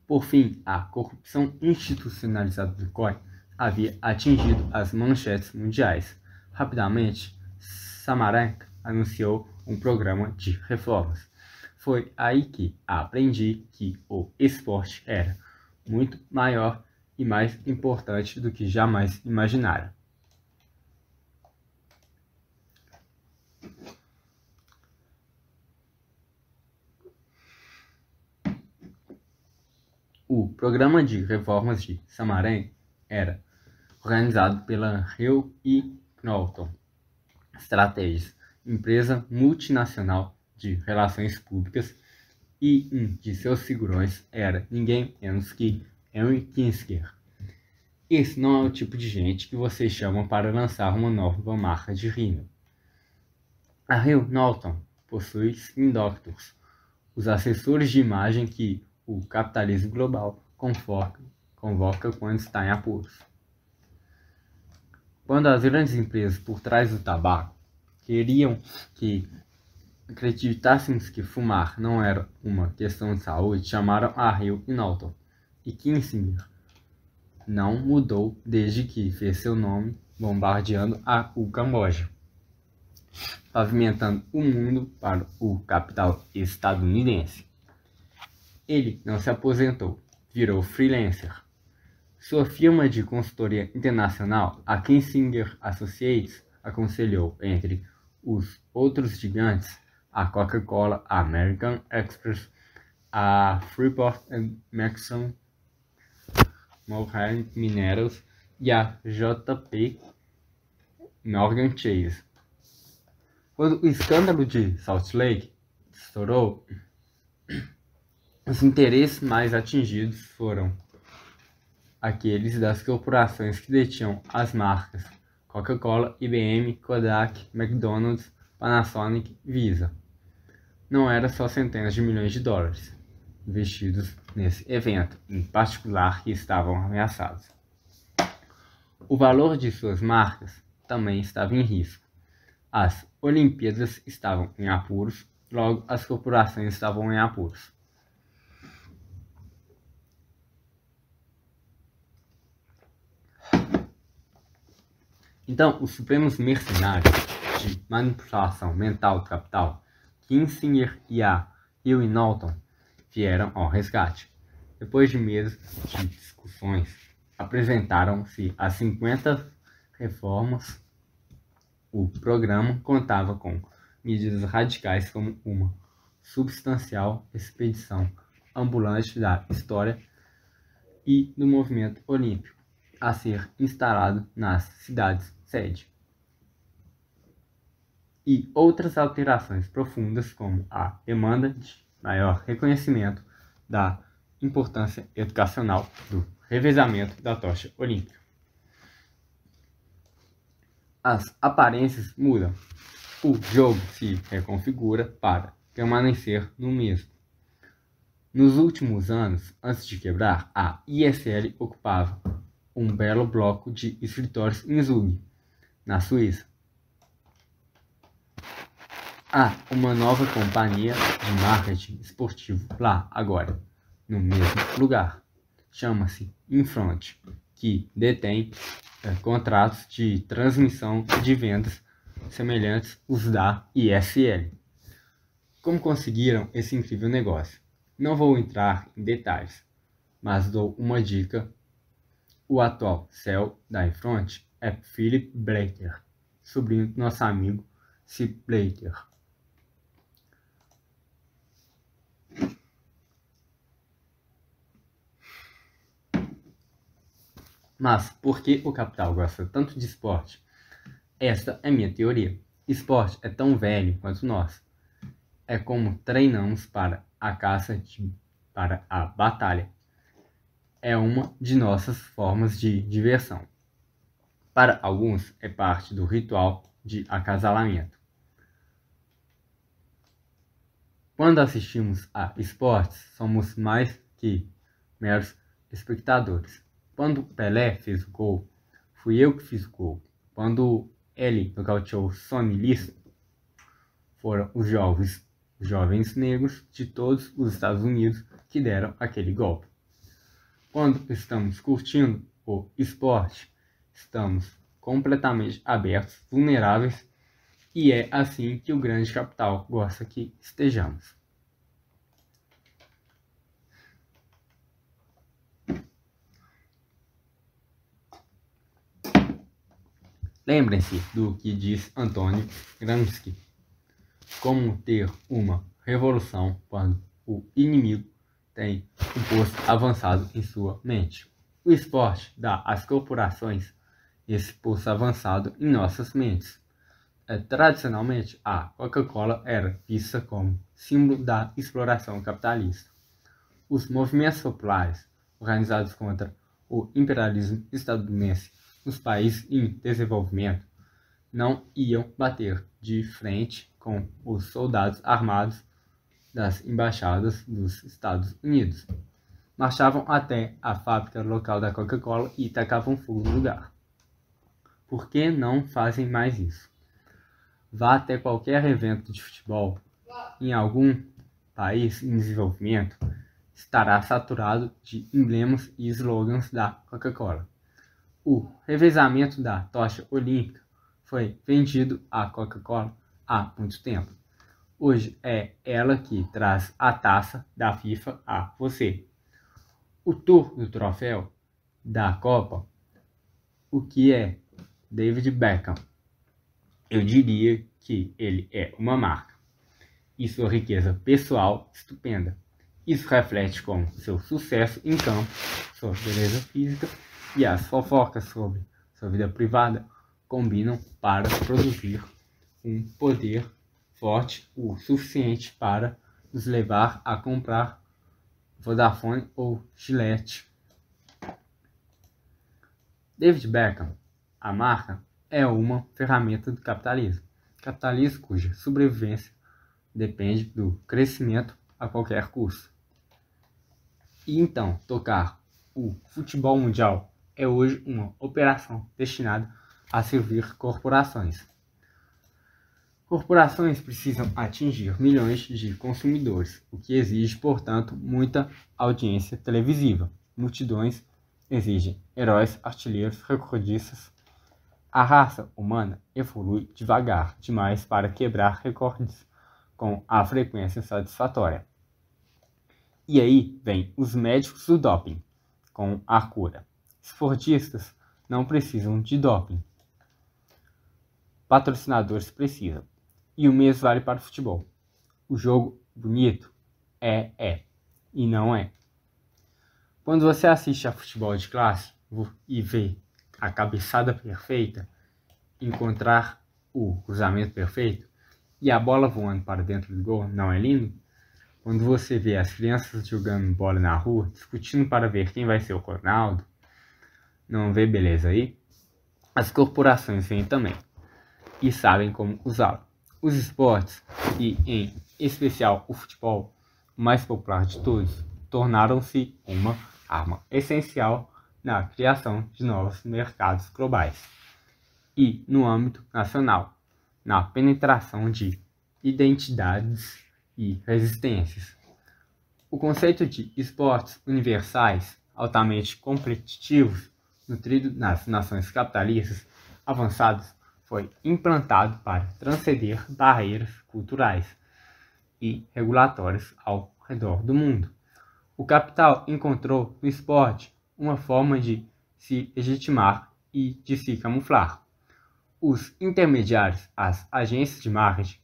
Por fim, a corrupção institucionalizada do COI havia atingido as manchetes mundiais. Rapidamente, Samaranch anunciou um programa de reformas foi aí que aprendi que o esporte era muito maior e mais importante do que jamais imaginara. O programa de reformas de Samarém era organizado pela Hill e Knowlton Strategies, empresa multinacional de Relações Públicas e um de seus figurões era ninguém menos que Henry Kinsker. Esse não é o tipo de gente que vocês chamam para lançar uma nova marca de rino. A Hill Norton possui spin doctors, os assessores de imagem que o capitalismo global convoca quando está em apuros. Quando as grandes empresas por trás do tabaco queriam que acreditássemos que fumar não era uma questão de saúde, chamaram a Hill e Norton. E Kissinger não mudou desde que fez seu nome bombardeando a, o Camboja, pavimentando o mundo para o capital estadunidense. Ele não se aposentou, virou freelancer. Sua firma de consultoria internacional, a Kissinger Associates, aconselhou, entre os outros gigantes, a Coca-Cola, a American Express, a Freeport Maxon, Mulholland Minerals e a JP Morgan Chase. Quando o escândalo de Salt Lake estourou, os interesses mais atingidos foram aqueles das corporações que detinham as marcas Coca-Cola, IBM, Kodak, McDonald's, Panasonic, Visa não era só centenas de milhões de dólares investidos nesse evento, em particular, que estavam ameaçados. O valor de suas marcas também estava em risco. As Olimpíadas estavam em apuros, logo as corporações estavam em apuros. Então, os supremos mercenários de manipulação mental do capital Kinsinger e a Hill e Norton vieram ao resgate. Depois de meses de discussões, apresentaram-se as 50 reformas. O programa contava com medidas radicais como uma substancial expedição ambulante da história e do movimento olímpico a ser instalado nas cidades sede e outras alterações profundas, como a demanda de maior reconhecimento da importância educacional do revezamento da tocha olímpica. as aparências mudam. O jogo se reconfigura para permanecer no mesmo. Nos últimos anos, antes de quebrar, a ISL ocupava um belo bloco de escritórios em Zug, na Suíça. Há uma nova companhia de marketing esportivo lá agora, no mesmo lugar. Chama-se Infront, que detém é, contratos de transmissão de vendas semelhantes aos da ISL. Como conseguiram esse incrível negócio? Não vou entrar em detalhes, mas dou uma dica. O atual CEO da Infront é Philip Blaker, sobrinho do nosso amigo Cip Blaker. Mas por que o capital gosta tanto de esporte? Esta é minha teoria. Esporte é tão velho quanto nós. É como treinamos para a caça de, para a batalha. É uma de nossas formas de diversão. Para alguns, é parte do ritual de acasalamento. Quando assistimos a esportes, somos mais que meros espectadores. Quando Pelé fez o gol, fui eu que fiz o gol. Quando ele nocauteou Sonny Liston, foram os jovens jovens negros de todos os Estados Unidos que deram aquele golpe. Quando estamos curtindo o esporte, estamos completamente abertos, vulneráveis, e é assim que o grande capital gosta que estejamos. Lembrem-se do que diz Antônio Gramsci como ter uma revolução quando o inimigo tem um posto avançado em sua mente. O esporte dá às corporações esse posto avançado em nossas mentes. É, tradicionalmente, a Coca-Cola era vista como símbolo da exploração capitalista. Os movimentos populares, organizados contra o imperialismo estadunidense nos países em desenvolvimento, não iam bater de frente com os soldados armados das embaixadas dos Estados Unidos. Marchavam até a fábrica local da Coca-Cola e tacavam fogo no lugar. Por que não fazem mais isso? Vá até qualquer evento de futebol em algum país em desenvolvimento, estará saturado de emblemas e slogans da Coca-Cola. O revezamento da tocha olímpica foi vendido à Coca-Cola há muito tempo. Hoje é ela que traz a taça da FIFA a você. O tour do troféu da Copa, o que é David Beckham? Eu diria que ele é uma marca e sua riqueza pessoal estupenda. Isso reflete como seu sucesso em campo, sua beleza física e as fofocas sobre sua vida privada combinam para produzir um poder forte o suficiente para nos levar a comprar Vodafone ou Gillette. David Beckham, a marca, é uma ferramenta do capitalismo. Capitalismo cuja sobrevivência depende do crescimento a qualquer custo. E então, tocar o futebol mundial é hoje uma operação destinada a servir corporações. Corporações precisam atingir milhões de consumidores, o que exige, portanto, muita audiência televisiva. Multidões exigem heróis, artilheiros, recordistas. A raça humana evolui devagar demais para quebrar recordes com a frequência satisfatória. E aí vem os médicos do doping com a cura. Esportistas não precisam de doping. Patrocinadores precisam. E o mesmo vale para o futebol. O jogo bonito é é e não é. Quando você assiste a futebol de classe e vê a cabeçada perfeita, encontrar o cruzamento perfeito e a bola voando para dentro do gol, não é lindo? Quando você vê as crianças jogando bola na rua, discutindo para ver quem vai ser o Ronaldo, não vê beleza aí? As corporações vêm também. e sabem como usá-lo. Os esportes, e em especial o futebol, mais popular de todos, tornaram-se uma arma essencial na criação de novos mercados globais e, no âmbito nacional, na penetração de identidades e resistências. O conceito de esportes universais altamente competitivos, nutrido nas nações capitalistas avançadas, foi implantado para transcender barreiras culturais e regulatórias ao redor do mundo. O capital encontrou no esporte uma forma de se legitimar e de se camuflar. Os intermediários, as agências de marketing,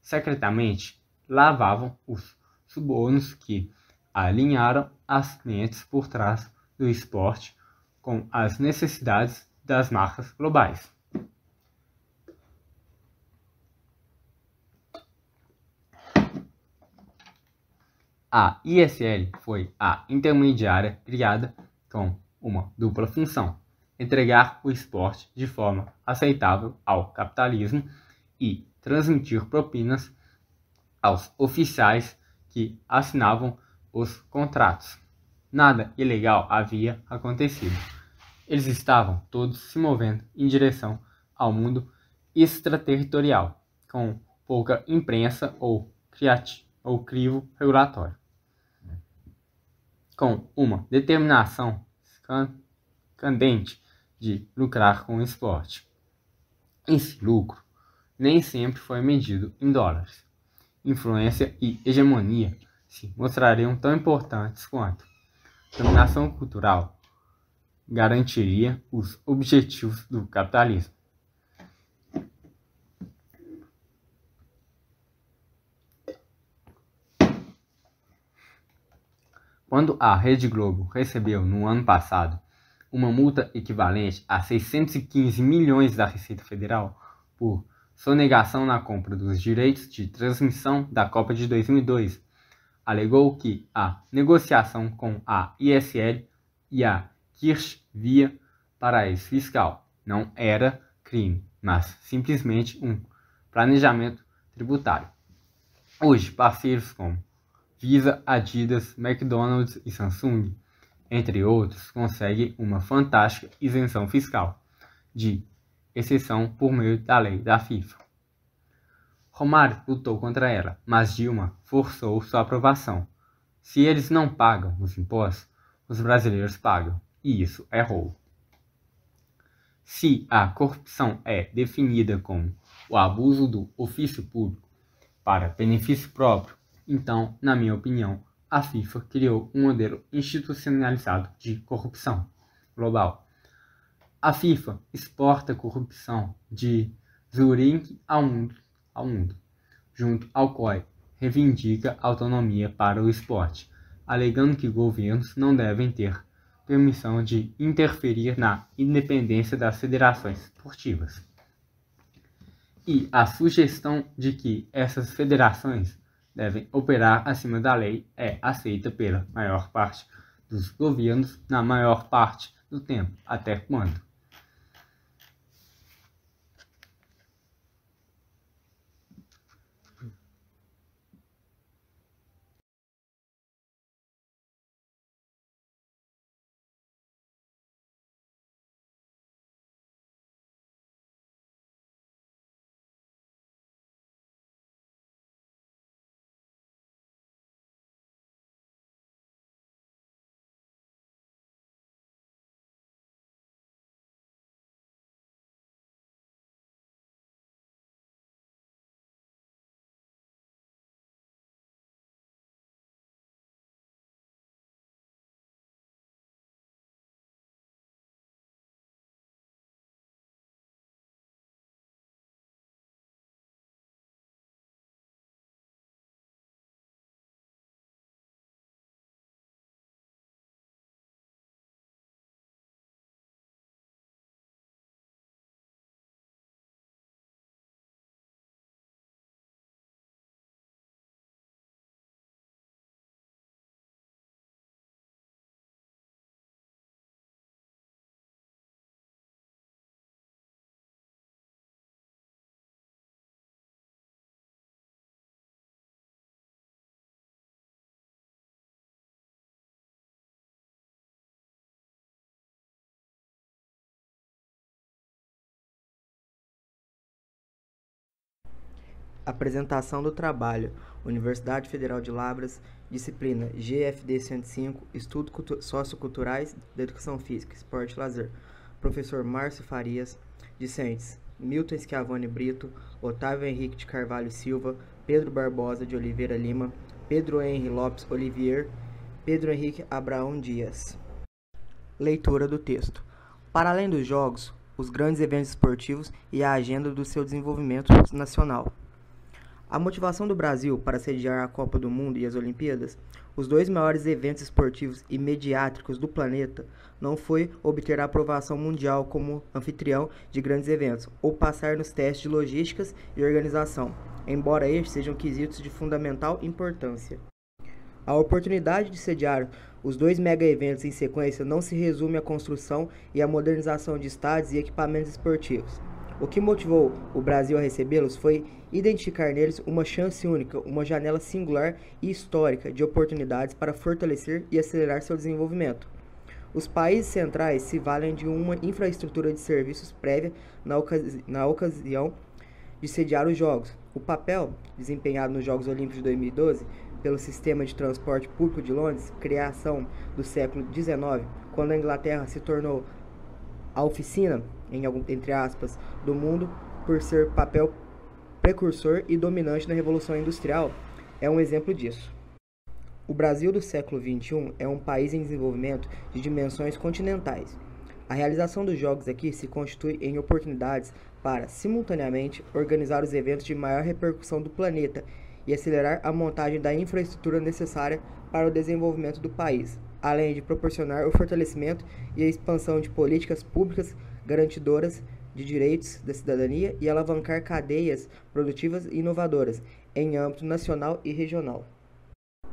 secretamente lavavam os subornos que alinharam as mentes por trás do esporte com as necessidades das marcas globais. A ISL foi a intermediária criada com uma dupla função: entregar o esporte de forma aceitável ao capitalismo e transmitir propinas aos oficiais que assinavam os contratos. Nada ilegal havia acontecido. Eles estavam todos se movendo em direção ao mundo extraterritorial, com pouca imprensa ou, ou crivo regulatório com uma determinação candente de lucrar com o esporte. Esse lucro nem sempre foi medido em dólares. Influência e hegemonia se mostrariam tão importantes quanto dominação cultural garantiria os objetivos do capitalismo. Quando a Rede Globo recebeu no ano passado uma multa equivalente a 615 milhões da Receita Federal por sonegação na compra dos direitos de transmissão da Copa de 2002, alegou que a negociação com a ISL e a Kirsch via paraíso fiscal não era crime, mas simplesmente um planejamento tributário. Hoje, parceiros como Visa, Adidas, McDonald's e Samsung, entre outros, conseguem uma fantástica isenção fiscal, de exceção por meio da lei da FIFA. Romário lutou contra ela, mas Dilma forçou sua aprovação. Se eles não pagam os impostos, os brasileiros pagam, e isso é roubo. Se a corrupção é definida como o abuso do ofício público para benefício próprio então, na minha opinião, a FIFA criou um modelo institucionalizado de corrupção global. A FIFA exporta corrupção de Zurique ao mundo, ao mundo, junto ao COI reivindica autonomia para o esporte, alegando que governos não devem ter permissão de interferir na independência das federações esportivas. E a sugestão de que essas federações devem operar acima da lei é aceita pela maior parte dos governos na maior parte do tempo. Até quando? Apresentação do trabalho. Universidade Federal de Lavras, disciplina GFD 105, Estudos Socioculturais da Educação Física, Esporte e Lazer. Professor Márcio Farias, discentes Milton Schiavone Brito, Otávio Henrique de Carvalho Silva, Pedro Barbosa de Oliveira Lima, Pedro Henrique Lopes Olivier, Pedro Henrique Abraão Dias. Leitura do texto. Para além dos jogos, os grandes eventos esportivos e a agenda do seu desenvolvimento nacional. A motivação do Brasil para sediar a Copa do Mundo e as Olimpíadas, os dois maiores eventos esportivos e mediáticos do planeta, não foi obter a aprovação mundial como anfitrião de grandes eventos ou passar nos testes de logísticas e organização, embora estes sejam quesitos de fundamental importância. A oportunidade de sediar os dois mega eventos em sequência não se resume à construção e à modernização de estádios e equipamentos esportivos. O que motivou o Brasil a recebê-los foi identificar neles uma chance única, uma janela singular e histórica de oportunidades para fortalecer e acelerar seu desenvolvimento. Os países centrais se valem de uma infraestrutura de serviços prévia na, ocasi na ocasião de sediar os Jogos. O papel desempenhado nos Jogos Olímpicos de 2012 pelo sistema de transporte público de Londres, criação do século XIX, quando a Inglaterra se tornou a oficina, em algum, entre aspas, do mundo por ser papel precursor e dominante na Revolução Industrial, é um exemplo disso. O Brasil do século XXI é um país em desenvolvimento de dimensões continentais. A realização dos Jogos aqui se constitui em oportunidades para, simultaneamente, organizar os eventos de maior repercussão do planeta e acelerar a montagem da infraestrutura necessária para o desenvolvimento do país, além de proporcionar o fortalecimento e a expansão de políticas públicas garantidoras de direitos da cidadania e alavancar cadeias produtivas e inovadoras em âmbito nacional e regional.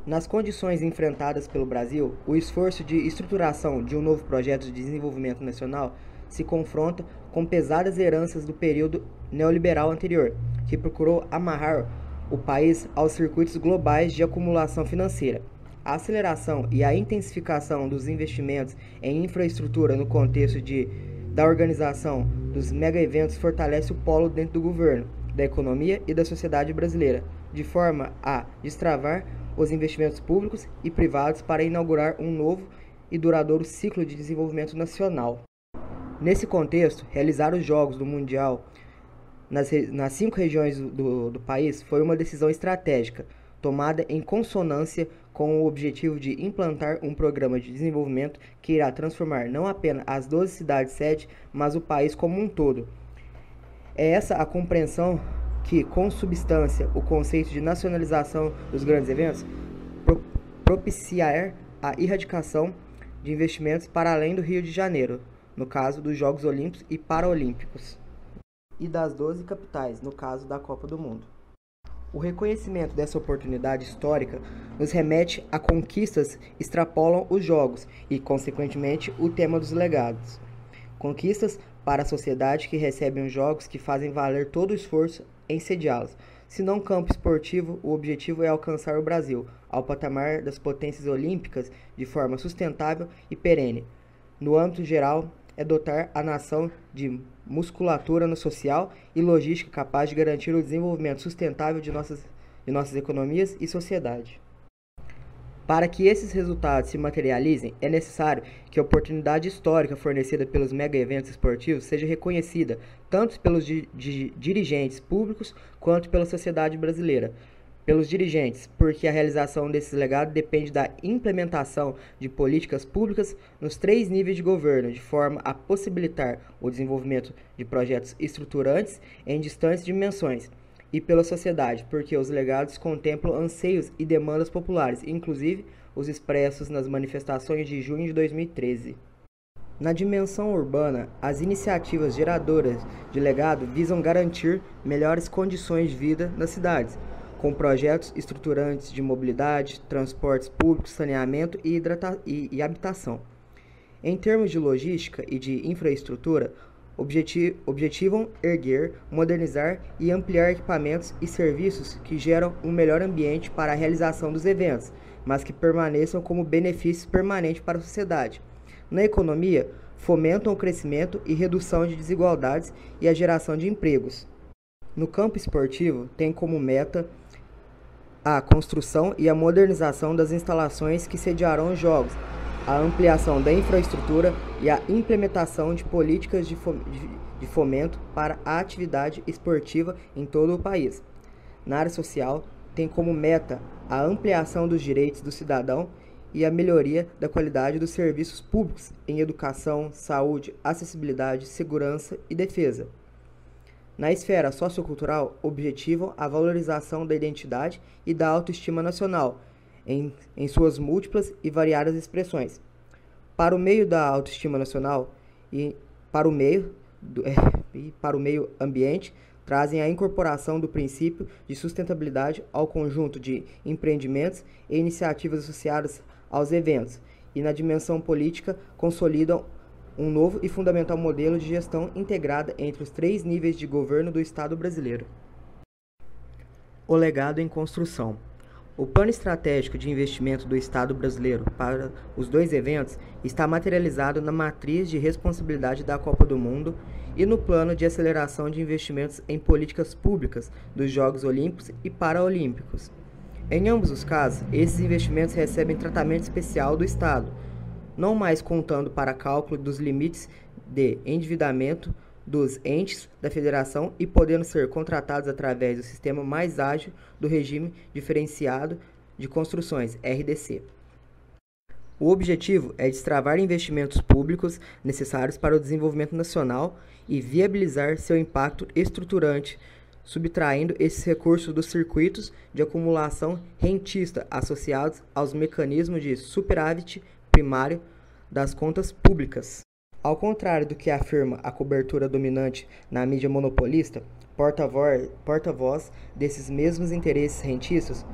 Nas condições enfrentadas pelo Brasil, o esforço de estruturação de um novo projeto de desenvolvimento nacional se confronta com pesadas heranças do período neoliberal anterior, que procurou amarrar o país aos circuitos globais de acumulação financeira. A aceleração e a intensificação dos investimentos em infraestrutura no contexto de, da organização dos mega-eventos fortalece o polo dentro do governo, da economia e da sociedade brasileira, de forma a destravar os investimentos públicos e privados para inaugurar um novo e duradouro ciclo de desenvolvimento nacional. Nesse contexto, realizar os Jogos do Mundial nas, nas cinco regiões do, do país foi uma decisão estratégica, tomada em consonância com o objetivo de implantar um programa de desenvolvimento que irá transformar não apenas as 12 cidades-sede, mas o país como um todo. É essa a compreensão que consubstância o conceito de nacionalização dos grandes eventos, pro propiciar a erradicação de investimentos para além do Rio de Janeiro, no caso dos Jogos Olímpicos e Paralímpicos e das 12 capitais, no caso da Copa do Mundo. O reconhecimento dessa oportunidade histórica nos remete a conquistas extrapolam os jogos e, consequentemente, o tema dos legados. Conquistas para a sociedade que recebem os jogos que fazem valer todo o esforço em sediá-los. Se não campo esportivo, o objetivo é alcançar o Brasil ao patamar das potências olímpicas de forma sustentável e perene. No âmbito geral, é dotar a nação de musculatura no social e logística capaz de garantir o desenvolvimento sustentável de nossas, de nossas economias e sociedade. Para que esses resultados se materializem, é necessário que a oportunidade histórica fornecida pelos mega eventos esportivos seja reconhecida tanto pelos di dirigentes públicos quanto pela sociedade brasileira, pelos dirigentes, porque a realização desse legado depende da implementação de políticas públicas nos três níveis de governo, de forma a possibilitar o desenvolvimento de projetos estruturantes em distantes dimensões, e pela sociedade, porque os legados contemplam anseios e demandas populares, inclusive os expressos nas manifestações de junho de 2013. Na dimensão urbana, as iniciativas geradoras de legado visam garantir melhores condições de vida nas cidades com projetos estruturantes de mobilidade, transportes públicos, saneamento e, e, e habitação. Em termos de logística e de infraestrutura, objeti objetivam erguer, modernizar e ampliar equipamentos e serviços que geram um melhor ambiente para a realização dos eventos, mas que permaneçam como benefícios permanentes para a sociedade. Na economia, fomentam o crescimento e redução de desigualdades e a geração de empregos. No campo esportivo, tem como meta a construção e a modernização das instalações que sediarão os Jogos, a ampliação da infraestrutura e a implementação de políticas de fomento para a atividade esportiva em todo o país. Na área social, tem como meta a ampliação dos direitos do cidadão e a melhoria da qualidade dos serviços públicos em educação, saúde, acessibilidade, segurança e defesa. Na esfera sociocultural, objetivam a valorização da identidade e da autoestima nacional, em, em suas múltiplas e variadas expressões. Para o meio da autoestima nacional e para o meio, do, é, e para o meio ambiente, trazem a incorporação do princípio de sustentabilidade ao conjunto de empreendimentos e iniciativas associadas aos eventos, e na dimensão política consolidam um novo e fundamental modelo de gestão integrada entre os três níveis de governo do Estado brasileiro. O legado em construção. O plano estratégico de investimento do Estado brasileiro para os dois eventos está materializado na matriz de responsabilidade da Copa do Mundo e no plano de aceleração de investimentos em políticas públicas dos Jogos Olímpicos e Paraolímpicos. Em ambos os casos, esses investimentos recebem tratamento especial do Estado, não mais contando para cálculo dos limites de endividamento dos entes da federação e podendo ser contratados através do sistema mais ágil do regime diferenciado de construções RDC. O objetivo é destravar investimentos públicos necessários para o desenvolvimento nacional e viabilizar seu impacto estruturante subtraindo esses recursos dos circuitos de acumulação rentista associados aos mecanismos de superávit primário das contas públicas. Ao contrário do que afirma a cobertura dominante na mídia monopolista, porta-voz porta desses mesmos interesses rentistas,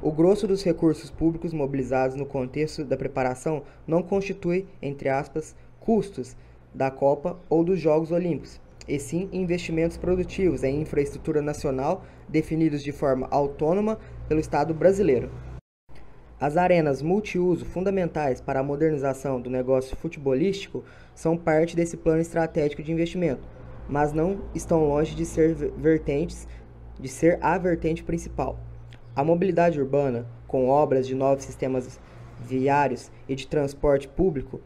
o grosso dos recursos públicos mobilizados no contexto da preparação não constitui, entre aspas, custos da Copa ou dos Jogos Olímpicos, e sim investimentos produtivos em infraestrutura nacional definidos de forma autônoma pelo Estado brasileiro. As arenas multiuso fundamentais para a modernização do negócio futebolístico são parte desse plano estratégico de investimento, mas não estão longe de ser vertentes de ser a vertente principal. A mobilidade urbana, com obras de novos sistemas viários e de transporte público,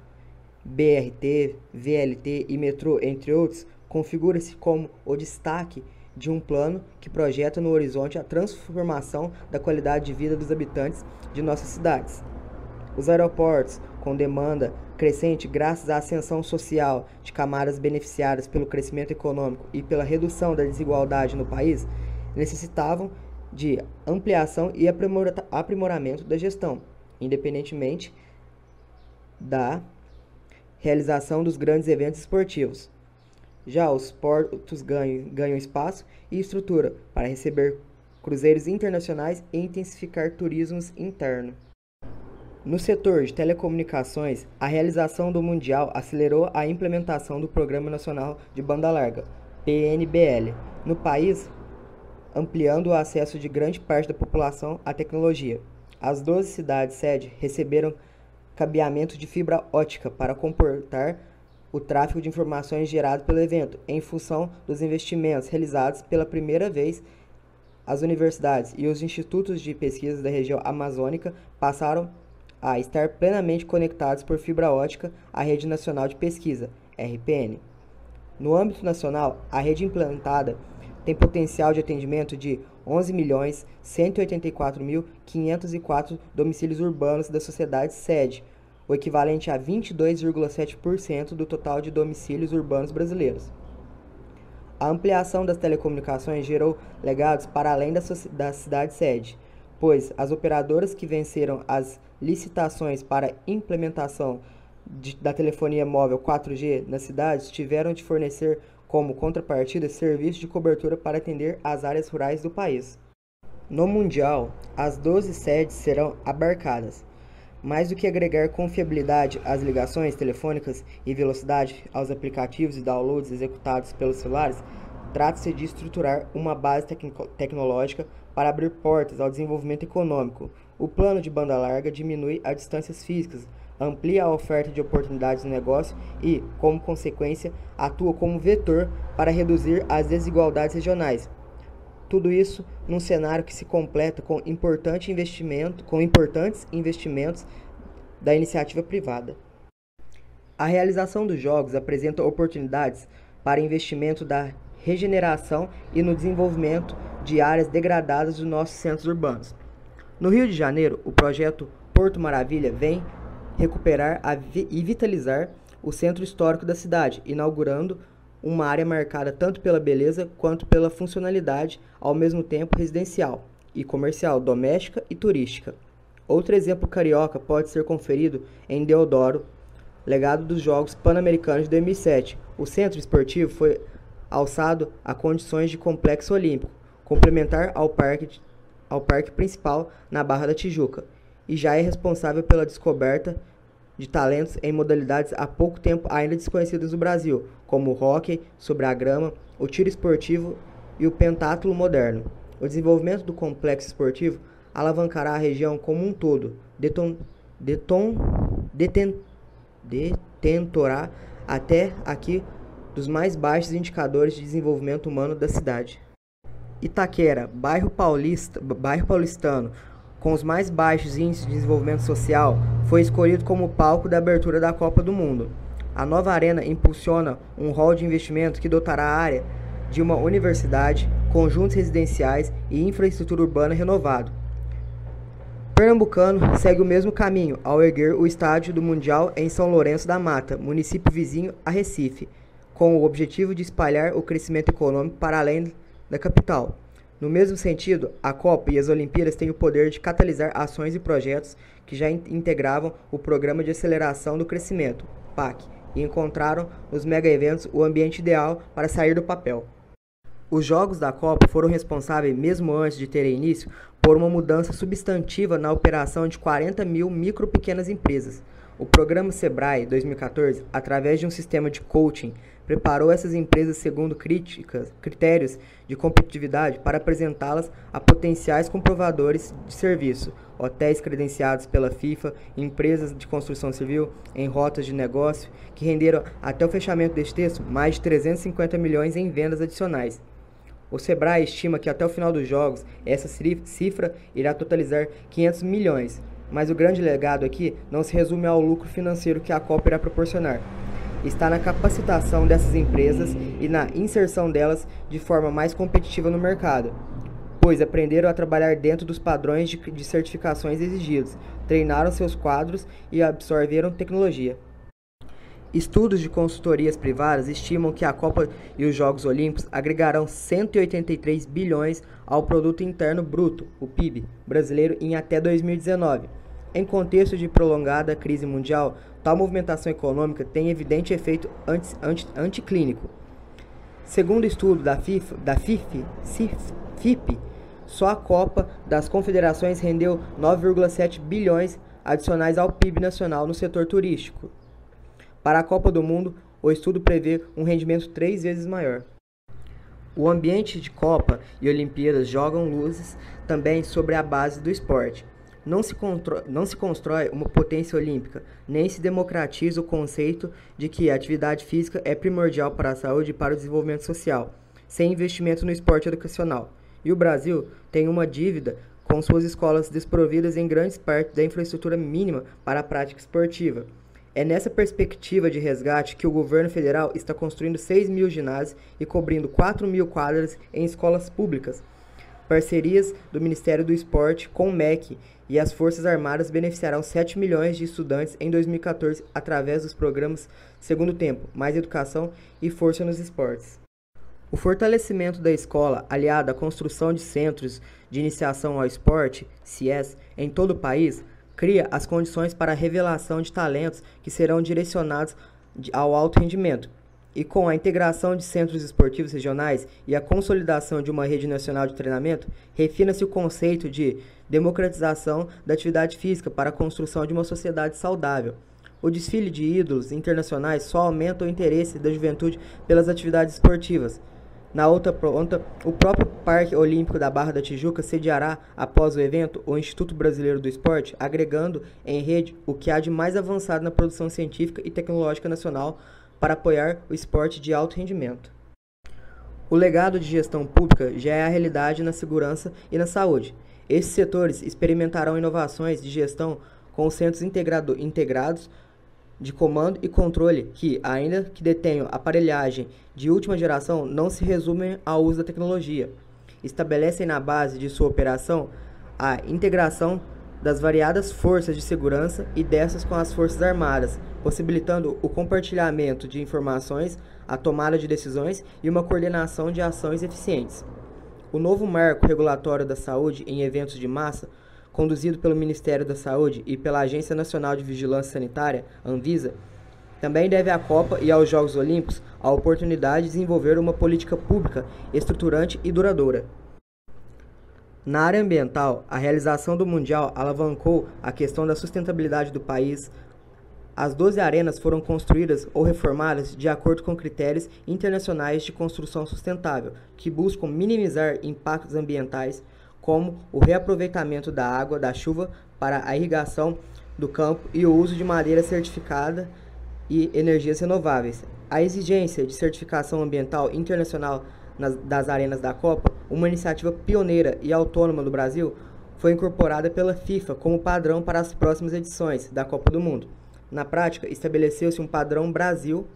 BRT, VLT e metrô, entre outros, configura-se como o destaque de um plano que projeta no horizonte a transformação da qualidade de vida dos habitantes de nossas cidades. Os aeroportos, com demanda crescente graças à ascensão social de camadas beneficiadas pelo crescimento econômico e pela redução da desigualdade no país, necessitavam de ampliação e aprimoramento da gestão, independentemente da realização dos grandes eventos esportivos. Já os portos ganham, ganham espaço e estrutura para receber cruzeiros internacionais e intensificar turismos interno. No setor de telecomunicações, a realização do Mundial acelerou a implementação do Programa Nacional de Banda Larga, PNBL, no país, ampliando o acesso de grande parte da população à tecnologia. As 12 cidades sede receberam cabeamento de fibra ótica para comportar o tráfego de informações gerado pelo evento, em função dos investimentos realizados pela primeira vez, as universidades e os institutos de pesquisa da região amazônica passaram a estar plenamente conectados por fibra ótica à Rede Nacional de Pesquisa, RPN. No âmbito nacional, a rede implantada tem potencial de atendimento de 11.184.504 domicílios urbanos da sociedade sede, o equivalente a 22,7% do total de domicílios urbanos brasileiros. A ampliação das telecomunicações gerou legados para além da, da cidade-sede, pois as operadoras que venceram as licitações para implementação de, da telefonia móvel 4G nas cidades tiveram de fornecer como contrapartida serviços de cobertura para atender as áreas rurais do país. No Mundial, as 12 sedes serão abarcadas, mais do que agregar confiabilidade às ligações telefônicas e velocidade aos aplicativos e downloads executados pelos celulares, trata-se de estruturar uma base tecnológica para abrir portas ao desenvolvimento econômico. O plano de banda larga diminui as distâncias físicas, amplia a oferta de oportunidades de negócio e, como consequência, atua como vetor para reduzir as desigualdades regionais, Tudo isso num cenário que se completa com, importante investimento, com importantes investimentos da iniciativa privada. A realização dos jogos apresenta oportunidades para investimento da regeneração e no desenvolvimento de áreas degradadas dos nossos centros urbanos. No Rio de Janeiro, o projeto Porto Maravilha vem recuperar e vitalizar o centro histórico da cidade, inaugurando uma área marcada tanto pela beleza quanto pela funcionalidade, ao mesmo tempo residencial e comercial, doméstica e turística. Outro exemplo carioca pode ser conferido em Deodoro, legado dos Jogos Pan-Americanos de 2007. O centro esportivo foi alçado a condições de complexo olímpico, complementar ao parque, ao parque principal na Barra da Tijuca, e já é responsável pela descoberta de talentos em modalidades há pouco tempo ainda desconhecidas no Brasil, como o hóquei sobre a grama, o tiro esportivo e o pentátulo moderno. O desenvolvimento do complexo esportivo alavancará a região como um todo, deton, deton, deten, detentorá até aqui dos mais baixos indicadores de desenvolvimento humano da cidade. Itaquera, bairro, paulista, bairro paulistano, com os mais baixos índices de desenvolvimento social, foi escolhido como palco da abertura da Copa do Mundo. A nova arena impulsiona um rol de investimento que dotará a área de uma universidade, conjuntos residenciais e infraestrutura urbana renovado. Pernambucano segue o mesmo caminho ao erguer o estádio do Mundial em São Lourenço da Mata, município vizinho a Recife, com o objetivo de espalhar o crescimento econômico para além da capital. No mesmo sentido, a Copa e as Olimpíadas têm o poder de catalisar ações e projetos que já integravam o Programa de Aceleração do Crescimento, PAC, e encontraram nos mega-eventos o ambiente ideal para sair do papel. Os Jogos da Copa foram responsáveis, mesmo antes de terem início, por uma mudança substantiva na operação de 40 mil micro pequenas empresas. O programa Sebrae 2014, através de um sistema de coaching, preparou essas empresas segundo críticas, critérios de competitividade para apresentá-las a potenciais comprovadores de serviço, hotéis credenciados pela FIFA, empresas de construção civil em rotas de negócio, que renderam até o fechamento deste texto mais de 350 milhões em vendas adicionais. O Sebrae estima que até o final dos jogos essa cifra irá totalizar 500 milhões, mas o grande legado aqui não se resume ao lucro financeiro que a Copa irá proporcionar. Está na capacitação dessas empresas e na inserção delas de forma mais competitiva no mercado, pois aprenderam a trabalhar dentro dos padrões de, de certificações exigidos, treinaram seus quadros e absorveram tecnologia. Estudos de consultorias privadas estimam que a Copa e os Jogos Olímpicos agregarão 183 bilhões ao produto interno bruto, o PIB, brasileiro em até 2019. Em contexto de prolongada crise mundial, tal movimentação econômica tem evidente efeito anti, anti, anticlínico. Segundo estudo da, FIFA, da FIF, FIP, só a Copa das Confederações rendeu 9,7 bilhões adicionais ao PIB nacional no setor turístico. Para a Copa do Mundo, o estudo prevê um rendimento três vezes maior. O ambiente de Copa e Olimpíadas jogam luzes também sobre a base do esporte. Não se, não se constrói uma potência olímpica, nem se democratiza o conceito de que a atividade física é primordial para a saúde e para o desenvolvimento social, sem investimento no esporte educacional. E o Brasil tem uma dívida com suas escolas desprovidas em grande parte da infraestrutura mínima para a prática esportiva. É nessa perspectiva de resgate que o governo federal está construindo 6 mil ginásios e cobrindo 4 mil quadras em escolas públicas. Parcerias do Ministério do Esporte com o MEC e as Forças Armadas beneficiarão 7 milhões de estudantes em 2014 através dos programas Segundo Tempo, Mais Educação e Força nos Esportes. O fortalecimento da escola, aliado à construção de centros de iniciação ao esporte, CIES, em todo o país, cria as condições para a revelação de talentos que serão direcionados ao alto rendimento. E com a integração de centros esportivos regionais e a consolidação de uma rede nacional de treinamento, refina-se o conceito de democratização da atividade física para a construção de uma sociedade saudável. O desfile de ídolos internacionais só aumenta o interesse da juventude pelas atividades esportivas. Na outra ponta, o próprio Parque Olímpico da Barra da Tijuca sediará, após o evento, o Instituto Brasileiro do Esporte, agregando em rede o que há de mais avançado na produção científica e tecnológica nacional para apoiar o esporte de alto rendimento. O legado de gestão pública já é a realidade na segurança e na saúde. Esses setores experimentarão inovações de gestão com centros integrados de comando e controle que, ainda que detenham aparelhagem de última geração, não se resumem ao uso da tecnologia. Estabelecem na base de sua operação a integração das variadas forças de segurança e dessas com as forças armadas, possibilitando o compartilhamento de informações, a tomada de decisões e uma coordenação de ações eficientes. O novo marco regulatório da saúde em eventos de massa conduzido pelo Ministério da Saúde e pela Agência Nacional de Vigilância Sanitária, Anvisa, também deve à Copa e aos Jogos Olímpicos a oportunidade de desenvolver uma política pública estruturante e duradoura. Na área ambiental, a realização do Mundial alavancou a questão da sustentabilidade do país. As 12 arenas foram construídas ou reformadas de acordo com critérios internacionais de construção sustentável, que buscam minimizar impactos ambientais, como o reaproveitamento da água da chuva para a irrigação do campo e o uso de madeira certificada e energias renováveis. A exigência de certificação ambiental internacional nas, das arenas da Copa, uma iniciativa pioneira e autônoma do Brasil, foi incorporada pela FIFA como padrão para as próximas edições da Copa do Mundo. Na prática, estabeleceu-se um padrão Brasil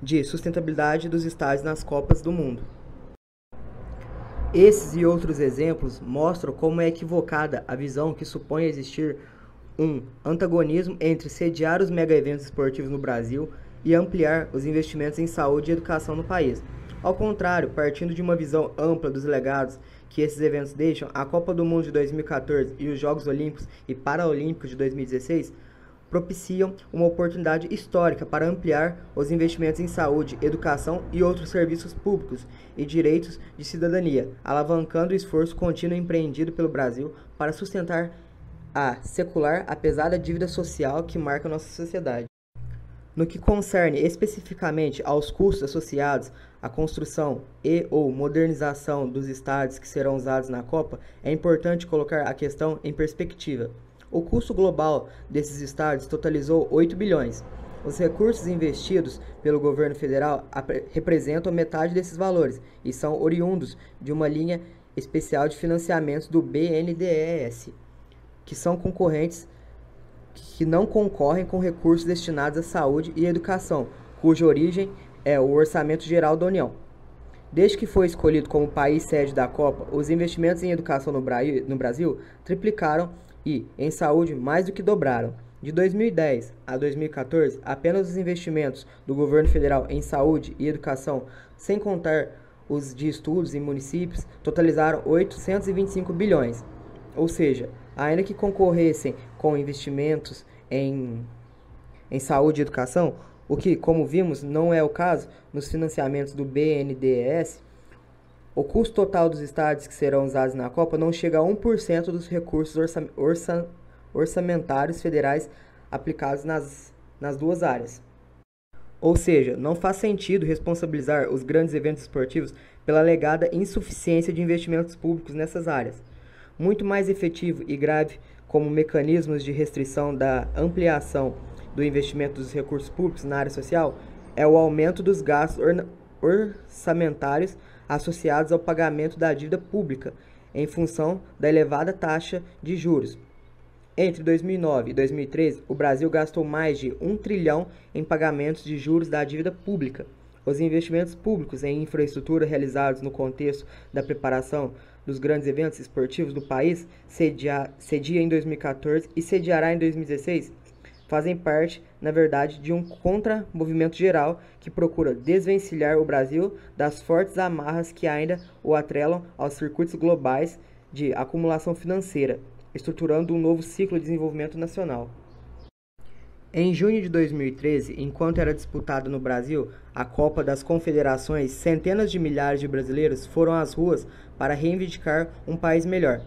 de sustentabilidade dos estádios nas Copas do Mundo. Esses e outros exemplos mostram como é equivocada a visão que supõe existir um antagonismo entre sediar os mega-eventos esportivos no Brasil e ampliar os investimentos em saúde e educação no país. Ao contrário, partindo de uma visão ampla dos legados que esses eventos deixam, a Copa do Mundo de 2014 e os Jogos Olímpicos e Paralímpicos de 2016 propiciam uma oportunidade histórica para ampliar os investimentos em saúde, educação e outros serviços públicos e direitos de cidadania, alavancando o esforço contínuo empreendido pelo Brasil para sustentar a secular a pesada dívida social que marca nossa sociedade. No que concerne especificamente aos custos associados à construção e ou modernização dos estádios que serão usados na Copa, é importante colocar a questão em perspectiva. O custo global desses estádios totalizou 8 bilhões. Os recursos investidos pelo governo federal representam metade desses valores e são oriundos de uma linha especial de financiamento do BNDES, que são concorrentes que não concorrem com recursos destinados à saúde e educação, cuja origem é o Orçamento Geral da União. Desde que foi escolhido como país sede da Copa, os investimentos em educação no Brasil triplicaram e, em saúde, mais do que dobraram. De 2010 a 2014, apenas os investimentos do governo federal em saúde e educação, sem contar os de estudos em municípios, totalizaram 825 bilhões. Ou seja, ainda que concorressem com investimentos em, em saúde e educação, o que, como vimos, não é o caso nos financiamentos do BNDES, o custo total dos estádios que serão usados na Copa não chega a 1% dos recursos orça, orça, orçamentários federais aplicados nas, nas duas áreas. Ou seja, não faz sentido responsabilizar os grandes eventos esportivos pela alegada insuficiência de investimentos públicos nessas áreas. Muito mais efetivo e grave como mecanismos de restrição da ampliação do investimento dos recursos públicos na área social é o aumento dos gastos orçamentários associados ao pagamento da dívida pública, em função da elevada taxa de juros. Entre 2009 e 2013, o Brasil gastou mais de 1 trilhão em pagamentos de juros da dívida pública. Os investimentos públicos em infraestrutura realizados no contexto da preparação dos grandes eventos esportivos do país, cedia, em 2014 e sediará em 2016, fazem parte, na verdade, de um contra-movimento geral que procura desvencilhar o Brasil das fortes amarras que ainda o atrelam aos circuitos globais de acumulação financeira, estruturando um novo ciclo de desenvolvimento nacional. Em junho de 2013, enquanto era disputada no Brasil a Copa das Confederações, centenas de milhares de brasileiros foram às ruas para reivindicar um país melhor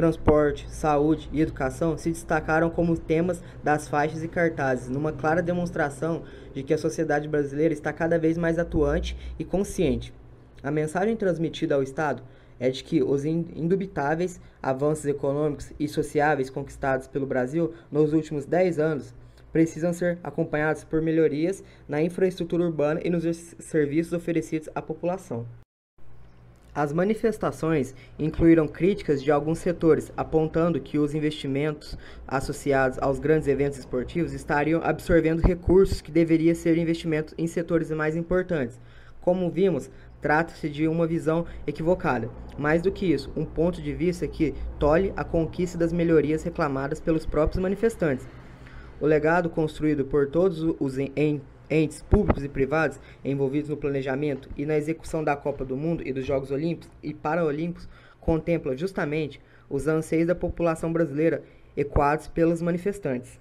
transporte, saúde e educação se destacaram como temas das faixas e cartazes, numa clara demonstração de que a sociedade brasileira está cada vez mais atuante e consciente. A mensagem transmitida ao Estado é de que os indubitáveis avanços econômicos e sociáveis conquistados pelo Brasil nos últimos 10 anos precisam ser acompanhados por melhorias na infraestrutura urbana e nos serviços oferecidos à população. As manifestações incluíram críticas de alguns setores, apontando que os investimentos associados aos grandes eventos esportivos estariam absorvendo recursos que deveriam ser investimentos em setores mais importantes. Como vimos, trata-se de uma visão equivocada. Mais do que isso, um ponto de vista que tolhe a conquista das melhorias reclamadas pelos próprios manifestantes. O legado construído por todos os entes públicos e privados envolvidos no planejamento e na execução da Copa do Mundo e dos Jogos Olímpicos e Paralímpicos contempla justamente os anseios da população brasileira ecoados pelos manifestantes.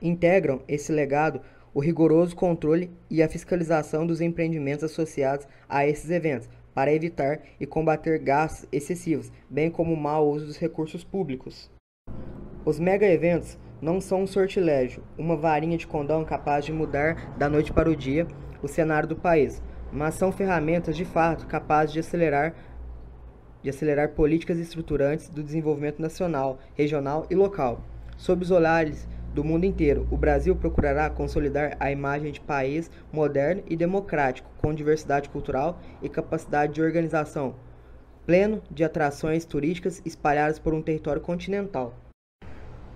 Integram esse legado o rigoroso controle e a fiscalização dos empreendimentos associados a esses eventos, para evitar e combater gastos excessivos, bem como o mau uso dos recursos públicos. Os mega eventos não são um sortilégio, uma varinha de condão capaz de mudar da noite para o dia o cenário do país, mas são ferramentas de fato capazes de acelerar de acelerar políticas estruturantes do desenvolvimento nacional, regional e local. Sob os olhares do mundo inteiro, o Brasil procurará consolidar a imagem de país moderno e democrático, com diversidade cultural e capacidade de organização, pleno de atrações turísticas espalhadas por um território continental.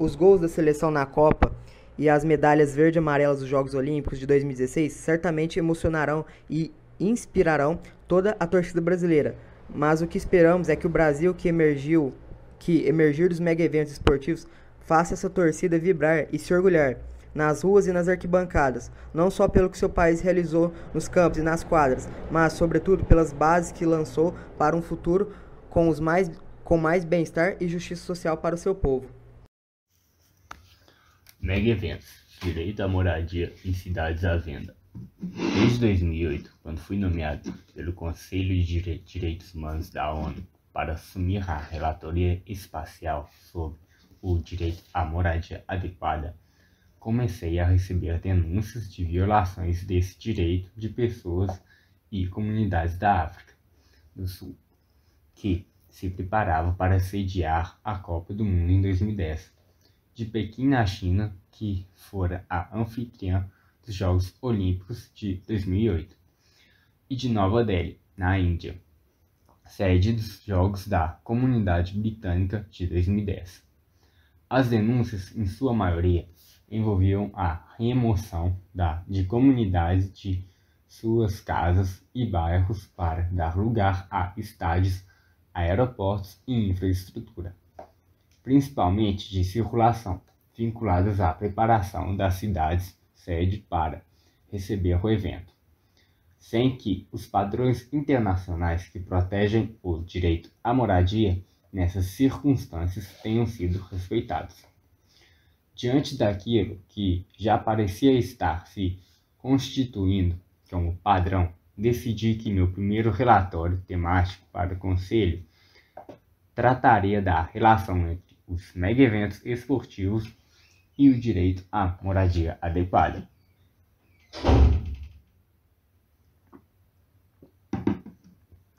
Os gols da seleção na Copa e as medalhas verde e amarelas dos Jogos Olímpicos de 2016 certamente emocionarão e inspirarão toda a torcida brasileira. Mas o que esperamos é que o Brasil que emergiu, que emergir dos mega eventos esportivos, faça essa torcida vibrar e se orgulhar nas ruas e nas arquibancadas, não só pelo que seu país realizou nos campos e nas quadras, mas sobretudo pelas bases que lançou para um futuro com os mais com mais bem-estar e justiça social para o seu povo. Mega eventos. Direito à moradia em cidades à venda. Desde 2008, quando fui nomeado pelo Conselho de Direitos Humanos da ONU para assumir a relatoria espacial sobre o direito à moradia adequada, comecei a receber denúncias de violações desse direito de pessoas e comunidades da África do Sul, que se preparavam para sediar a Copa do Mundo em 2010 de Pequim na China, que fora a anfitriã dos Jogos Olímpicos de 2008, e de Nova Delhi, na Índia, sede dos Jogos da Comunidade Britânica de 2010. As denúncias, em sua maioria, envolviam a remoção da, de comunidades de suas casas e bairros para dar lugar a estádios, aeroportos e infraestrutura principalmente de circulação, vinculadas à preparação das cidades sede para receber o evento, sem que os padrões internacionais que protegem o direito à moradia nessas circunstâncias tenham sido respeitados. Diante daquilo que já parecia estar se constituindo como padrão, decidi que meu primeiro relatório temático para o Conselho trataria da relação entre os mega eventos esportivos e o direito à moradia adequada.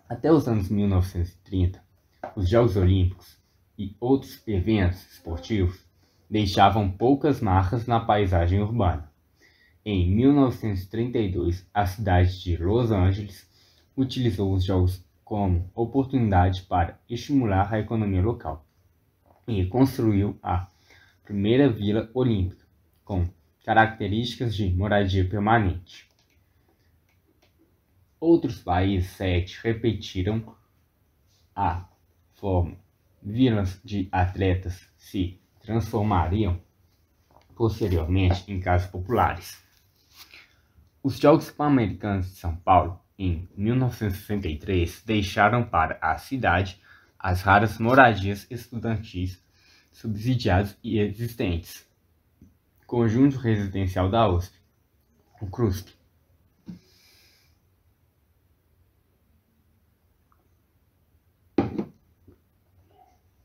Até os anos 1930, os Jogos Olímpicos e outros eventos esportivos deixavam poucas marcas na paisagem urbana. Em 1932, a cidade de Los Angeles utilizou os Jogos como oportunidade para estimular a economia local e construiu a primeira vila olímpica, com características de moradia permanente. Outros países sete repetiram a forma. Vilas de atletas se transformariam posteriormente em casas populares. Os Jogos Pan-Americanos de São Paulo, em 1963, deixaram para a cidade as raras moradias estudantis subsidiadas e existentes. Conjunto residencial da USP, o CRUSP.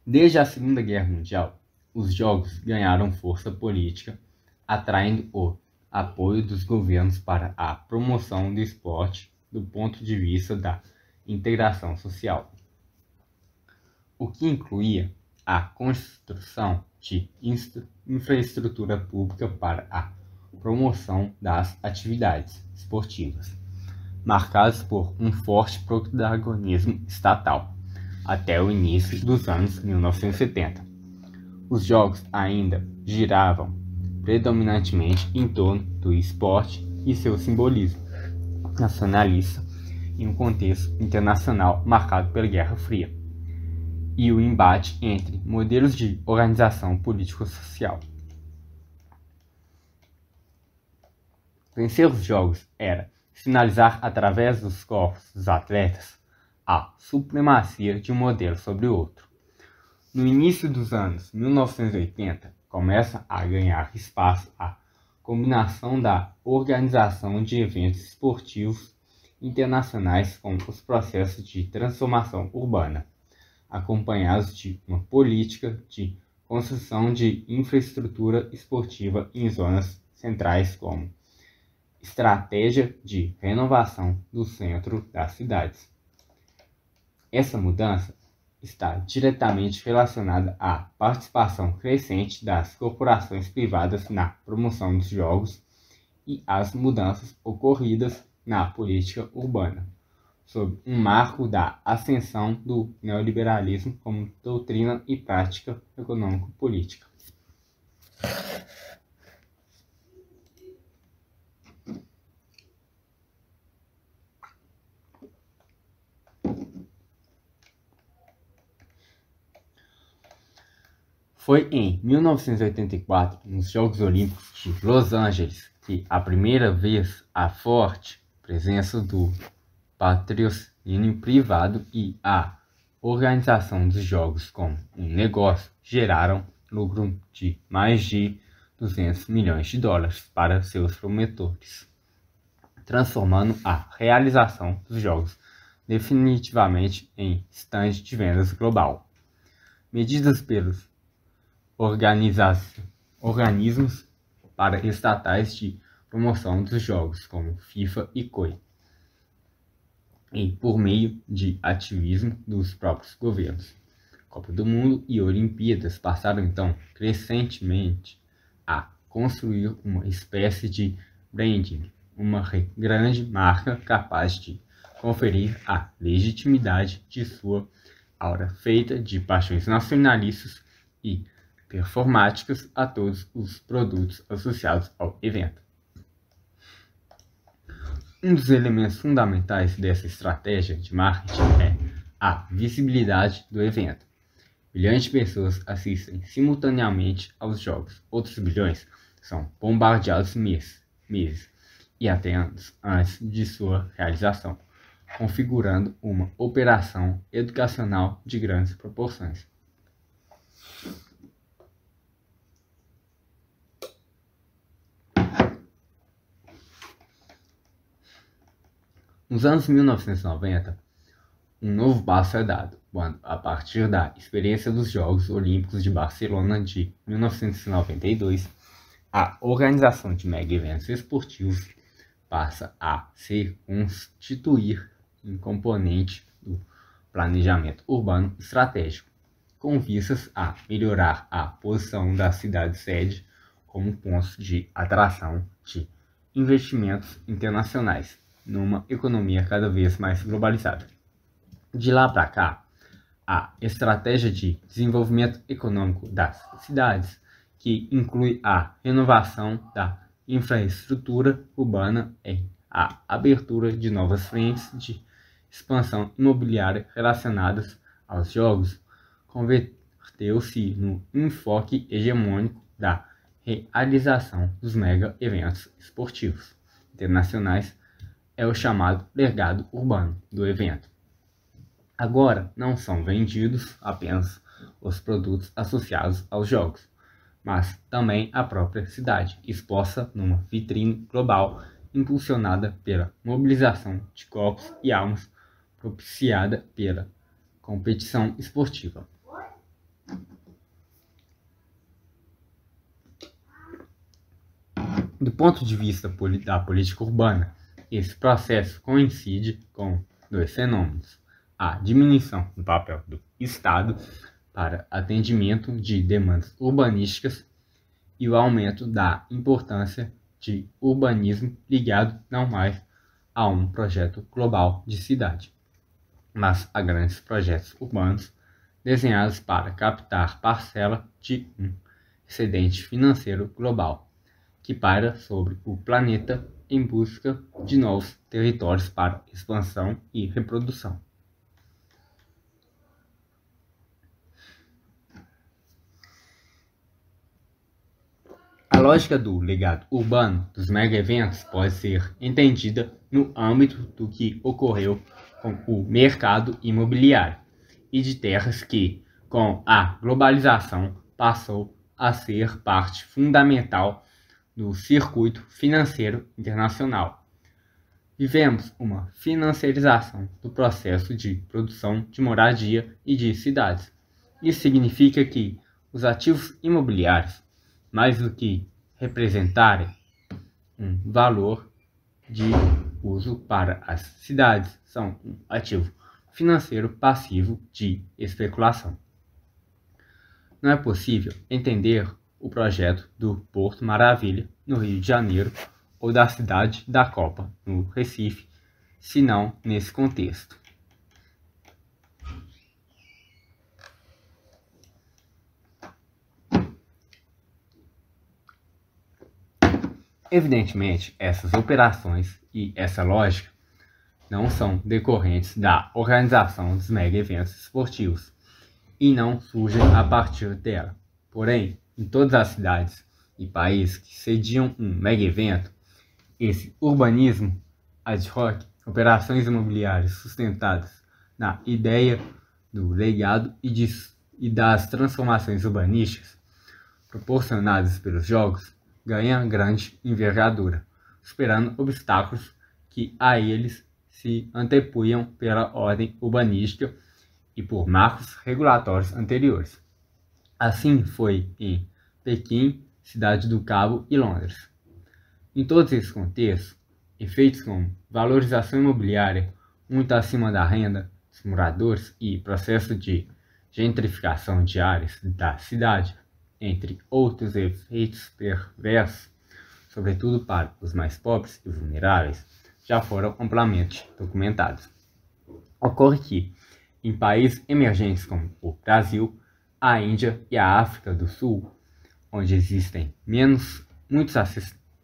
Desde a Segunda Guerra Mundial, os jogos ganharam força política, atraindo o apoio dos governos para a promoção do esporte do ponto de vista da integração social o que incluía a construção de infraestrutura pública para a promoção das atividades esportivas. marcados por um forte protagonismo estatal, até o início dos anos 1970. Os jogos ainda giravam predominantemente em torno do esporte e seu simbolismo nacionalista em um contexto internacional marcado pela Guerra Fria e o embate entre modelos de organização político-social. Vencer os jogos era sinalizar através dos corpos dos atletas a supremacia de um modelo sobre o outro. No início dos anos 1980, começa a ganhar espaço a combinação da organização de eventos esportivos internacionais com os processos de transformação urbana, acompanhados de uma política de construção de infraestrutura esportiva em zonas centrais como estratégia de renovação do centro das cidades. Essa mudança está diretamente relacionada à participação crescente das corporações privadas na promoção dos jogos e às mudanças ocorridas na política urbana, sob um marco da ascensão do neoliberalismo como doutrina e prática econômico-política. Foi em 1984, nos Jogos Olímpicos de Los Angeles, que a primeira vez a forte presença do patrocínio privado e a organização dos jogos como um negócio geraram lucro de mais de 200 milhões de dólares para seus promotores, transformando a realização dos jogos definitivamente em estande de vendas global. Medidas pelos organismos para estatais de promoção dos jogos, como FIFA e COI, e por meio de ativismo dos próprios governos. Copa do Mundo e Olimpíadas passaram então crescentemente a construir uma espécie de branding, uma grande marca capaz de conferir a legitimidade de sua aura feita de paixões nacionalistas e performáticas a todos os produtos associados ao evento. Um dos elementos fundamentais dessa estratégia de marketing é a visibilidade do evento. Milhões de pessoas assistem simultaneamente aos jogos, outros bilhões são bombardeados meses, meses e até anos antes de sua realização, configurando uma operação educacional de grandes proporções. Nos anos 1990, um novo passo é dado, quando, a partir da experiência dos Jogos Olímpicos de Barcelona de 1992, a organização de mega eventos esportivos passa a se constituir em componente do planejamento urbano estratégico, com vistas a melhorar a posição da cidade-sede como ponto de atração de investimentos internacionais numa economia cada vez mais globalizada. De lá para cá, a estratégia de desenvolvimento econômico das cidades, que inclui a renovação da infraestrutura urbana em a abertura de novas frentes de expansão imobiliária relacionadas aos jogos, converteu-se no enfoque hegemônico da realização dos mega eventos esportivos internacionais é o chamado legado urbano do evento. Agora não são vendidos apenas os produtos associados aos jogos, mas também a própria cidade, exposta numa vitrine global impulsionada pela mobilização de corpos e almas propiciada pela competição esportiva. Do ponto de vista da política urbana, esse processo coincide com dois fenômenos: a diminuição do papel do Estado para atendimento de demandas urbanísticas e o aumento da importância de urbanismo ligado não mais a um projeto global de cidade, mas a grandes projetos urbanos desenhados para captar parcela de um excedente financeiro global que paira sobre o planeta em busca de novos territórios para expansão e reprodução. A lógica do legado urbano dos mega-eventos pode ser entendida no âmbito do que ocorreu com o mercado imobiliário e de terras que, com a globalização, passou a ser parte fundamental do circuito financeiro internacional. Vivemos uma financiarização do processo de produção de moradia e de cidades. Isso significa que os ativos imobiliários mais do que representarem um valor de uso para as cidades, são um ativo financeiro passivo de especulação. Não é possível entender o projeto do Porto Maravilha, no Rio de Janeiro, ou da cidade da Copa, no Recife, senão nesse contexto. Evidentemente, essas operações e essa lógica não são decorrentes da organização dos mega eventos esportivos e não surgem a partir dela. Porém, em todas as cidades e países que sediam um mega evento, esse urbanismo ad hoc, operações imobiliárias sustentadas na ideia do legado e, de, e das transformações urbanísticas proporcionadas pelos jogos, ganha grande envergadura, superando obstáculos que a eles se antepunham pela ordem urbanística e por marcos regulatórios anteriores. Assim foi em Pequim, Cidade do Cabo e Londres. Em todos esses contextos, efeitos como valorização imobiliária muito acima da renda dos moradores e processo de gentrificação de áreas da cidade entre outros efeitos perversos, sobretudo para os mais pobres e vulneráveis, já foram amplamente documentados. Ocorre que, em países emergentes como o Brasil, a Índia e a África do Sul, onde existem menos muitos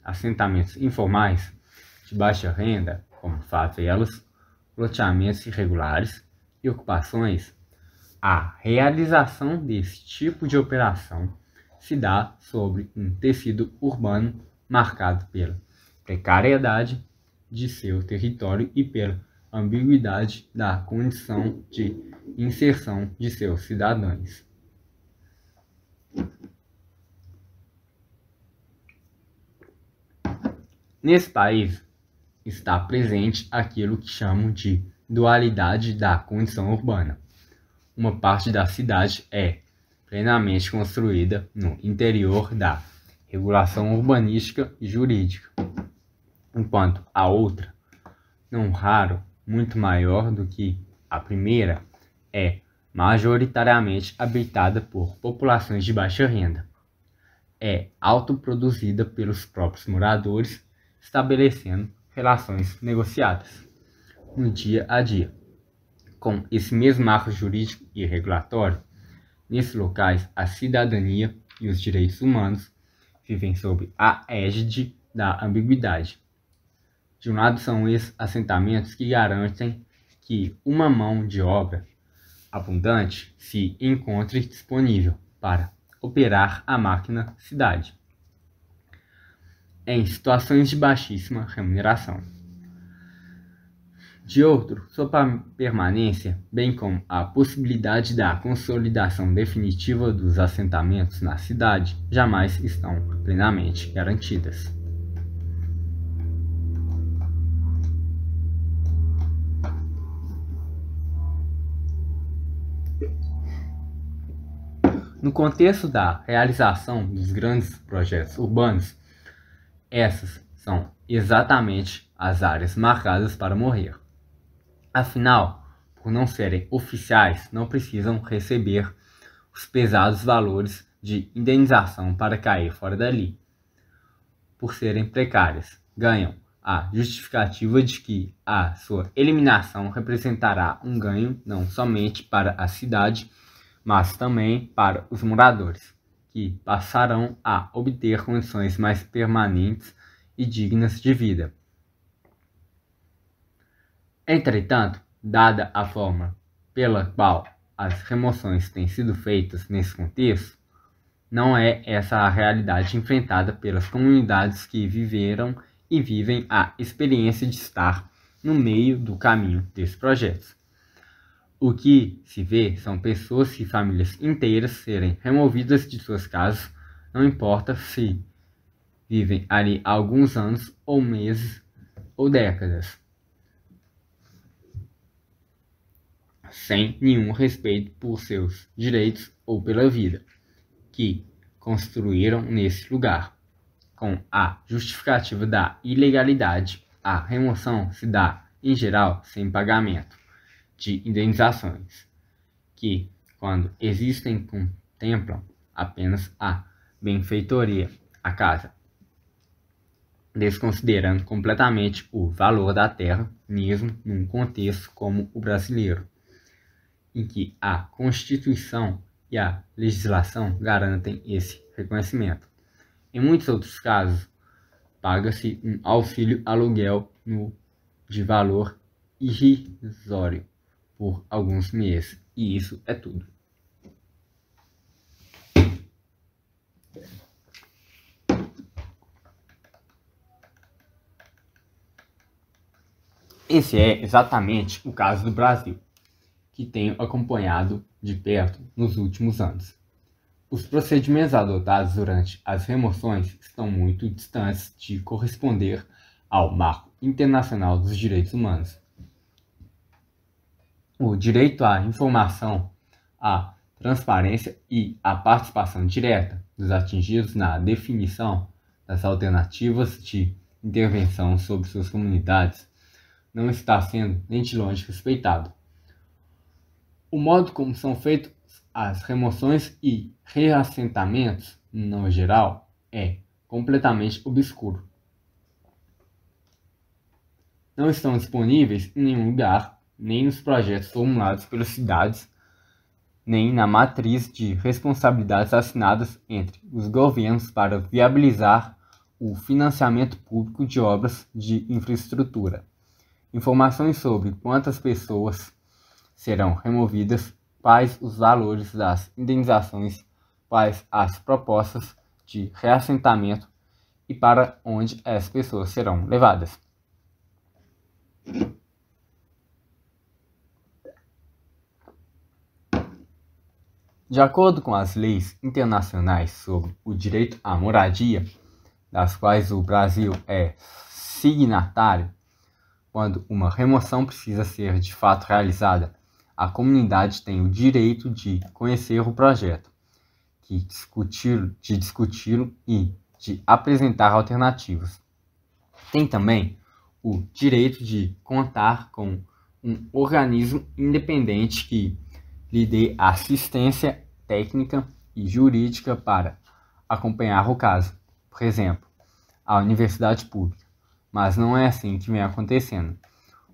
assentamentos informais de baixa renda, como favelas, loteamentos irregulares e ocupações, a realização desse tipo de operação se dá sobre um tecido urbano marcado pela precariedade de seu território e pela ambiguidade da condição de inserção de seus cidadãos. Nesse país está presente aquilo que chamam de dualidade da condição urbana. Uma parte da cidade é plenamente construída no interior da regulação urbanística e jurídica, enquanto a outra, não raro muito maior do que a primeira, é majoritariamente habitada por populações de baixa renda. É autoproduzida pelos próprios moradores, estabelecendo relações negociadas no dia a dia. Com esse mesmo marco jurídico e regulatório, Nesses locais, a cidadania e os direitos humanos vivem sob a égide da ambiguidade. De um lado, são esses assentamentos que garantem que uma mão de obra abundante se encontre disponível para operar a máquina cidade em situações de baixíssima remuneração. De outro, sua permanência, bem como a possibilidade da consolidação definitiva dos assentamentos na cidade, jamais estão plenamente garantidas. No contexto da realização dos grandes projetos urbanos, essas são exatamente as áreas marcadas para morrer. Afinal, por não serem oficiais, não precisam receber os pesados valores de indenização para cair fora dali. Por serem precárias, ganham a justificativa de que a sua eliminação representará um ganho não somente para a cidade, mas também para os moradores, que passarão a obter condições mais permanentes e dignas de vida. Entretanto, dada a forma pela qual as remoções têm sido feitas nesse contexto, não é essa a realidade enfrentada pelas comunidades que viveram e vivem a experiência de estar no meio do caminho desses projetos. O que se vê são pessoas e famílias inteiras serem removidas de suas casas, não importa se vivem ali alguns anos ou meses ou décadas, sem nenhum respeito por seus direitos ou pela vida que construíram nesse lugar. Com a justificativa da ilegalidade, a remoção se dá, em geral, sem pagamento de indenizações, que, quando existem, contemplam apenas a benfeitoria, a casa, desconsiderando completamente o valor da terra, mesmo num contexto como o brasileiro, em que a Constituição e a legislação garantem esse reconhecimento. Em muitos outros casos, paga-se um auxílio aluguel no, de valor irrisório por alguns meses. E isso é tudo. Esse é exatamente o caso do Brasil, que tenho acompanhado de perto nos últimos anos. Os procedimentos adotados durante as remoções estão muito distantes de corresponder ao marco internacional dos direitos humanos o direito à informação, à transparência e à participação direta dos atingidos na definição das alternativas de intervenção sobre suas comunidades não está sendo nem de longe respeitado. O modo como são feitas as remoções e reassentamentos, no geral, é completamente obscuro. Não estão disponíveis em nenhum lugar nem nos projetos formulados pelas cidades, nem na matriz de responsabilidades assinadas entre os governos para viabilizar o financiamento público de obras de infraestrutura. Informações sobre quantas pessoas serão removidas, quais os valores das indenizações, quais as propostas de reassentamento e para onde as pessoas serão levadas. De acordo com as leis internacionais sobre o direito à moradia, das quais o Brasil é signatário, quando uma remoção precisa ser de fato realizada, a comunidade tem o direito de conhecer o projeto, de discuti-lo discuti e de apresentar alternativas. Tem também o direito de contar com um organismo independente que lhe dê assistência técnica e jurídica para acompanhar o caso, por exemplo, a universidade pública. Mas não é assim que vem acontecendo.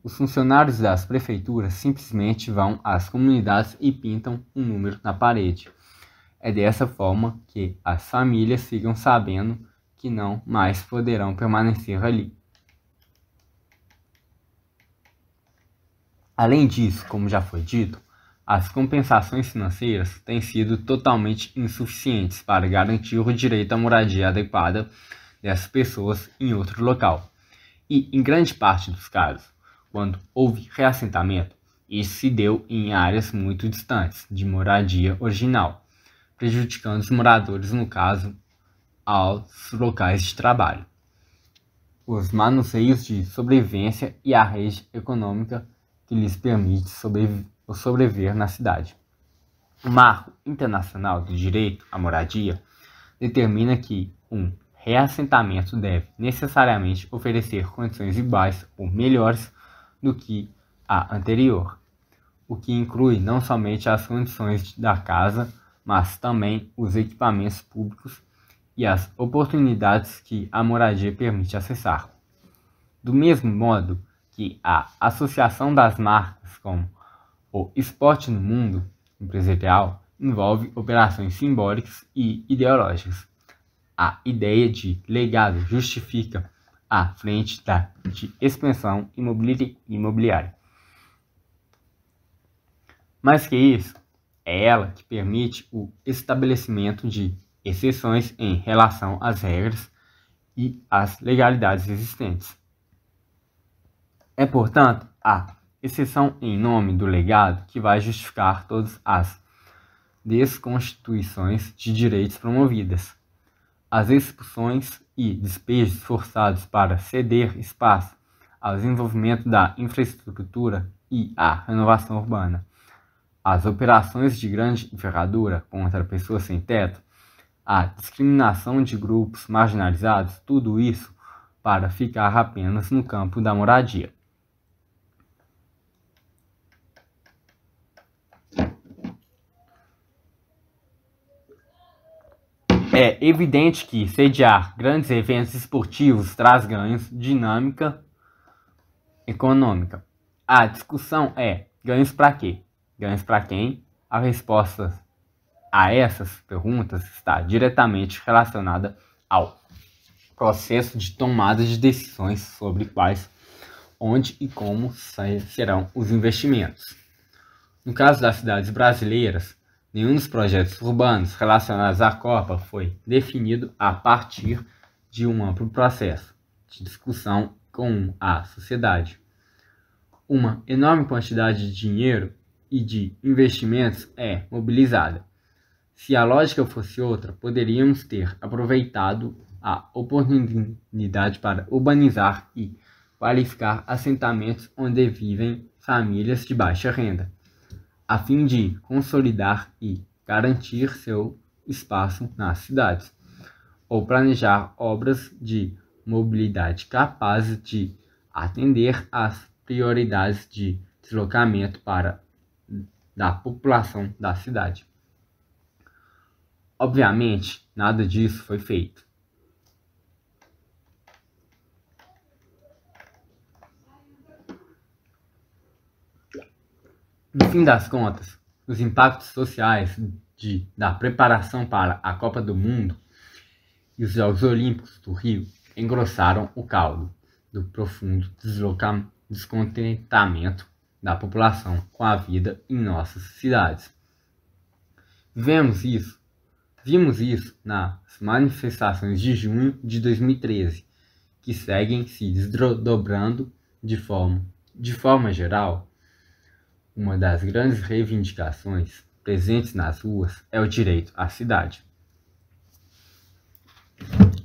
Os funcionários das prefeituras simplesmente vão às comunidades e pintam um número na parede. É dessa forma que as famílias ficam sabendo que não mais poderão permanecer ali. Além disso, como já foi dito, as compensações financeiras têm sido totalmente insuficientes para garantir o direito à moradia adequada dessas pessoas em outro local. E, em grande parte dos casos, quando houve reassentamento, isso se deu em áreas muito distantes de moradia original, prejudicando os moradores, no caso, aos locais de trabalho. Os manuseios de sobrevivência e a rede econômica que lhes permite sobreviver o sobreviver na cidade. O Marco Internacional do Direito à Moradia determina que um reassentamento deve necessariamente oferecer condições iguais ou melhores do que a anterior, o que inclui não somente as condições da casa, mas também os equipamentos públicos e as oportunidades que a moradia permite acessar. Do mesmo modo que a associação das marcas como o esporte no mundo empresarial envolve operações simbólicas e ideológicas. A ideia de legado justifica a frente da, de expansão imobiliária. Mais que isso, é ela que permite o estabelecimento de exceções em relação às regras e às legalidades existentes. É, portanto, a exceção em nome do legado que vai justificar todas as desconstituições de direitos promovidas, as expulsões e despejos forçados para ceder espaço ao desenvolvimento da infraestrutura e à renovação urbana, as operações de grande envergadura contra pessoas sem teto, a discriminação de grupos marginalizados, tudo isso para ficar apenas no campo da moradia. É evidente que sediar grandes eventos esportivos traz ganhos dinâmica econômica. A discussão é: ganhos para quê? Ganhos para quem? A resposta a essas perguntas está diretamente relacionada ao processo de tomada de decisões sobre quais, onde e como serão os investimentos. No caso das cidades brasileiras, nenhum dos projetos urbanos relacionados à Copa foi definido a partir de um amplo processo de discussão com a sociedade. Uma enorme quantidade de dinheiro e de investimentos é mobilizada se a lógica fosse outra, poderíamos ter aproveitado a oportunidade para urbanizar e qualificar assentamentos onde vivem famílias de baixa renda, a fim de consolidar e garantir seu espaço nas cidades, ou planejar obras de mobilidade capazes de atender às prioridades de deslocamento para da população da cidade. Obviamente, nada disso foi feito. No fim das contas, os impactos sociais de, da preparação para a Copa do Mundo e os Jogos Olímpicos do Rio engrossaram o caldo do profundo descontentamento da população com a vida em nossas cidades. Vemos isso Vimos isso nas manifestações de junho de 2013, que seguem se desdobrando de forma, de forma geral. Uma das grandes reivindicações presentes nas ruas é o direito à cidade.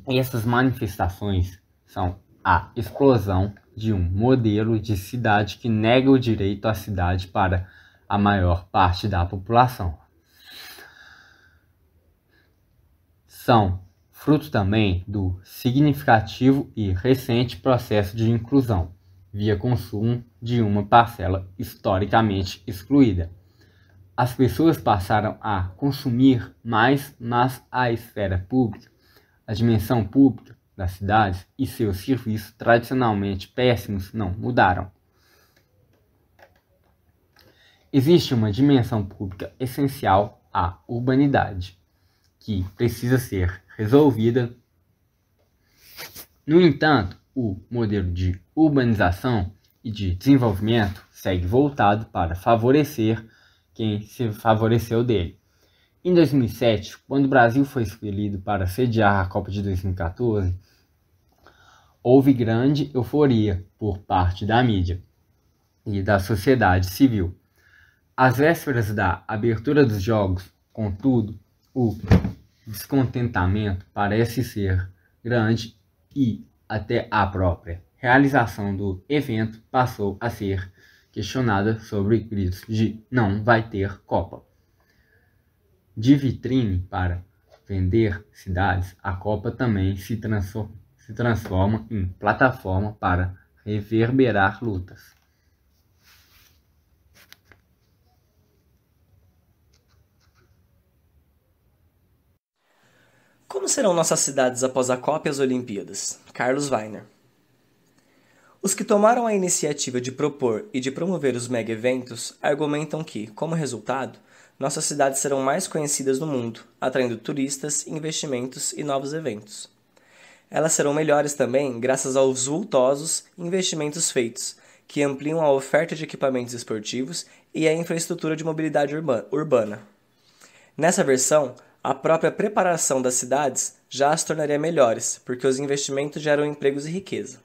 E essas manifestações são a explosão de um modelo de cidade que nega o direito à cidade para a maior parte da população. são fruto também do significativo e recente processo de inclusão, via consumo de uma parcela historicamente excluída. As pessoas passaram a consumir mais, mas a esfera pública, a dimensão pública das cidades e seus serviços tradicionalmente péssimos não mudaram. Existe uma dimensão pública essencial à urbanidade que precisa ser resolvida. No entanto, o modelo de urbanização e de desenvolvimento segue voltado para favorecer quem se favoreceu dele. Em 2007, quando o Brasil foi escolhido para sediar a Copa de 2014, houve grande euforia por parte da mídia e da sociedade civil. Às vésperas da abertura dos Jogos, contudo, o descontentamento parece ser grande e até a própria realização do evento passou a ser questionada sobre gritos de não vai ter Copa. De vitrine para vender cidades, a Copa também se se transforma em plataforma para reverberar lutas. Como serão nossas cidades após a Copa e as Olimpíadas? Carlos Weiner. Os que tomaram a iniciativa de propor e de promover os mega eventos argumentam que, como resultado, nossas cidades serão mais conhecidas no mundo, atraindo turistas, investimentos e novos eventos. Elas serão melhores também graças aos vultosos investimentos feitos, que ampliam a oferta de equipamentos esportivos e a infraestrutura de mobilidade urbana. Nessa versão, a própria preparação das cidades já as tornaria melhores, porque os investimentos geram empregos e riqueza.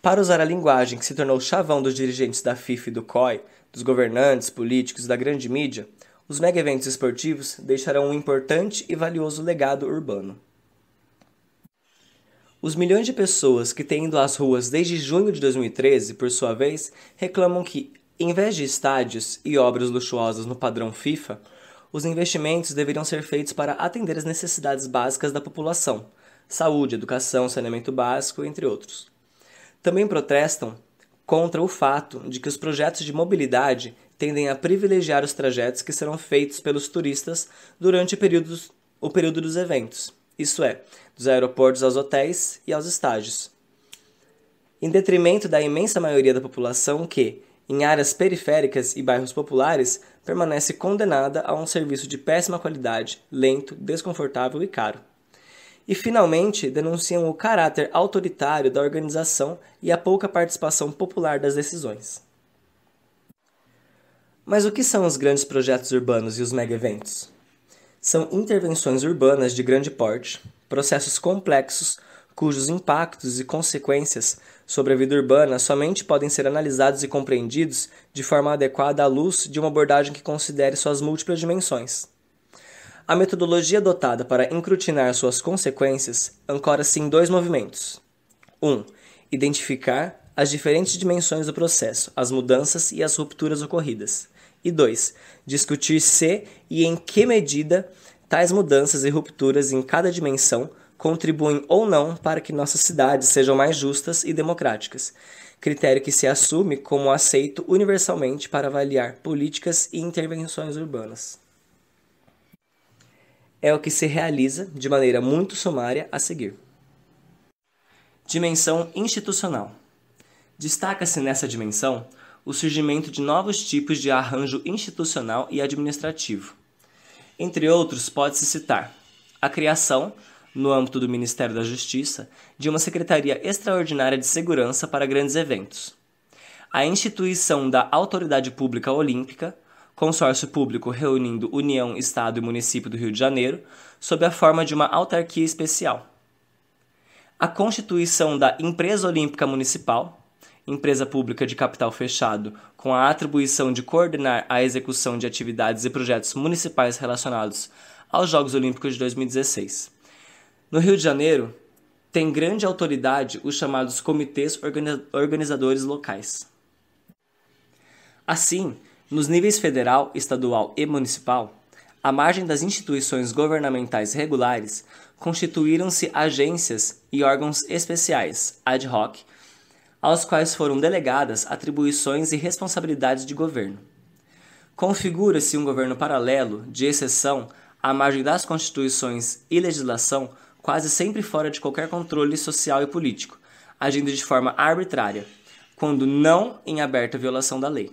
Para usar a linguagem que se tornou chavão dos dirigentes da FIFA e do COI, dos governantes, políticos e da grande mídia, os mega eventos esportivos deixarão um importante e valioso legado urbano. Os milhões de pessoas que têm ido às ruas desde junho de 2013, por sua vez, reclamam que, em vez de estádios e obras luxuosas no padrão FIFA, os investimentos deveriam ser feitos para atender as necessidades básicas da população: saúde, educação, saneamento básico, entre outros. Também protestam contra o fato de que os projetos de mobilidade tendem a privilegiar os trajetos que serão feitos pelos turistas durante o período, o período dos eventos, isso é, dos aeroportos aos hotéis e aos estádios. Em detrimento da imensa maioria da população que, em áreas periféricas e bairros populares, permanece condenada a um serviço de péssima qualidade, lento, desconfortável e caro. E, finalmente, denunciam o caráter autoritário da organização e a pouca participação popular das decisões. Mas o que são os grandes projetos urbanos e os mega-eventos? São intervenções urbanas de grande porte, processos complexos cujos impactos e consequências sobre a vida urbana somente podem ser analisados e compreendidos de forma adequada à luz de uma abordagem que considere suas múltiplas dimensões. A metodologia adotada para encrutinar suas consequências ancora-se em dois movimentos. 1. Um, identificar as diferentes dimensões do processo, as mudanças e as rupturas ocorridas. E 2. Discutir se e em que medida tais mudanças e rupturas em cada dimensão contribuem ou não para que nossas cidades sejam mais justas e democráticas, critério que se assume como aceito universalmente para avaliar políticas e intervenções urbanas. É o que se realiza de maneira muito sumária a seguir. Dimensão institucional. Destaca-se nessa dimensão o surgimento de novos tipos de arranjo institucional e administrativo. Entre outros, pode-se citar a criação, no âmbito do Ministério da Justiça, de uma Secretaria Extraordinária de Segurança para grandes eventos, a instituição da Autoridade Pública Olímpica, consórcio público reunindo União, Estado e Município do Rio de Janeiro, sob a forma de uma autarquia especial. A constituição da Empresa Olímpica Municipal, empresa pública de capital fechado, com a atribuição de coordenar a execução de atividades e projetos municipais relacionados aos Jogos Olímpicos de 2016. No Rio de Janeiro, tem grande autoridade os chamados comitês organizadores locais. Assim, nos níveis federal, estadual e municipal, à margem das instituições governamentais regulares, constituíram-se agências e órgãos especiais, ad hoc, aos quais foram delegadas atribuições e responsabilidades de governo. Configura-se um governo paralelo, de exceção, à margem das constituições e legislação, quase sempre fora de qualquer controle social e político, agindo de forma arbitrária, quando não em aberta violação da lei.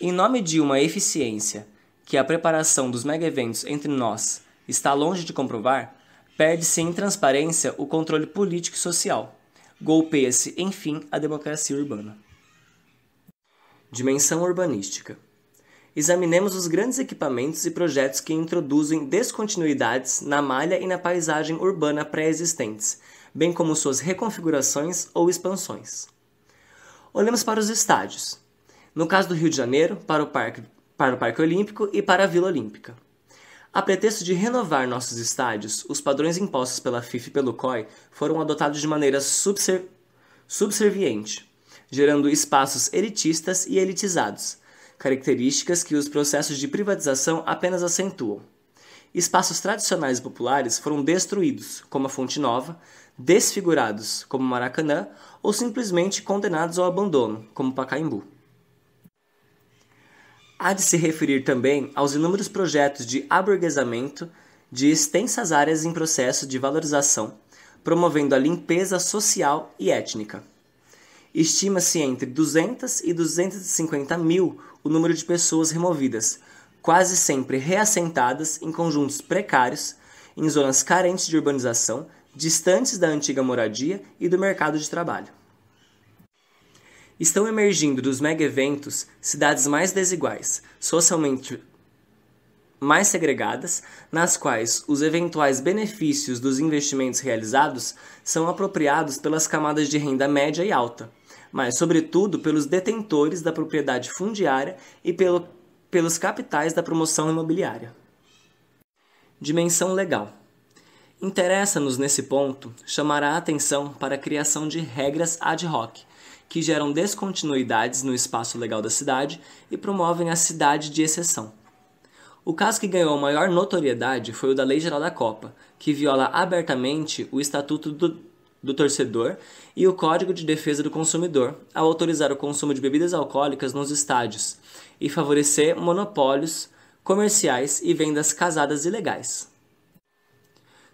Em nome de uma eficiência que a preparação dos mega-eventos entre nós está longe de comprovar, perde-se em transparência o controle político e social golpeia-se, enfim, a democracia urbana. Dimensão urbanística. Examinemos os grandes equipamentos e projetos que introduzem descontinuidades na malha e na paisagem urbana pré-existentes, bem como suas reconfigurações ou expansões. Olhemos para os estádios. No caso do Rio de Janeiro, para o Parque, para o Parque Olímpico e para a Vila Olímpica. A pretexto de renovar nossos estádios, os padrões impostos pela FIFA e pelo COI foram adotados de maneira subser subserviente, gerando espaços elitistas e elitizados, características que os processos de privatização apenas acentuam. Espaços tradicionais e populares foram destruídos, como a Fonte Nova, desfigurados, como Maracanã, ou simplesmente condenados ao abandono, como Pacaembu. Há de se referir também aos inúmeros projetos de aburguesamento de extensas áreas em processo de valorização, promovendo a limpeza social e étnica. Estima-se entre 200 e 250 mil o número de pessoas removidas, quase sempre reassentadas em conjuntos precários, em zonas carentes de urbanização, distantes da antiga moradia e do mercado de trabalho. Estão emergindo dos mega-eventos cidades mais desiguais, socialmente mais segregadas, nas quais os eventuais benefícios dos investimentos realizados são apropriados pelas camadas de renda média e alta, mas, sobretudo, pelos detentores da propriedade fundiária e pelo, pelos capitais da promoção imobiliária. Dimensão legal. Interessa-nos nesse ponto chamar a atenção para a criação de regras ad hoc, que geram descontinuidades no espaço legal da cidade e promovem a cidade de exceção. O caso que ganhou maior notoriedade foi o da Lei Geral da Copa, que viola abertamente o Estatuto do, do Torcedor e o Código de Defesa do Consumidor, ao autorizar o consumo de bebidas alcoólicas nos estádios e favorecer monopólios comerciais e vendas casadas ilegais.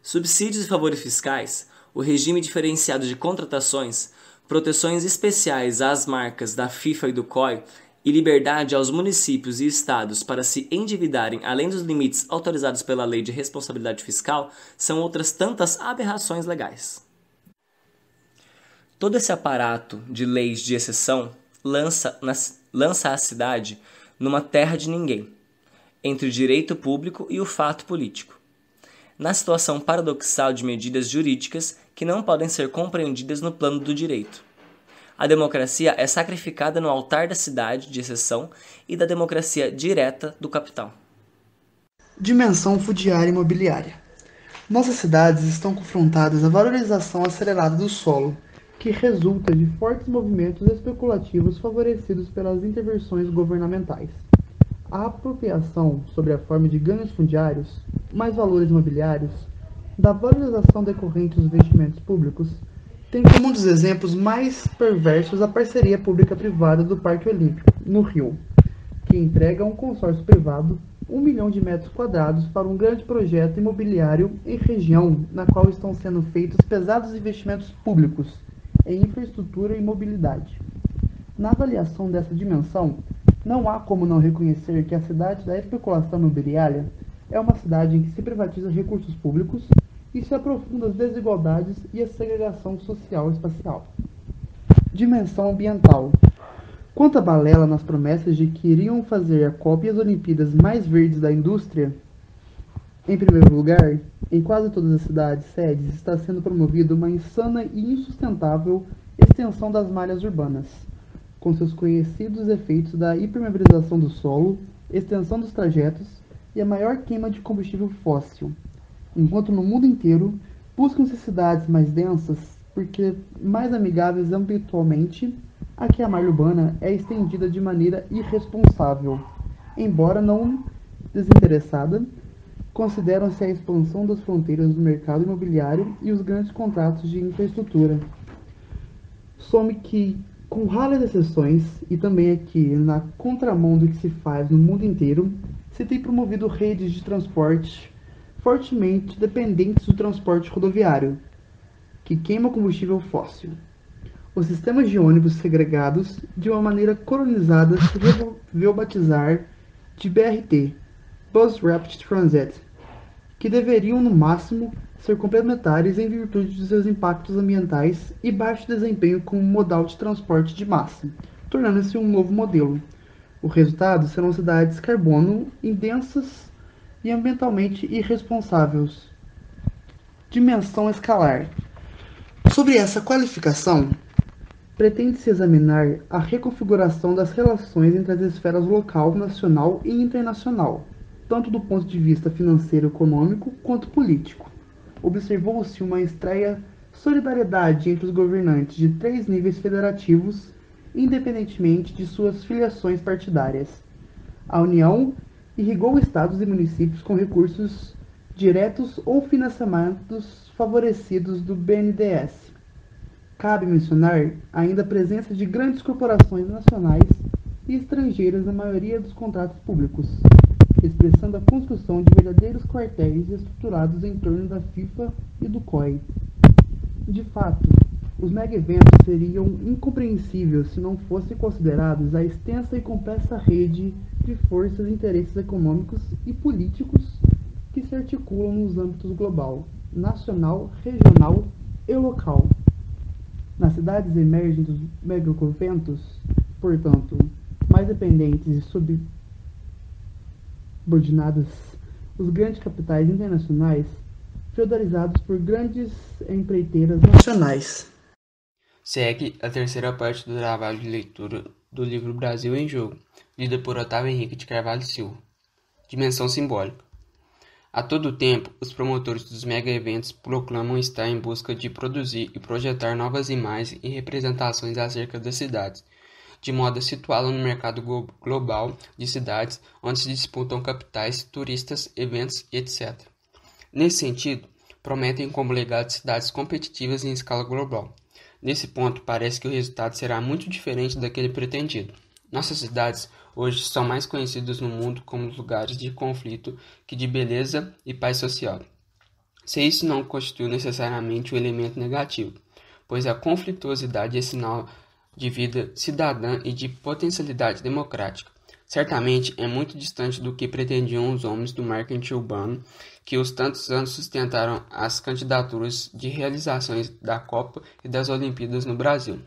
Subsídios e favores fiscais, o regime diferenciado de contratações, proteções especiais às marcas da FIFA e do COI e liberdade aos municípios e estados para se endividarem além dos limites autorizados pela Lei de Responsabilidade Fiscal são outras tantas aberrações legais. Todo esse aparato de leis de exceção lança, lança a cidade numa terra de ninguém, entre o direito público e o fato político na situação paradoxal de medidas jurídicas que não podem ser compreendidas no plano do direito. A democracia é sacrificada no altar da cidade de exceção e da democracia direta do capital. Dimensão fundiária imobiliária. Nossas cidades estão confrontadas à valorização acelerada do solo, que resulta de fortes movimentos especulativos favorecidos pelas intervenções governamentais. A apropriação sobre a forma de ganhos fundiários, mais valores imobiliários, da valorização decorrente dos investimentos públicos, tem como um dos exemplos mais perversos a parceria pública-privada do Parque Olímpico, no Rio, que entrega a um consórcio privado um milhão de metros quadrados para um grande projeto imobiliário em região na qual estão sendo feitos pesados investimentos públicos em infraestrutura e mobilidade. Na avaliação dessa dimensão, não há como não reconhecer que a cidade da especulação imobiliária é uma cidade em que se privatiza recursos públicos e se aprofunda as desigualdades e a segregação social e espacial. Dimensão ambiental. Quanto à balela nas promessas de que iriam fazer a Copa e as Olimpíadas mais verdes da indústria, em primeiro lugar, em quase todas as cidades sedes está sendo promovida uma insana e insustentável extensão das malhas urbanas. Com seus conhecidos efeitos da hipermeabilização do solo, extensão dos trajetos e a maior queima de combustível fóssil, enquanto no mundo inteiro buscam-se cidades mais densas porque mais amigáveis ambientalmente, aqui a malha urbana é estendida de maneira irresponsável, embora não desinteressada, consideram-se a expansão das fronteiras do mercado imobiliário e os grandes contratos de infraestrutura. Some que com raras exceções, e também aqui na contramão do que se faz no mundo inteiro, se tem promovido redes de transporte fortemente dependentes do transporte rodoviário, que queima combustível fóssil. Os sistemas de ônibus segregados, de uma maneira colonizada, se resolveu batizar de BRT, Bus Rapid Transit, que deveriam, no máximo, ser complementares em virtude de seus impactos ambientais e baixo desempenho como modal de transporte de massa, tornando-se um novo modelo. O resultado serão cidades carbono indensas e ambientalmente irresponsáveis. Dimensão escalar. Sobre essa qualificação, pretende-se examinar a reconfiguração das relações entre as esferas local, nacional e internacional, tanto do ponto de vista financeiro econômico quanto político observou-se uma estreia solidariedade entre os governantes de três níveis federativos, independentemente de suas filiações partidárias. A União irrigou estados e municípios com recursos diretos ou financiamentos favorecidos do BNDES. Cabe mencionar ainda a presença de grandes corporações nacionais e estrangeiras na maioria dos contratos públicos expressando a construção de verdadeiros quartéis estruturados em torno da FIFA e do COI. De fato, Os mega-eventos seriam incompreensíveis se não fossem considerados a extensa e complexa rede de forças e interesses econômicos e políticos que se articulam nos âmbitos global, nacional, regional e local. Nas cidades emergem dos mega-eventos, portanto, mais dependentes e subordinadas, os grandes capitais internacionais feudalizados por grandes empreiteiras nacionais. Segue a terceira parte do trabalho de leitura do livro Brasil em Jogo, lida por Otávio Henrique de Carvalho Silva. Dimensão simbólica. A todo tempo, os promotores dos mega-eventos proclamam estar em busca de produzir e projetar novas imagens e representações acerca das cidades, de modo a situá-la no mercado global de cidades onde se disputam capitais, turistas, eventos, etc. Nesse sentido, prometem como legado cidades competitivas em escala global. Nesse ponto, parece que o resultado será muito diferente daquele pretendido. Nossas cidades hoje são mais conhecidas no mundo como lugares de conflito que de beleza e paz social. Se isso não constitui necessariamente um elemento negativo, pois a conflituosidade é sinal de vida cidadã e de potencialidade democrática. Certamente é muito distante do que pretendiam os homens do marketing urbano que os tantos anos sustentaram as candidaturas de realizações da Copa e das Olimpíadas no Brasil.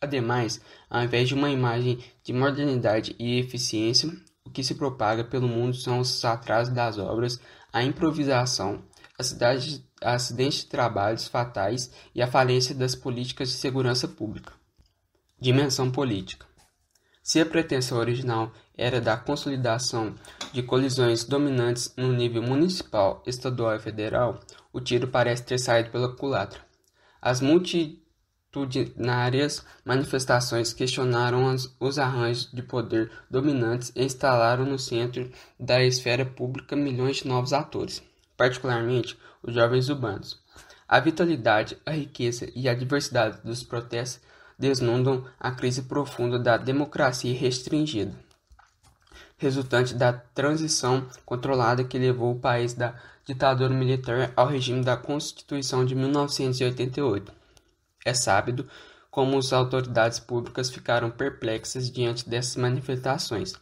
Ademais, ao invés de uma imagem de modernidade e eficiência, o que se propaga pelo mundo são os atrasos das obras, a improvisação, acidentes de trabalhos fatais e a falência das políticas de segurança pública. Dimensão política. Se a pretensão original era da consolidação de colisões dominantes no nível municipal, estadual e federal, o tiro parece ter saído pela culatra. As multitudinárias manifestações questionaram os arranjos de poder dominantes e instalaram no centro da esfera pública milhões de novos atores, particularmente os jovens urbanos. A vitalidade, a riqueza e a diversidade dos protestos desnudam a crise profunda da democracia restringida, resultante da transição controlada que levou o país da ditadura militar ao regime da Constituição de 1988. É sábio como as autoridades públicas ficaram perplexas diante dessas manifestações,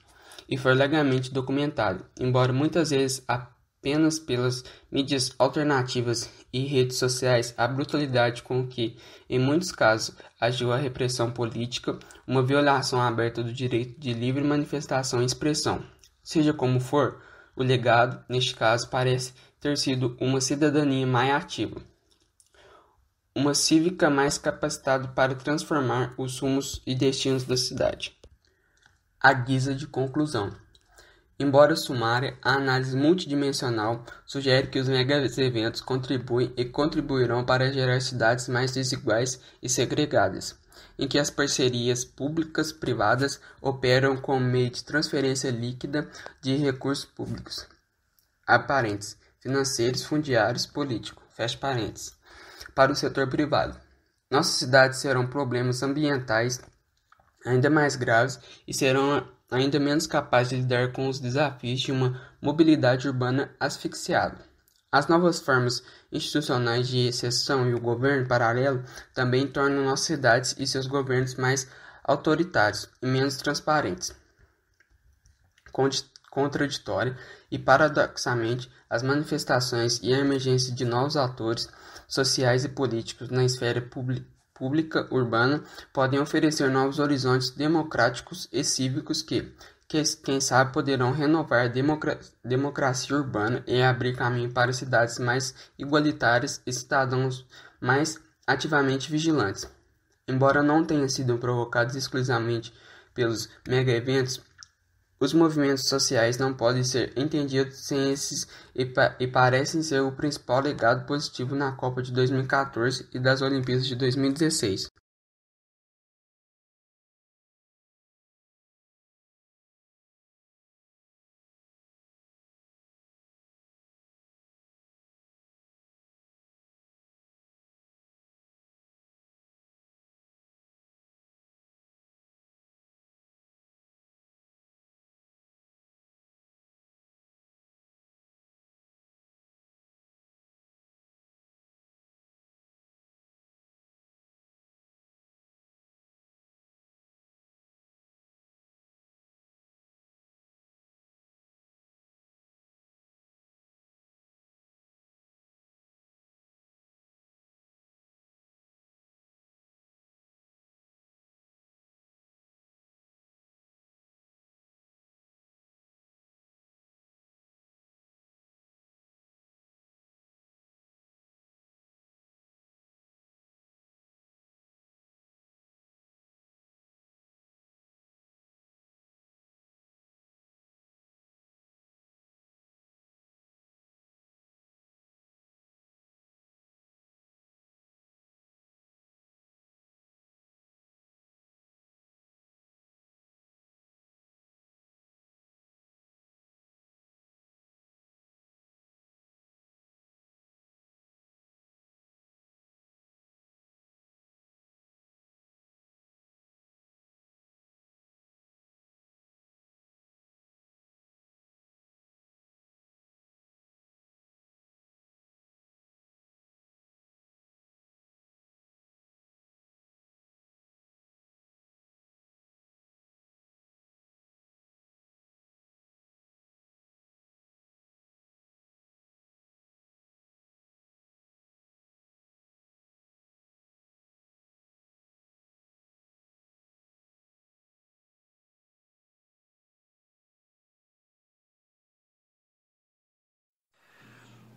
e foi largamente documentado, embora muitas vezes a apenas pelas mídias alternativas e redes sociais a brutalidade com que, em muitos casos, agiu a repressão política, uma violação aberta do direito de livre manifestação e expressão. Seja como for, o legado, neste caso, parece ter sido uma cidadania mais ativa, uma cívica mais capacitada para transformar os rumos e destinos da cidade. A guisa de conclusão. Embora sumária, a análise multidimensional sugere que os megaeventos contribuem e contribuirão para gerar cidades mais desiguais e segregadas, em que as parcerias públicas-privadas operam como meio de transferência líquida de recursos públicos, aparentes, financeiros, fundiários, políticos, fecha parênteses, para o setor privado. Nossas cidades serão problemas ambientais ainda mais graves e serão ainda menos capaz de lidar com os desafios de uma mobilidade urbana asfixiada. As novas formas institucionais de exceção e o governo paralelo também tornam nossas cidades e seus governos mais autoritários e menos transparentes. Contraditória e paradoxalmente, as manifestações e a emergência de novos atores sociais e políticos na esfera pública pública urbana podem oferecer novos horizontes democráticos e cívicos que, que quem sabe, poderão renovar a democra democracia urbana e abrir caminho para cidades mais igualitárias e cidadãos mais ativamente vigilantes. Embora não tenham sido provocados exclusivamente pelos mega-eventos, os movimentos sociais não podem ser entendidos sem esses e, pa e, parecem ser o principal legado positivo na Copa de 2014 e das Olimpíadas de 2016.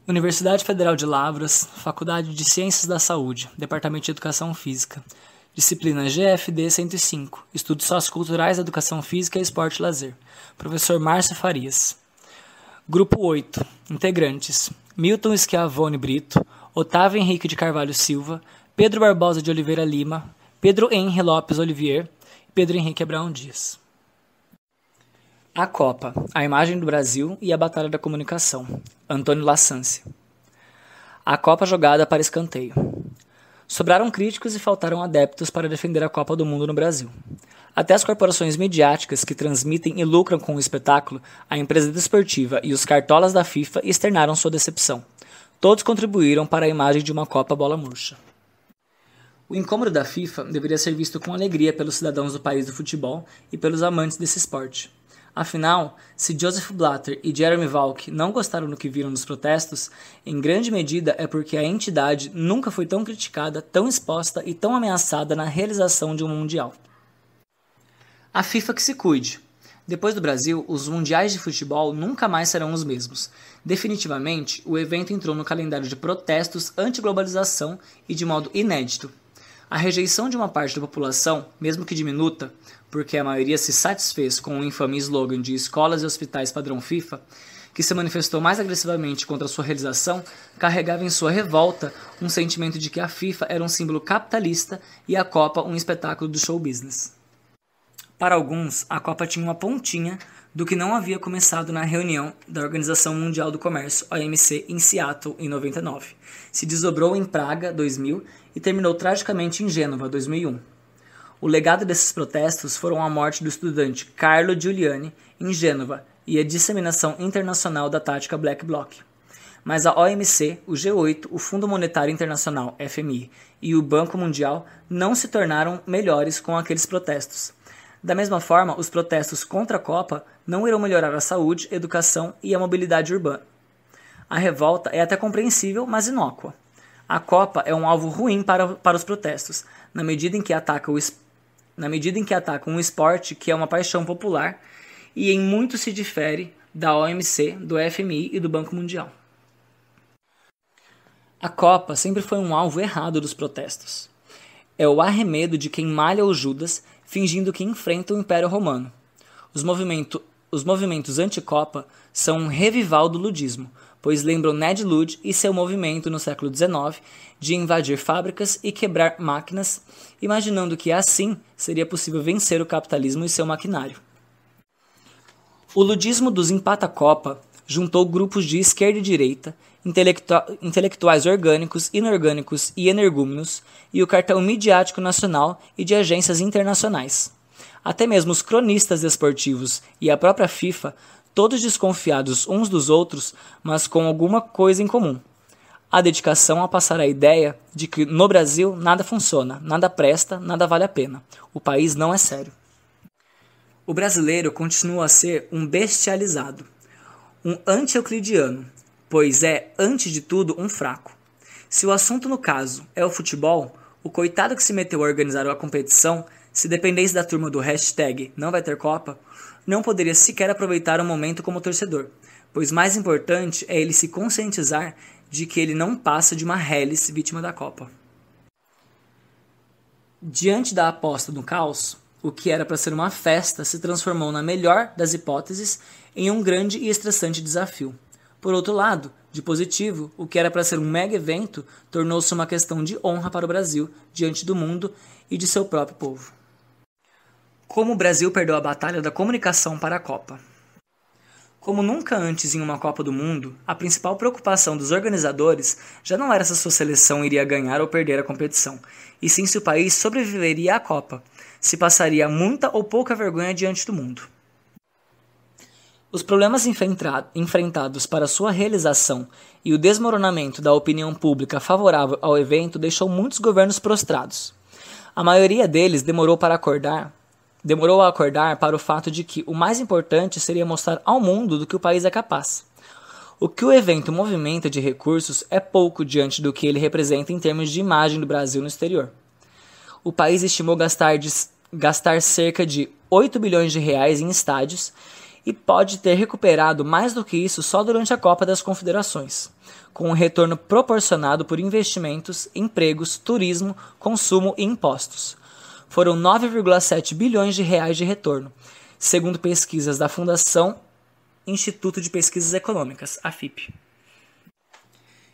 Universidade Federal de Lavras, Faculdade de Ciências da Saúde, Departamento de Educação Física. Disciplina GFD 105, Estudos Socioculturais, Educação Física e Esporte e Lazer. Professor Márcio Farias. Grupo 8. Integrantes: Milton Schiavone Brito, Otávio Henrique de Carvalho Silva, Pedro Barbosa de Oliveira Lima, Pedro Henri Lopes Olivier e Pedro Henrique Abraão Dias. A Copa, a imagem do Brasil e a Batalha da Comunicação. Antônio Lassance. A Copa jogada para escanteio. Sobraram críticos e faltaram adeptos para defender a Copa do Mundo no Brasil. Até as corporações midiáticas que transmitem e lucram com o espetáculo, a empresa desportiva e os cartolas da FIFA externaram sua decepção. Todos contribuíram para a imagem de uma Copa bola murcha. O incômodo da FIFA deveria ser visto com alegria pelos cidadãos do país do futebol e pelos amantes desse esporte. Afinal, se Joseph Blatter e Jeremy Valk não gostaram do que viram nos protestos, em grande medida é porque a entidade nunca foi tão criticada, tão exposta e tão ameaçada na realização de um Mundial. A FIFA que se cuide. Depois do Brasil, os mundiais de futebol nunca mais serão os mesmos. Definitivamente, o evento entrou no calendário de protestos anti-globalização e de modo inédito. A rejeição de uma parte da população, mesmo que diminuta, porque a maioria se satisfez com o infame slogan de escolas e hospitais padrão FIFA, que se manifestou mais agressivamente contra sua realização, carregava em sua revolta um sentimento de que a FIFA era um símbolo capitalista e a Copa um espetáculo do show business. Para alguns, a Copa tinha uma pontinha do que não havia começado na reunião da Organização Mundial do Comércio, OMC, em Seattle, em 99. Se desdobrou em Praga, 2000, e terminou tragicamente em Gênova, 2001. O legado desses protestos foram a morte do estudante Carlo Giuliani em Gênova e a disseminação internacional da tática Black Bloc. Mas a OMC, o G8, o Fundo Monetário Internacional, FMI, e o Banco Mundial não se tornaram melhores com aqueles protestos. Da mesma forma, os protestos contra a Copa não irão melhorar a saúde, educação e a mobilidade urbana. A revolta é até compreensível, mas inócua. A Copa é um alvo ruim para, para os protestos, na medida em que ataca o na medida em que ataca um esporte que é uma paixão popular e em muito se difere da OMC, do FMI e do Banco Mundial. A Copa sempre foi um alvo errado dos protestos. É o arremedo de quem malha o Judas fingindo que enfrenta o Império Romano. Os, movimento, os movimentos anti-Copa são um revival do ludismo, pois lembram Ned Ludd e seu movimento no século XIX de invadir fábricas e quebrar máquinas, imaginando que assim seria possível vencer o capitalismo e seu maquinário. O ludismo dos empata-copa juntou grupos de esquerda e direita, intelectu intelectuais orgânicos, inorgânicos e energúmenos, e o cartão midiático nacional e de agências internacionais. Até mesmo os cronistas esportivos e a própria FIFA todos desconfiados uns dos outros, mas com alguma coisa em comum. A dedicação a passar a ideia de que no Brasil nada funciona, nada presta, nada vale a pena. O país não é sério. O brasileiro continua a ser um bestializado, um anti-euclidiano, pois é, antes de tudo, um fraco. Se o assunto no caso é o futebol, o coitado que se meteu a organizar a competição, se dependesse da turma do hashtag não vai ter Copa, não poderia sequer aproveitar o momento como torcedor, pois mais importante é ele se conscientizar de que ele não passa de uma hélice vítima da Copa. Diante da aposta no caos, o que era para ser uma festa se transformou, na melhor das hipóteses, em um grande e estressante desafio. Por outro lado, de positivo, o que era para ser um mega evento tornou-se uma questão de honra para o Brasil diante do mundo e de seu próprio povo. Como o Brasil perdeu a batalha da comunicação para a Copa. Como nunca antes em uma Copa do Mundo, a principal preocupação dos organizadores já não era se a sua seleção iria ganhar ou perder a competição, e sim se o país sobreviveria à Copa, se passaria muita ou pouca vergonha diante do mundo. Os problemas enfrentados para sua realização e o desmoronamento da opinião pública favorável ao evento deixou muitos governos prostrados. A maioria deles demorou para acordar demorou a acordar para o fato de que o mais importante seria mostrar ao mundo do que o país é capaz. O que o evento movimenta de recursos é pouco diante do que ele representa em termos de imagem do Brasil no exterior. O país estimou gastar, de, gastar cerca de 8 bilhões de reais em estádios e pode ter recuperado mais do que isso só durante a Copa das Confederações. com um retorno proporcionado por investimentos, empregos, turismo, consumo e impostos. Foram 9,7 bilhões de reais de retorno, segundo pesquisas da Fundação Instituto de Pesquisas Econômicas, a FIP.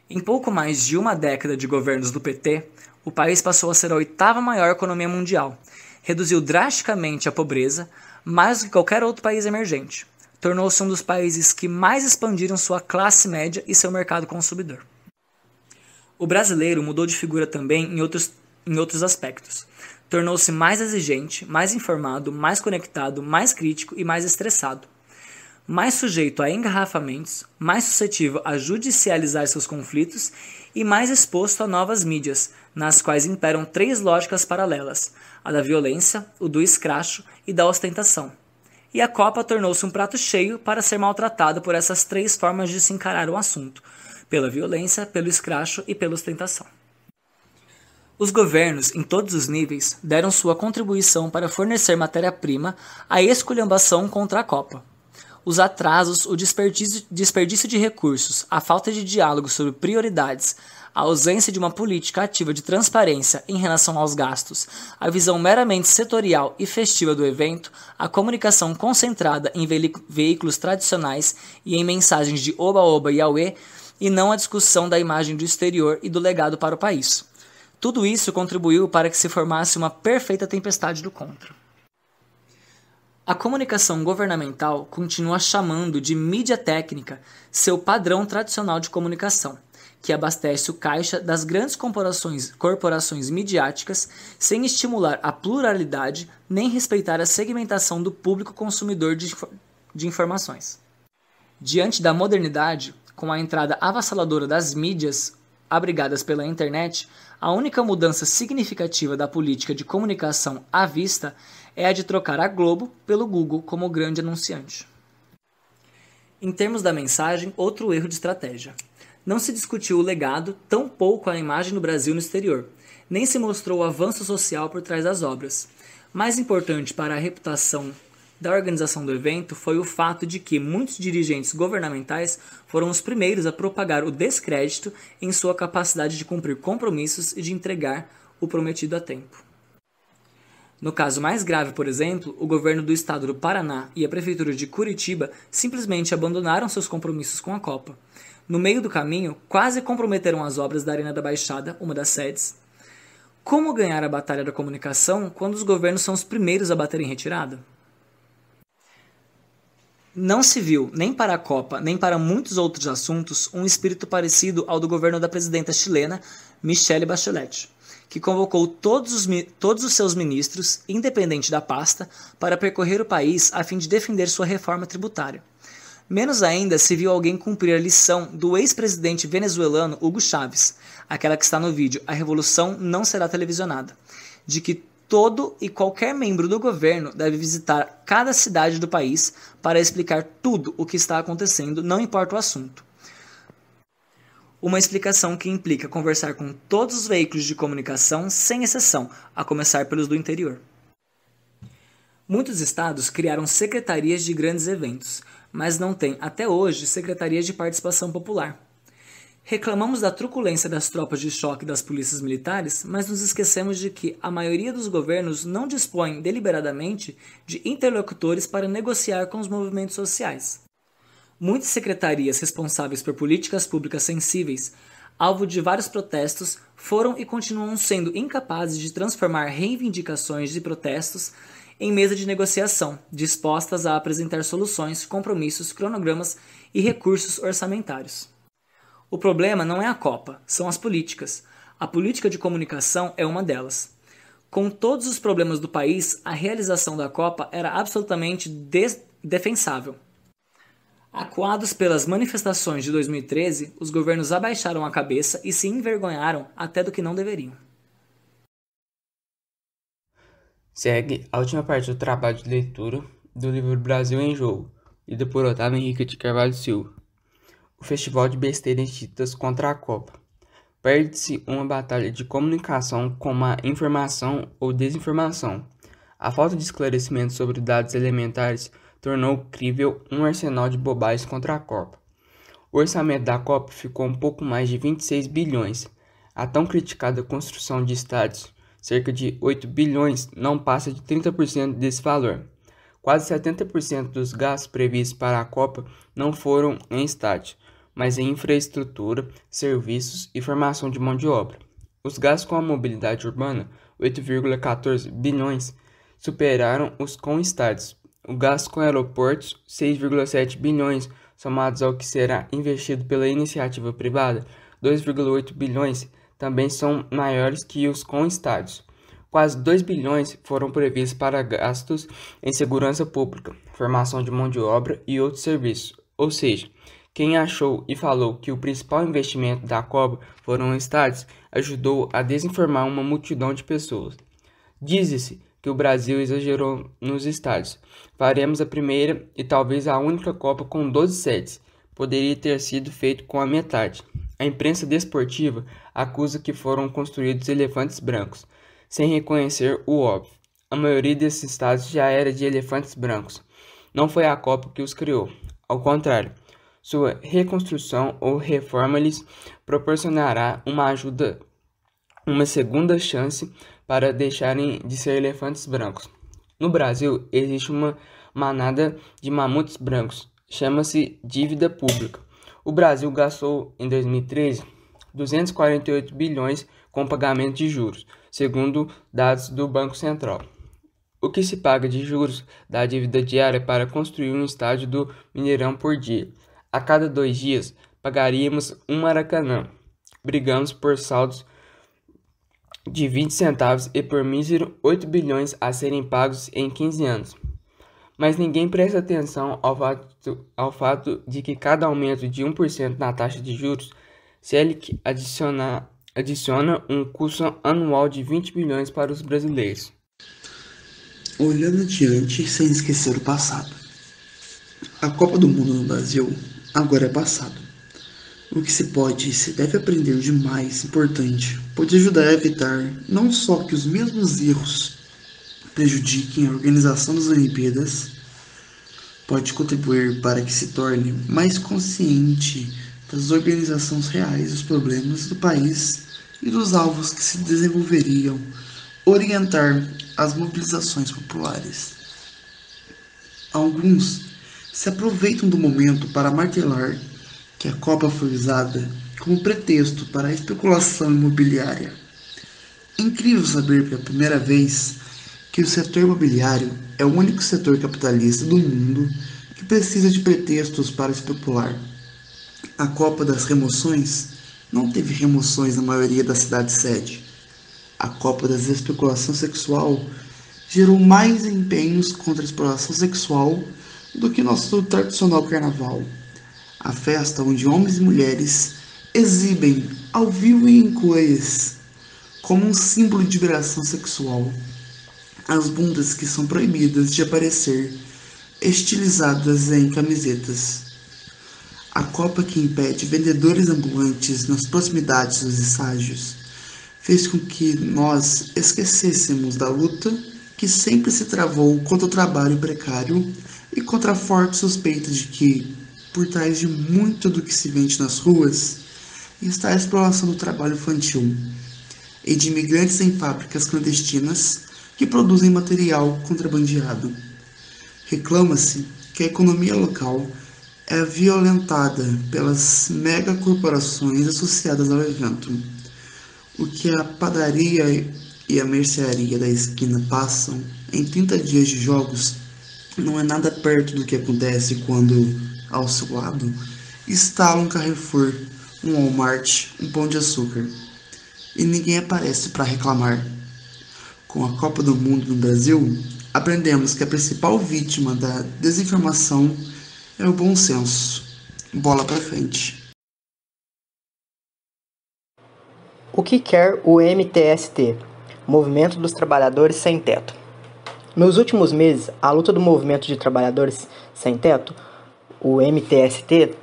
Em pouco mais de uma década de governos do PT, o país passou a ser a oitava maior economia mundial, reduziu drasticamente a pobreza, mais do que qualquer outro país emergente. Tornou-se um dos países que mais expandiram sua classe média e seu mercado consumidor. O brasileiro mudou de figura também em outros, em outros aspectos. Tornou-se mais exigente, mais informado, mais conectado, mais crítico e mais estressado mais sujeito a engarrafamentos, mais suscetível a judicializar seus conflitos e mais exposto a novas mídias, nas quais imperam três lógicas paralelas: a da violência, o do escracho e da ostentação. E a Copa tornou-se um prato cheio para ser maltratado por essas três formas de se encarar o assunto: pela violência, pelo escracho e pela ostentação. Os governos, em todos os níveis, deram sua contribuição para fornecer matéria-prima à esculhambação contra a Copa os atrasos, o desperdício, de recursos, a falta de diálogo sobre prioridades, a ausência de uma política ativa de transparência em relação aos gastos, a visão meramente setorial e festiva do evento, a comunicação concentrada em veículos tradicionais e em mensagens de oba-oba e auê, e não a discussão da imagem do exterior e do legado para o país. Tudo isso contribuiu para que se formasse uma perfeita tempestade do contra. A comunicação governamental continua chamando de mídia técnica seu padrão tradicional de comunicação, que abastece o caixa das grandes corporações, corporações midiáticas sem estimular a pluralidade nem respeitar a segmentação do público consumidor de, de informações. Diante da modernidade, com a entrada avassaladora das mídias abrigadas pela internet, a única mudança significativa da política de comunicação à vista é a de trocar a Globo pelo Google como grande anunciante. Em termos da mensagem, outro erro de estratégia. Não se discutiu o legado, tão pouco a imagem do Brasil no exterior, nem se mostrou o avanço social por trás das obras. Mais importante para a reputação da organização do evento foi o fato de que muitos dirigentes governamentais foram os primeiros a propagar o descrédito em sua capacidade de cumprir compromissos e de entregar o prometido a tempo. No caso mais grave, por exemplo, o governo do estado do Paraná e a prefeitura de Curitiba simplesmente abandonaram seus compromissos com a Copa. No meio do caminho, quase comprometeram as obras da Arena da Baixada, uma das sedes. Como ganhar a batalha da comunicação quando os governos são os primeiros a bater em retirada? Não se viu, nem para a Copa, nem para muitos outros assuntos, um espírito parecido ao do governo da presidenta chilena Michelle Bachelet que convocou todos os, todos os seus ministros, independente da pasta, para percorrer o país a fim de defender sua reforma tributária. Menos ainda se viu alguém cumprir a lição do ex-presidente venezuelano Hugo Chávez, aquela que está no vídeo A Revolução Não Será Televisionada, de que todo e qualquer membro do governo deve visitar cada cidade do país para explicar tudo o que está acontecendo, não importa o assunto. Uma explicação que implica conversar com todos os veículos de comunicação, sem exceção, a começar pelos do interior. Muitos estados criaram secretarias de grandes eventos, mas não têm, até hoje, secretarias de participação popular. Reclamamos da truculência das tropas de choque das polícias militares, mas nos esquecemos de que a maioria dos governos não dispõe deliberadamente de interlocutores para negociar com os movimentos sociais. Muitas secretarias responsáveis por políticas públicas sensíveis, alvo de vários protestos, foram e continuam sendo incapazes de transformar reivindicações de protestos em mesa de negociação, dispostas a apresentar soluções, compromissos, cronogramas e recursos orçamentários. O problema não é a Copa, são as políticas. A política de comunicação é uma delas. Com todos os problemas do país, a realização da Copa era absolutamente defensável. Acuados pelas manifestações de 2013, os governos abaixaram a cabeça e se envergonharam até do que não deveriam. Segue a última parte do trabalho de leitura do livro Brasil em Jogo, lido por Otávio Henrique de Carvalho Silva. O Festival de Besteiras Ditas contra a Copa. Perde-se uma batalha de comunicação com a informação ou desinformação. A falta de esclarecimento sobre dados elementares tornou crível um arsenal de bobagens contra a Copa. O orçamento da Copa ficou um pouco mais de 26 bilhões. A tão criticada construção de estádios, cerca de 8 bilhões, não passa de 30% desse valor. Quase 70% dos gastos previstos para a Copa não foram em estádio, mas em infraestrutura, serviços e formação de mão de obra. Os gastos com a mobilidade urbana, 8,14 bilhões, superaram os com estádios. O gasto com aeroportos, 6,7 bilhões, somados ao que será investido pela iniciativa privada, 2,8 bilhões, também são maiores que os com estádios. Quase 2 bilhões foram previstos para gastos em segurança pública, formação de mão de obra e outros serviços. Ou seja, quem achou e falou que o principal investimento da Copa foram estádios ajudou a desinformar uma multidão de pessoas. Diz-se que o Brasil exagerou nos estádios. Faremos a primeira e talvez a única Copa com 12 sedes. Poderia ter sido feito com a metade. A imprensa desportiva acusa que foram construídos elefantes brancos, sem reconhecer o óbvio. A maioria desses estádios já era de elefantes brancos. Não foi a Copa que os criou. Ao contrário, sua reconstrução ou reforma lhes proporcionará uma ajuda, uma segunda chance para deixarem de ser elefantes brancos. No Brasil, existe uma manada de mamutes brancos, chama-se dívida pública. O Brasil gastou em 2013 248 bilhões com pagamento de juros, segundo dados do Banco Central. O que se paga de juros da dívida diária para construir um estádio do Mineirão por dia. A cada dois dias pagaríamos um Maracanã. Brigamos por saldos de 20 centavos e por mísero 8 bilhões a serem pagos em 15 anos. Mas ninguém presta atenção ao fato, ao fato de que cada aumento de 1% na taxa de juros Selic adiciona, adiciona um custo anual de 20 bilhões para os brasileiros. Olhando adiante sem esquecer o passado. A Copa do Mundo no Brasil agora é passado. O que se pode e se deve aprender de mais importante pode ajudar a evitar não só que os mesmos erros prejudiquem a organização das Olimpíadas, pode contribuir para que se torne mais consciente das organizações reais dos problemas do país e dos alvos que se desenvolveriam, orientar as mobilizações populares. Alguns se aproveitam do momento para martelar que a Copa foi usada como pretexto para a especulação imobiliária. É incrível saber pela primeira vez que o setor imobiliário é o único setor capitalista do mundo que precisa de pretextos para especular. A Copa das Remoções não teve remoções na maioria das cidades sede. A Copa das Especulação Sexual gerou mais empenhos contra a exploração sexual do que nosso tradicional carnaval a festa onde homens e mulheres exibem ao vivo e em cores, como um símbolo de liberação sexual, as bundas que são proibidas de aparecer estilizadas em camisetas. A copa que impede vendedores ambulantes nas proximidades dos estágios fez com que nós esquecêssemos da luta que sempre se travou contra o trabalho precário e contra a forte suspeita de que por trás de muito do que se vende nas ruas está a exploração do trabalho infantil e de imigrantes em fábricas clandestinas que produzem material contrabandeado. Reclama-se que a economia local é violentada pelas megacorporações associadas ao evento. O que a padaria e a mercearia da esquina passam em 30 dias de jogos não é nada perto do que acontece quando ao seu lado, está um Carrefour, um Walmart, um Pão de Açúcar. E ninguém aparece para reclamar. Com a Copa do Mundo no Brasil, aprendemos que a principal vítima da desinformação é o bom senso. Bola para frente. O que quer o MTST? Movimento dos Trabalhadores Sem Teto. Nos últimos meses, a luta do movimento de trabalhadores sem teto o MTST,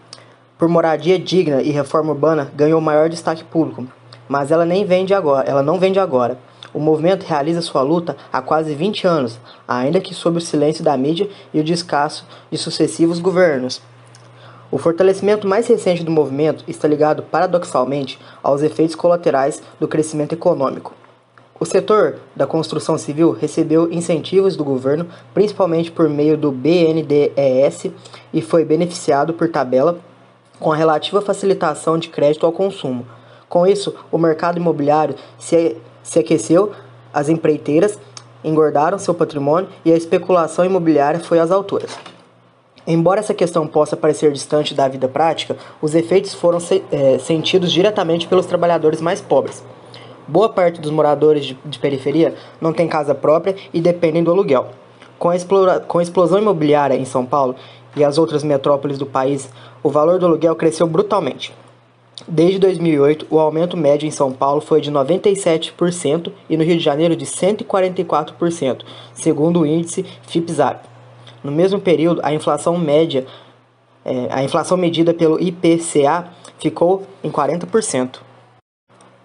por moradia digna e reforma urbana, ganhou maior destaque público, mas ela nem vende agora, ela não vende agora. O movimento realiza sua luta há quase 20 anos, ainda que sob o silêncio da mídia e o descaso de sucessivos governos. O fortalecimento mais recente do movimento está ligado paradoxalmente aos efeitos colaterais do crescimento econômico. O setor da construção civil recebeu incentivos do governo, principalmente por meio do BNDES, e foi beneficiado por tabela com a relativa facilitação de crédito ao consumo. Com isso, o mercado imobiliário se, se aqueceu, as empreiteiras engordaram seu patrimônio e a especulação imobiliária foi às alturas. Embora essa questão possa parecer distante da vida prática, os efeitos foram se, é, sentidos diretamente pelos trabalhadores mais pobres. Boa parte dos moradores de, de periferia não tem casa própria e dependem do aluguel. Com a, explora, com a explosão imobiliária em São Paulo e as outras metrópoles do país, o valor do aluguel cresceu brutalmente. Desde 2008, o aumento médio em São Paulo foi de 97% e no Rio de Janeiro de 144%, segundo o índice FIPZAP. No mesmo período, a inflação média, é, a inflação medida pelo IPCA ficou em 40%.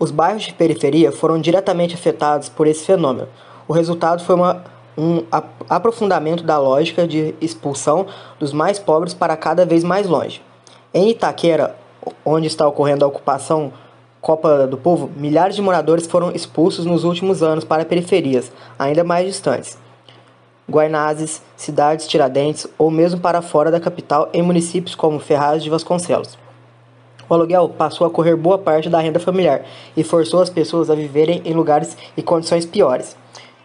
Os bairros de periferia foram diretamente afetados por esse fenômeno. O resultado foi uma, um aprofundamento da lógica de expulsão dos mais pobres para cada vez mais longe. Em Itaquera, onde está ocorrendo a ocupação Copa do Povo, milhares de moradores foram expulsos nos últimos anos para periferias, ainda mais distantes. Guainazes, cidades Tiradentes ou mesmo para fora da capital em municípios como Ferraz de Vasconcelos. O aluguel passou a correr boa parte da renda familiar e forçou as pessoas a viverem em lugares e condições piores.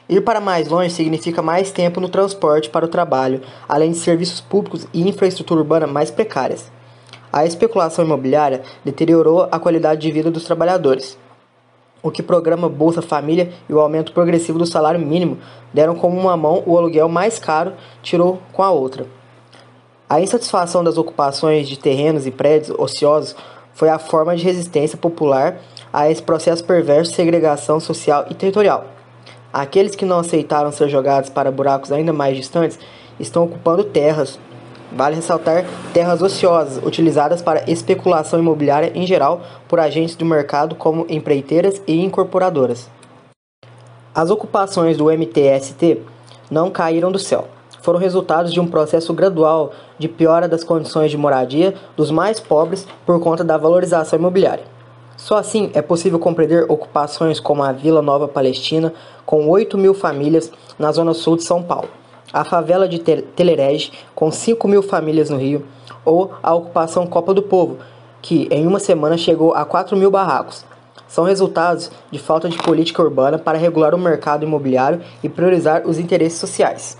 Ir para mais longe significa mais tempo no transporte para o trabalho, além de serviços públicos e infraestrutura urbana mais precárias. A especulação imobiliária deteriorou a qualidade de vida dos trabalhadores o que programa Bolsa Família e o aumento progressivo do salário mínimo deram com uma mão o aluguel mais caro, tirou com a outra. A insatisfação das ocupações de terrenos e prédios ociosos foi a forma de resistência popular a esse processo perverso de segregação social e territorial. Aqueles que não aceitaram ser jogados para buracos ainda mais distantes estão ocupando terras, Vale ressaltar terras ociosas, utilizadas para especulação imobiliária em geral por agentes do mercado como empreiteiras e incorporadoras. As ocupações do MTST não caíram do céu. Foram resultados de um processo gradual de piora das condições de moradia dos mais pobres por conta da valorização imobiliária. Só assim é possível compreender ocupações como a Vila Nova Palestina, com 8 mil famílias na zona sul de São Paulo a favela de Telerege, com 5 mil famílias no Rio, ou a ocupação Copa do Povo, que em uma semana chegou a 4 mil barracos. São resultados de falta de política urbana para regular o mercado imobiliário e priorizar os interesses sociais.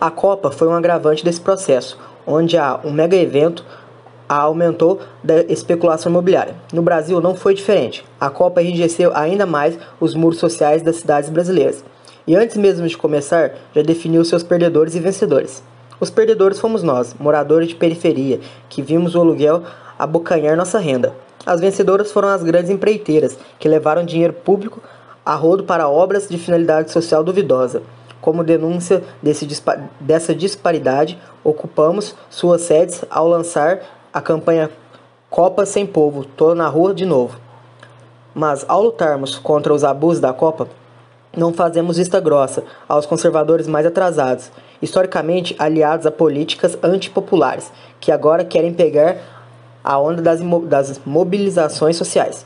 A Copa foi um agravante desse processo, onde há um mega evento aumentou da especulação imobiliária. No Brasil não foi diferente. A Copa enrijeceu ainda mais os muros sociais das cidades brasileiras e antes mesmo de começar, já definiu seus perdedores e vencedores. Os perdedores fomos nós, moradores de periferia, que vimos o aluguel abocanhar nossa renda. As vencedoras foram as grandes empreiteiras, que levaram dinheiro público a rodo para obras de finalidade social duvidosa. Como denúncia desse, dessa disparidade, ocupamos suas sedes ao lançar a campanha Copa Sem Povo, tô na rua de novo. Mas ao lutarmos contra os abusos da Copa, não fazemos vista grossa aos conservadores mais atrasados, historicamente aliados a políticas antipopulares, que agora querem pegar a onda das, das mobilizações sociais.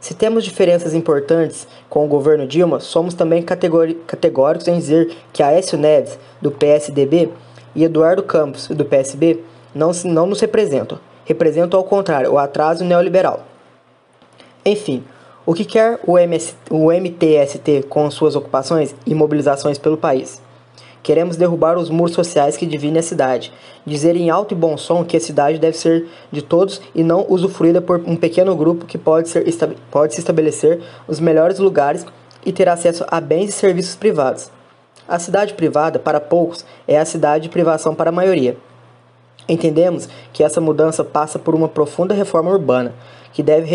Se temos diferenças importantes com o governo Dilma, somos também categóricos em dizer que Aécio Neves, do PSDB, e Eduardo Campos, do PSB, não, não nos representam. Representam, ao contrário, o atraso neoliberal. Enfim, o que quer o, MS, o MTST com suas ocupações e mobilizações pelo país? Queremos derrubar os muros sociais que dividem a cidade, dizer em alto e bom som que a cidade deve ser de todos e não usufruída por um pequeno grupo que pode, ser, pode se estabelecer nos melhores lugares e ter acesso a bens e serviços privados. A cidade privada, para poucos, é a cidade de privação para a maioria. Entendemos que essa mudança passa por uma profunda reforma urbana, que deve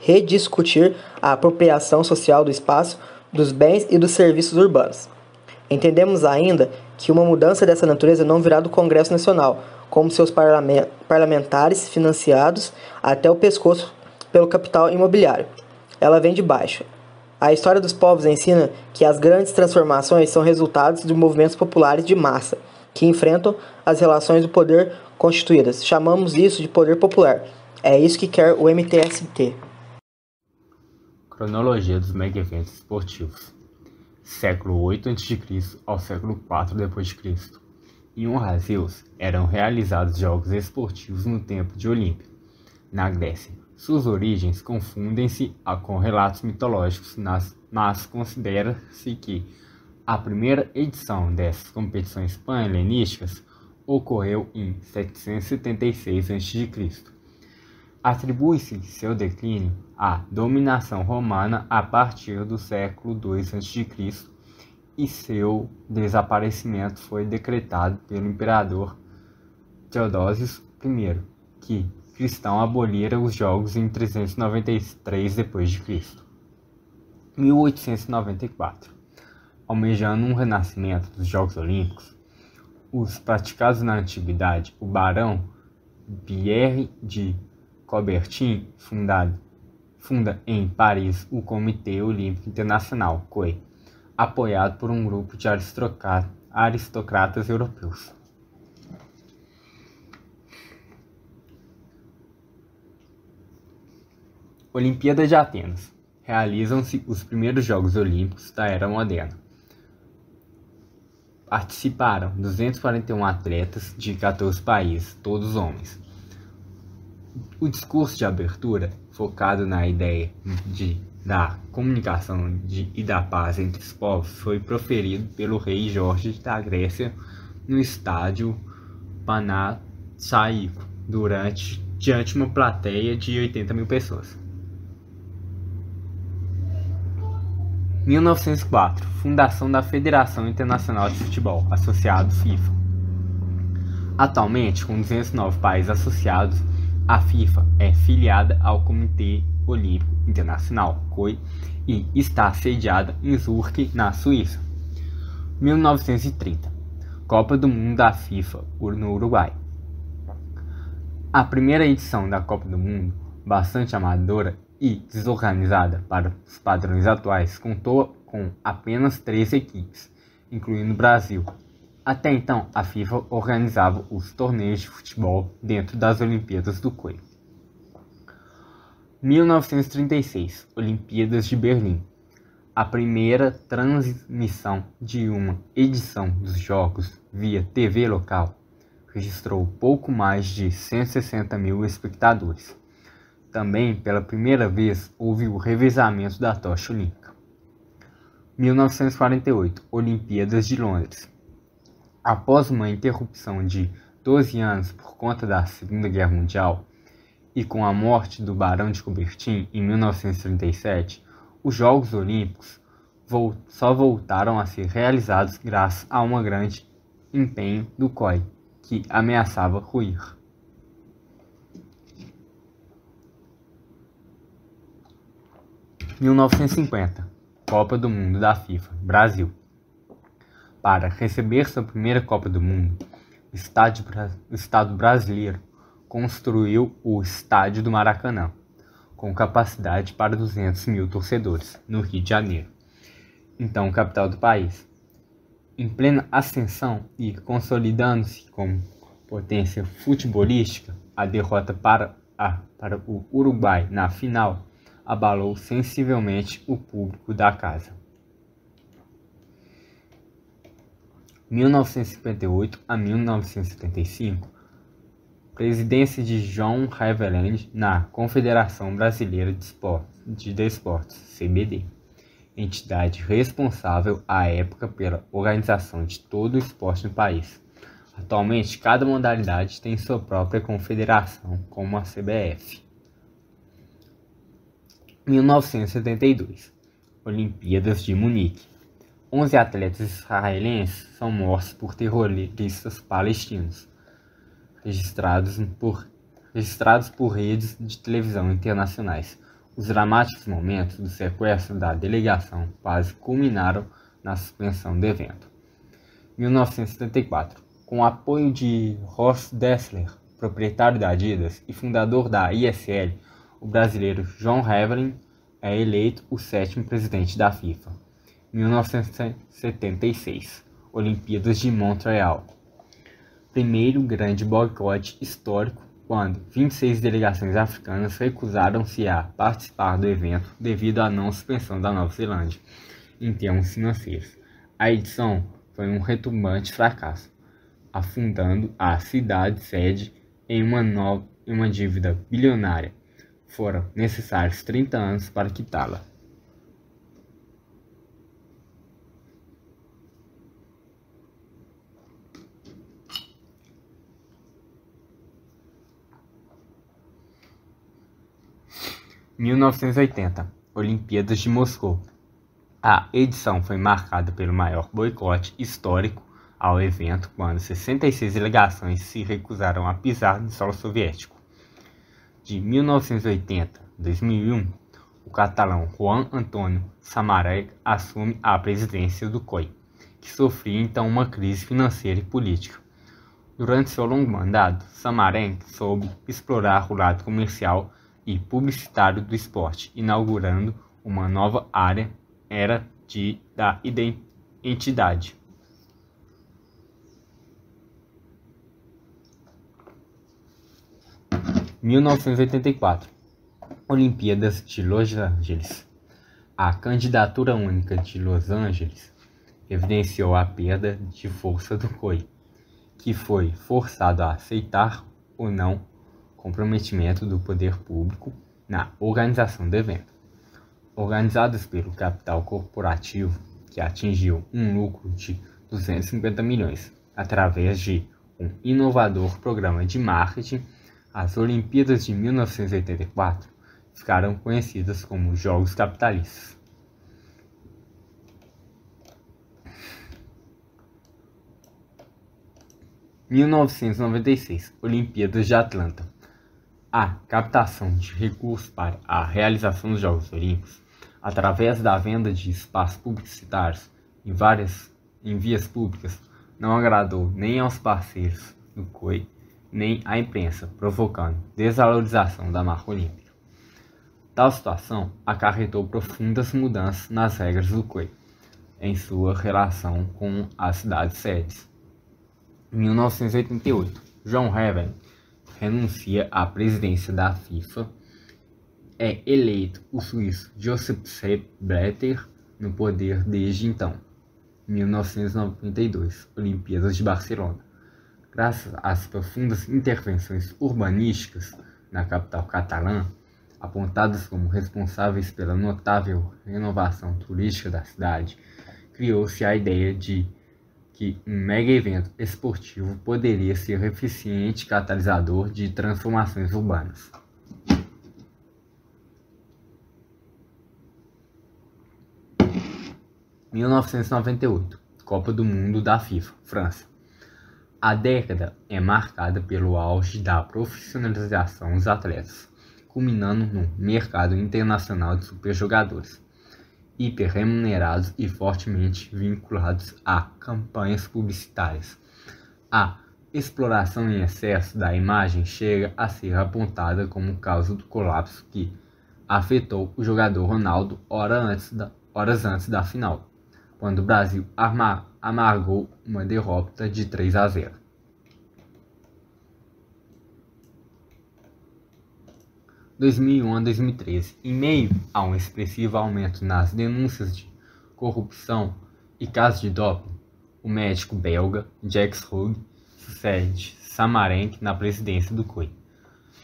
rediscutir a apropriação social do espaço, dos bens e dos serviços urbanos. Entendemos ainda que uma mudança dessa natureza não virá do Congresso Nacional, como seus parlamentares financiados até o pescoço pelo capital imobiliário. Ela vem de baixo. A história dos povos ensina que as grandes transformações são resultados de movimentos populares de massa, que enfrentam as relações do poder constituídas. Chamamos isso de poder popular. É isso que quer o MTST. Cronologia dos mega-eventos esportivos. Século 8 a.C. ao século 4 d.C. Em honra eram realizados jogos esportivos no tempo de Olímpia, na Grécia. Suas origens confundem-se com relatos mitológicos, mas considera-se que a primeira edição dessas competições pan-helenísticas ocorreu em 776 a.C. Atribui-se seu declínio à dominação romana a partir do século II a.C. e seu desaparecimento foi decretado pelo imperador Teodósio I, que cristão abolira os jogos em 393 d.C. 1894. Almejando um renascimento dos Jogos Olímpicos, os praticados na antiguidade, o barão Pierre de Coubertin fundado, funda em Paris o Comitê Olímpico Internacional, COI, apoiado por um grupo de aristocratas europeus. Olimpíada de Atenas. Realizam-se os primeiros Jogos Olímpicos da Era Moderna. Participaram 241 atletas de 14 países, todos homens. O discurso de abertura, focado na ideia de, da comunicação de, e da paz entre os povos, foi proferido pelo rei Jorge da Grécia no estádio Panathinaiko, durante diante uma plateia de 80 mil pessoas. 1904 Fundação da Federação Internacional de Futebol, associado FIFA. Atualmente, com 209 países associados, a FIFA é filiada ao Comitê Olímpico Internacional, COI, e está sediada em Zurich, na Suíça. 1930 Copa do Mundo da FIFA no Uruguai. A primeira edição da Copa do Mundo, bastante amadora e desorganizada para os padrões atuais, contou com apenas três equipes, incluindo o Brasil, até então, a FIFA organizava os torneios de futebol dentro das Olimpíadas do COI. 1936 Olimpíadas de Berlim a primeira transmissão de uma edição dos Jogos via TV local registrou pouco mais de 160 mil espectadores. Também, pela primeira vez, houve o revezamento da tocha olímpica. 1948 Olimpíadas de Londres Após uma interrupção de 12 anos por conta da Segunda Guerra Mundial e com a morte do Barão de Coubertin em 1937, os Jogos Olímpicos só voltaram a ser realizados graças a um grande empenho do COI, que ameaçava ruir. (1950) Copa do Mundo da FIFA Brasil para receber sua primeira Copa do Mundo, o Estado brasileiro construiu o Estádio do Maracanã, com capacidade para 200 mil torcedores, no Rio de Janeiro, então capital do país. Em plena ascensão e consolidando-se como potência futebolística, a derrota para, a, para o Uruguai na final abalou sensivelmente o público da casa. 1958 a 1975, presidência de John Haveland na Confederação Brasileira de, Esportes, de CBD, entidade responsável à época pela organização de todo o esporte no país. Atualmente, cada modalidade tem sua própria confederação, como a CBF. 1972 Olimpíadas de Munique 11 atletas israelenses são mortos por terroristas palestinos, registrados por, registrados por redes de televisão internacionais. Os dramáticos momentos do sequestro da delegação quase culminaram na suspensão do evento. 1974. Com o apoio de Ross Dessler, proprietário da Adidas e fundador da ISL, o brasileiro John Heverin é eleito o sétimo presidente da FIFA. 1976 Olimpíadas de Montreal primeiro grande boicote histórico quando 26 delegações africanas recusaram-se a participar do evento devido à não suspensão da Nova Zelândia em termos financeiros. A edição foi um retumbante fracasso, afundando a cidade-sede em uma, nova, em uma dívida bilionária. Foram necessários 30 anos para quitá-la. 1980 Olimpíadas de Moscou. A edição foi marcada pelo maior boicote histórico ao evento quando 66 delegações se recusaram a pisar no solo soviético. De 1980 a 2001, o catalão Juan Antônio Samaranch assume a presidência do COI, que sofria então uma crise financeira e política. Durante seu longo mandato, Samaranch soube explorar o lado comercial e publicitário do esporte, inaugurando uma nova área era de, da identidade. (1984) Olimpíadas de Los Angeles. A candidatura única de Los Angeles evidenciou a perda de força do COI, que foi forçado a aceitar ou não comprometimento do poder público na organização do evento. Organizados pelo capital corporativo, que atingiu um lucro de 250 milhões através de um inovador programa de marketing, as Olimpíadas de 1984 ficaram conhecidas como Jogos Capitalistas. (1996) Olimpíadas de Atlanta a captação de recursos para a realização dos Jogos Olímpicos, através da venda de espaços publicitários em várias em vias públicas, não agradou nem aos parceiros do COI, nem à imprensa, provocando desvalorização da marca olímpica. Tal situação acarretou profundas mudanças nas regras do COI em sua relação com as cidades sedes. Em 1988, John Heaven renuncia à presidência da FIFA, é eleito o suíço Joseph Sepp Blatter no poder desde então. 1992, Olimpíadas de Barcelona. Graças às profundas intervenções urbanísticas na capital catalã, apontadas como responsáveis pela notável renovação turística da cidade, criou-se a ideia de que um mega evento esportivo poderia ser um eficiente catalisador de transformações urbanas. (1998) Copa do Mundo da FIFA, França. A década é marcada pelo auge da profissionalização dos atletas, culminando no mercado internacional de superjogadores hiperremunerados e fortemente vinculados a campanhas publicitárias. A exploração em excesso da imagem chega a ser apontada como causa do colapso que afetou o jogador Ronaldo horas antes da, horas antes da final, quando o Brasil amargou uma derrota de 3 a 0. 2001 a 2013, em meio a um expressivo aumento nas denúncias de corrupção e casos de doping, o médico belga Jacques Hug sucede Samarenk na presidência do COI.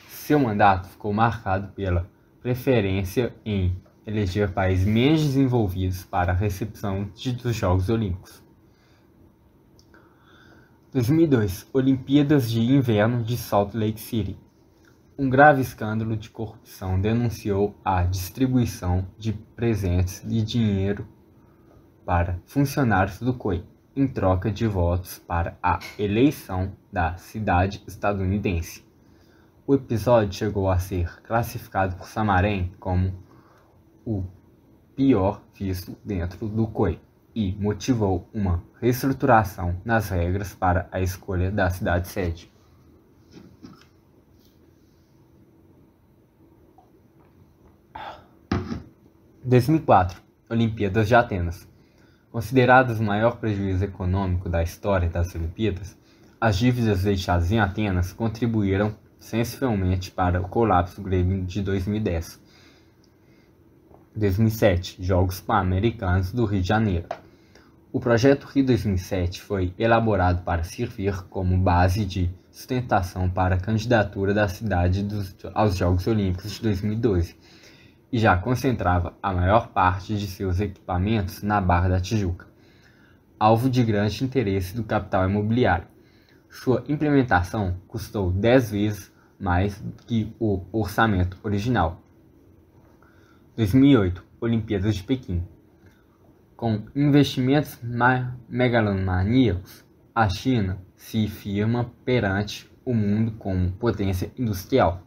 Seu mandato ficou marcado pela preferência em eleger países menos desenvolvidos para a recepção de, dos Jogos Olímpicos. 2002 Olimpíadas de Inverno de Salt Lake City um grave escândalo de corrupção denunciou a distribuição de presentes e dinheiro para funcionários do COI em troca de votos para a eleição da cidade estadunidense. O episódio chegou a ser classificado por Samarém como o pior visto dentro do COI e motivou uma reestruturação nas regras para a escolha da cidade sede. 2004 Olimpíadas de Atenas Consideradas o maior prejuízo econômico da história das Olimpíadas, As dívidas deixadas em Atenas contribuíram sensivelmente para o colapso grego de 2010. 2007 Jogos Pan-Americanos do Rio de Janeiro. O projeto Rio 2007 foi elaborado para servir como base de sustentação para a candidatura da cidade dos, aos Jogos Olímpicos de 2012 e já concentrava a maior parte de seus equipamentos na Barra da Tijuca, alvo de grande interesse do capital imobiliário. Sua implementação custou 10 vezes mais que o orçamento original. 2008 Olimpíadas de Pequim com investimentos megalomaníacos, a China se firma perante o mundo como potência industrial,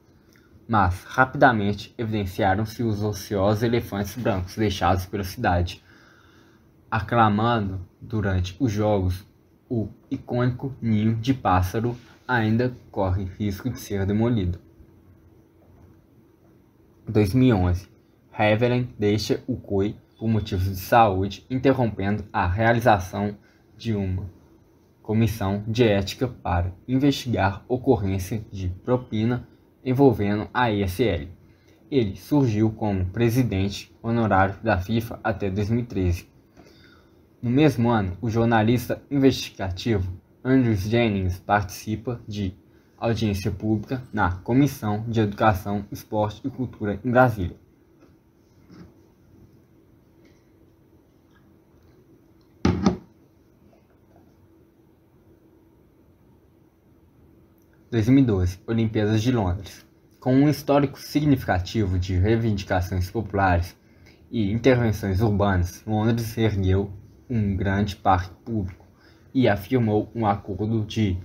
mas rapidamente evidenciaram-se os ociosos elefantes brancos deixados pela cidade, aclamando durante os jogos o icônico ninho de pássaro ainda corre risco de ser demolido. 2011 Heaven deixa o COI por motivos de saúde, interrompendo a realização de uma comissão de ética para investigar ocorrência de propina envolvendo a ESL. Ele surgiu como presidente honorário da FIFA até 2013. No mesmo ano, o jornalista investigativo Andrews Jennings participa de audiência pública na Comissão de Educação, Esporte e Cultura em Brasília. 2012 Olimpíadas de Londres. Com um histórico significativo de reivindicações populares e intervenções urbanas, Londres ergueu um grande parque público e afirmou um acordo de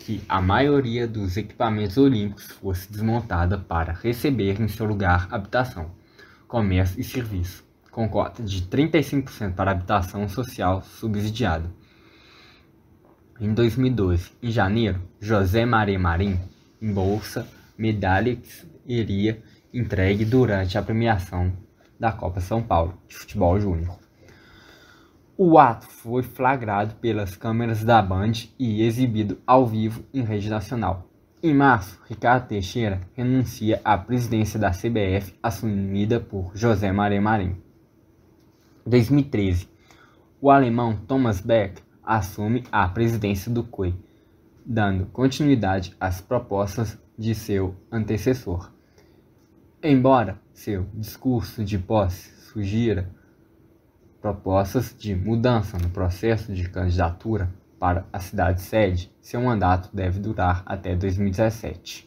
que a maioria dos equipamentos olímpicos fosse desmontada para receber em seu lugar habitação, comércio e serviço, com cota de 35% para habitação social subsidiada. Em 2012, em janeiro, José Maria Marim embolsa medalha que seria entregue durante a premiação da Copa São Paulo de Futebol Júnior. O ato foi flagrado pelas câmeras da Band e exibido ao vivo em rede nacional. Em março, Ricardo Teixeira renuncia à presidência da CBF, assumida por José Maria Marim. 2013, o alemão Thomas Beck assume a presidência do COI, dando continuidade às propostas de seu antecessor. Embora seu discurso de posse sugira propostas de mudança no processo de candidatura para a cidade sede, seu mandato deve durar até 2017.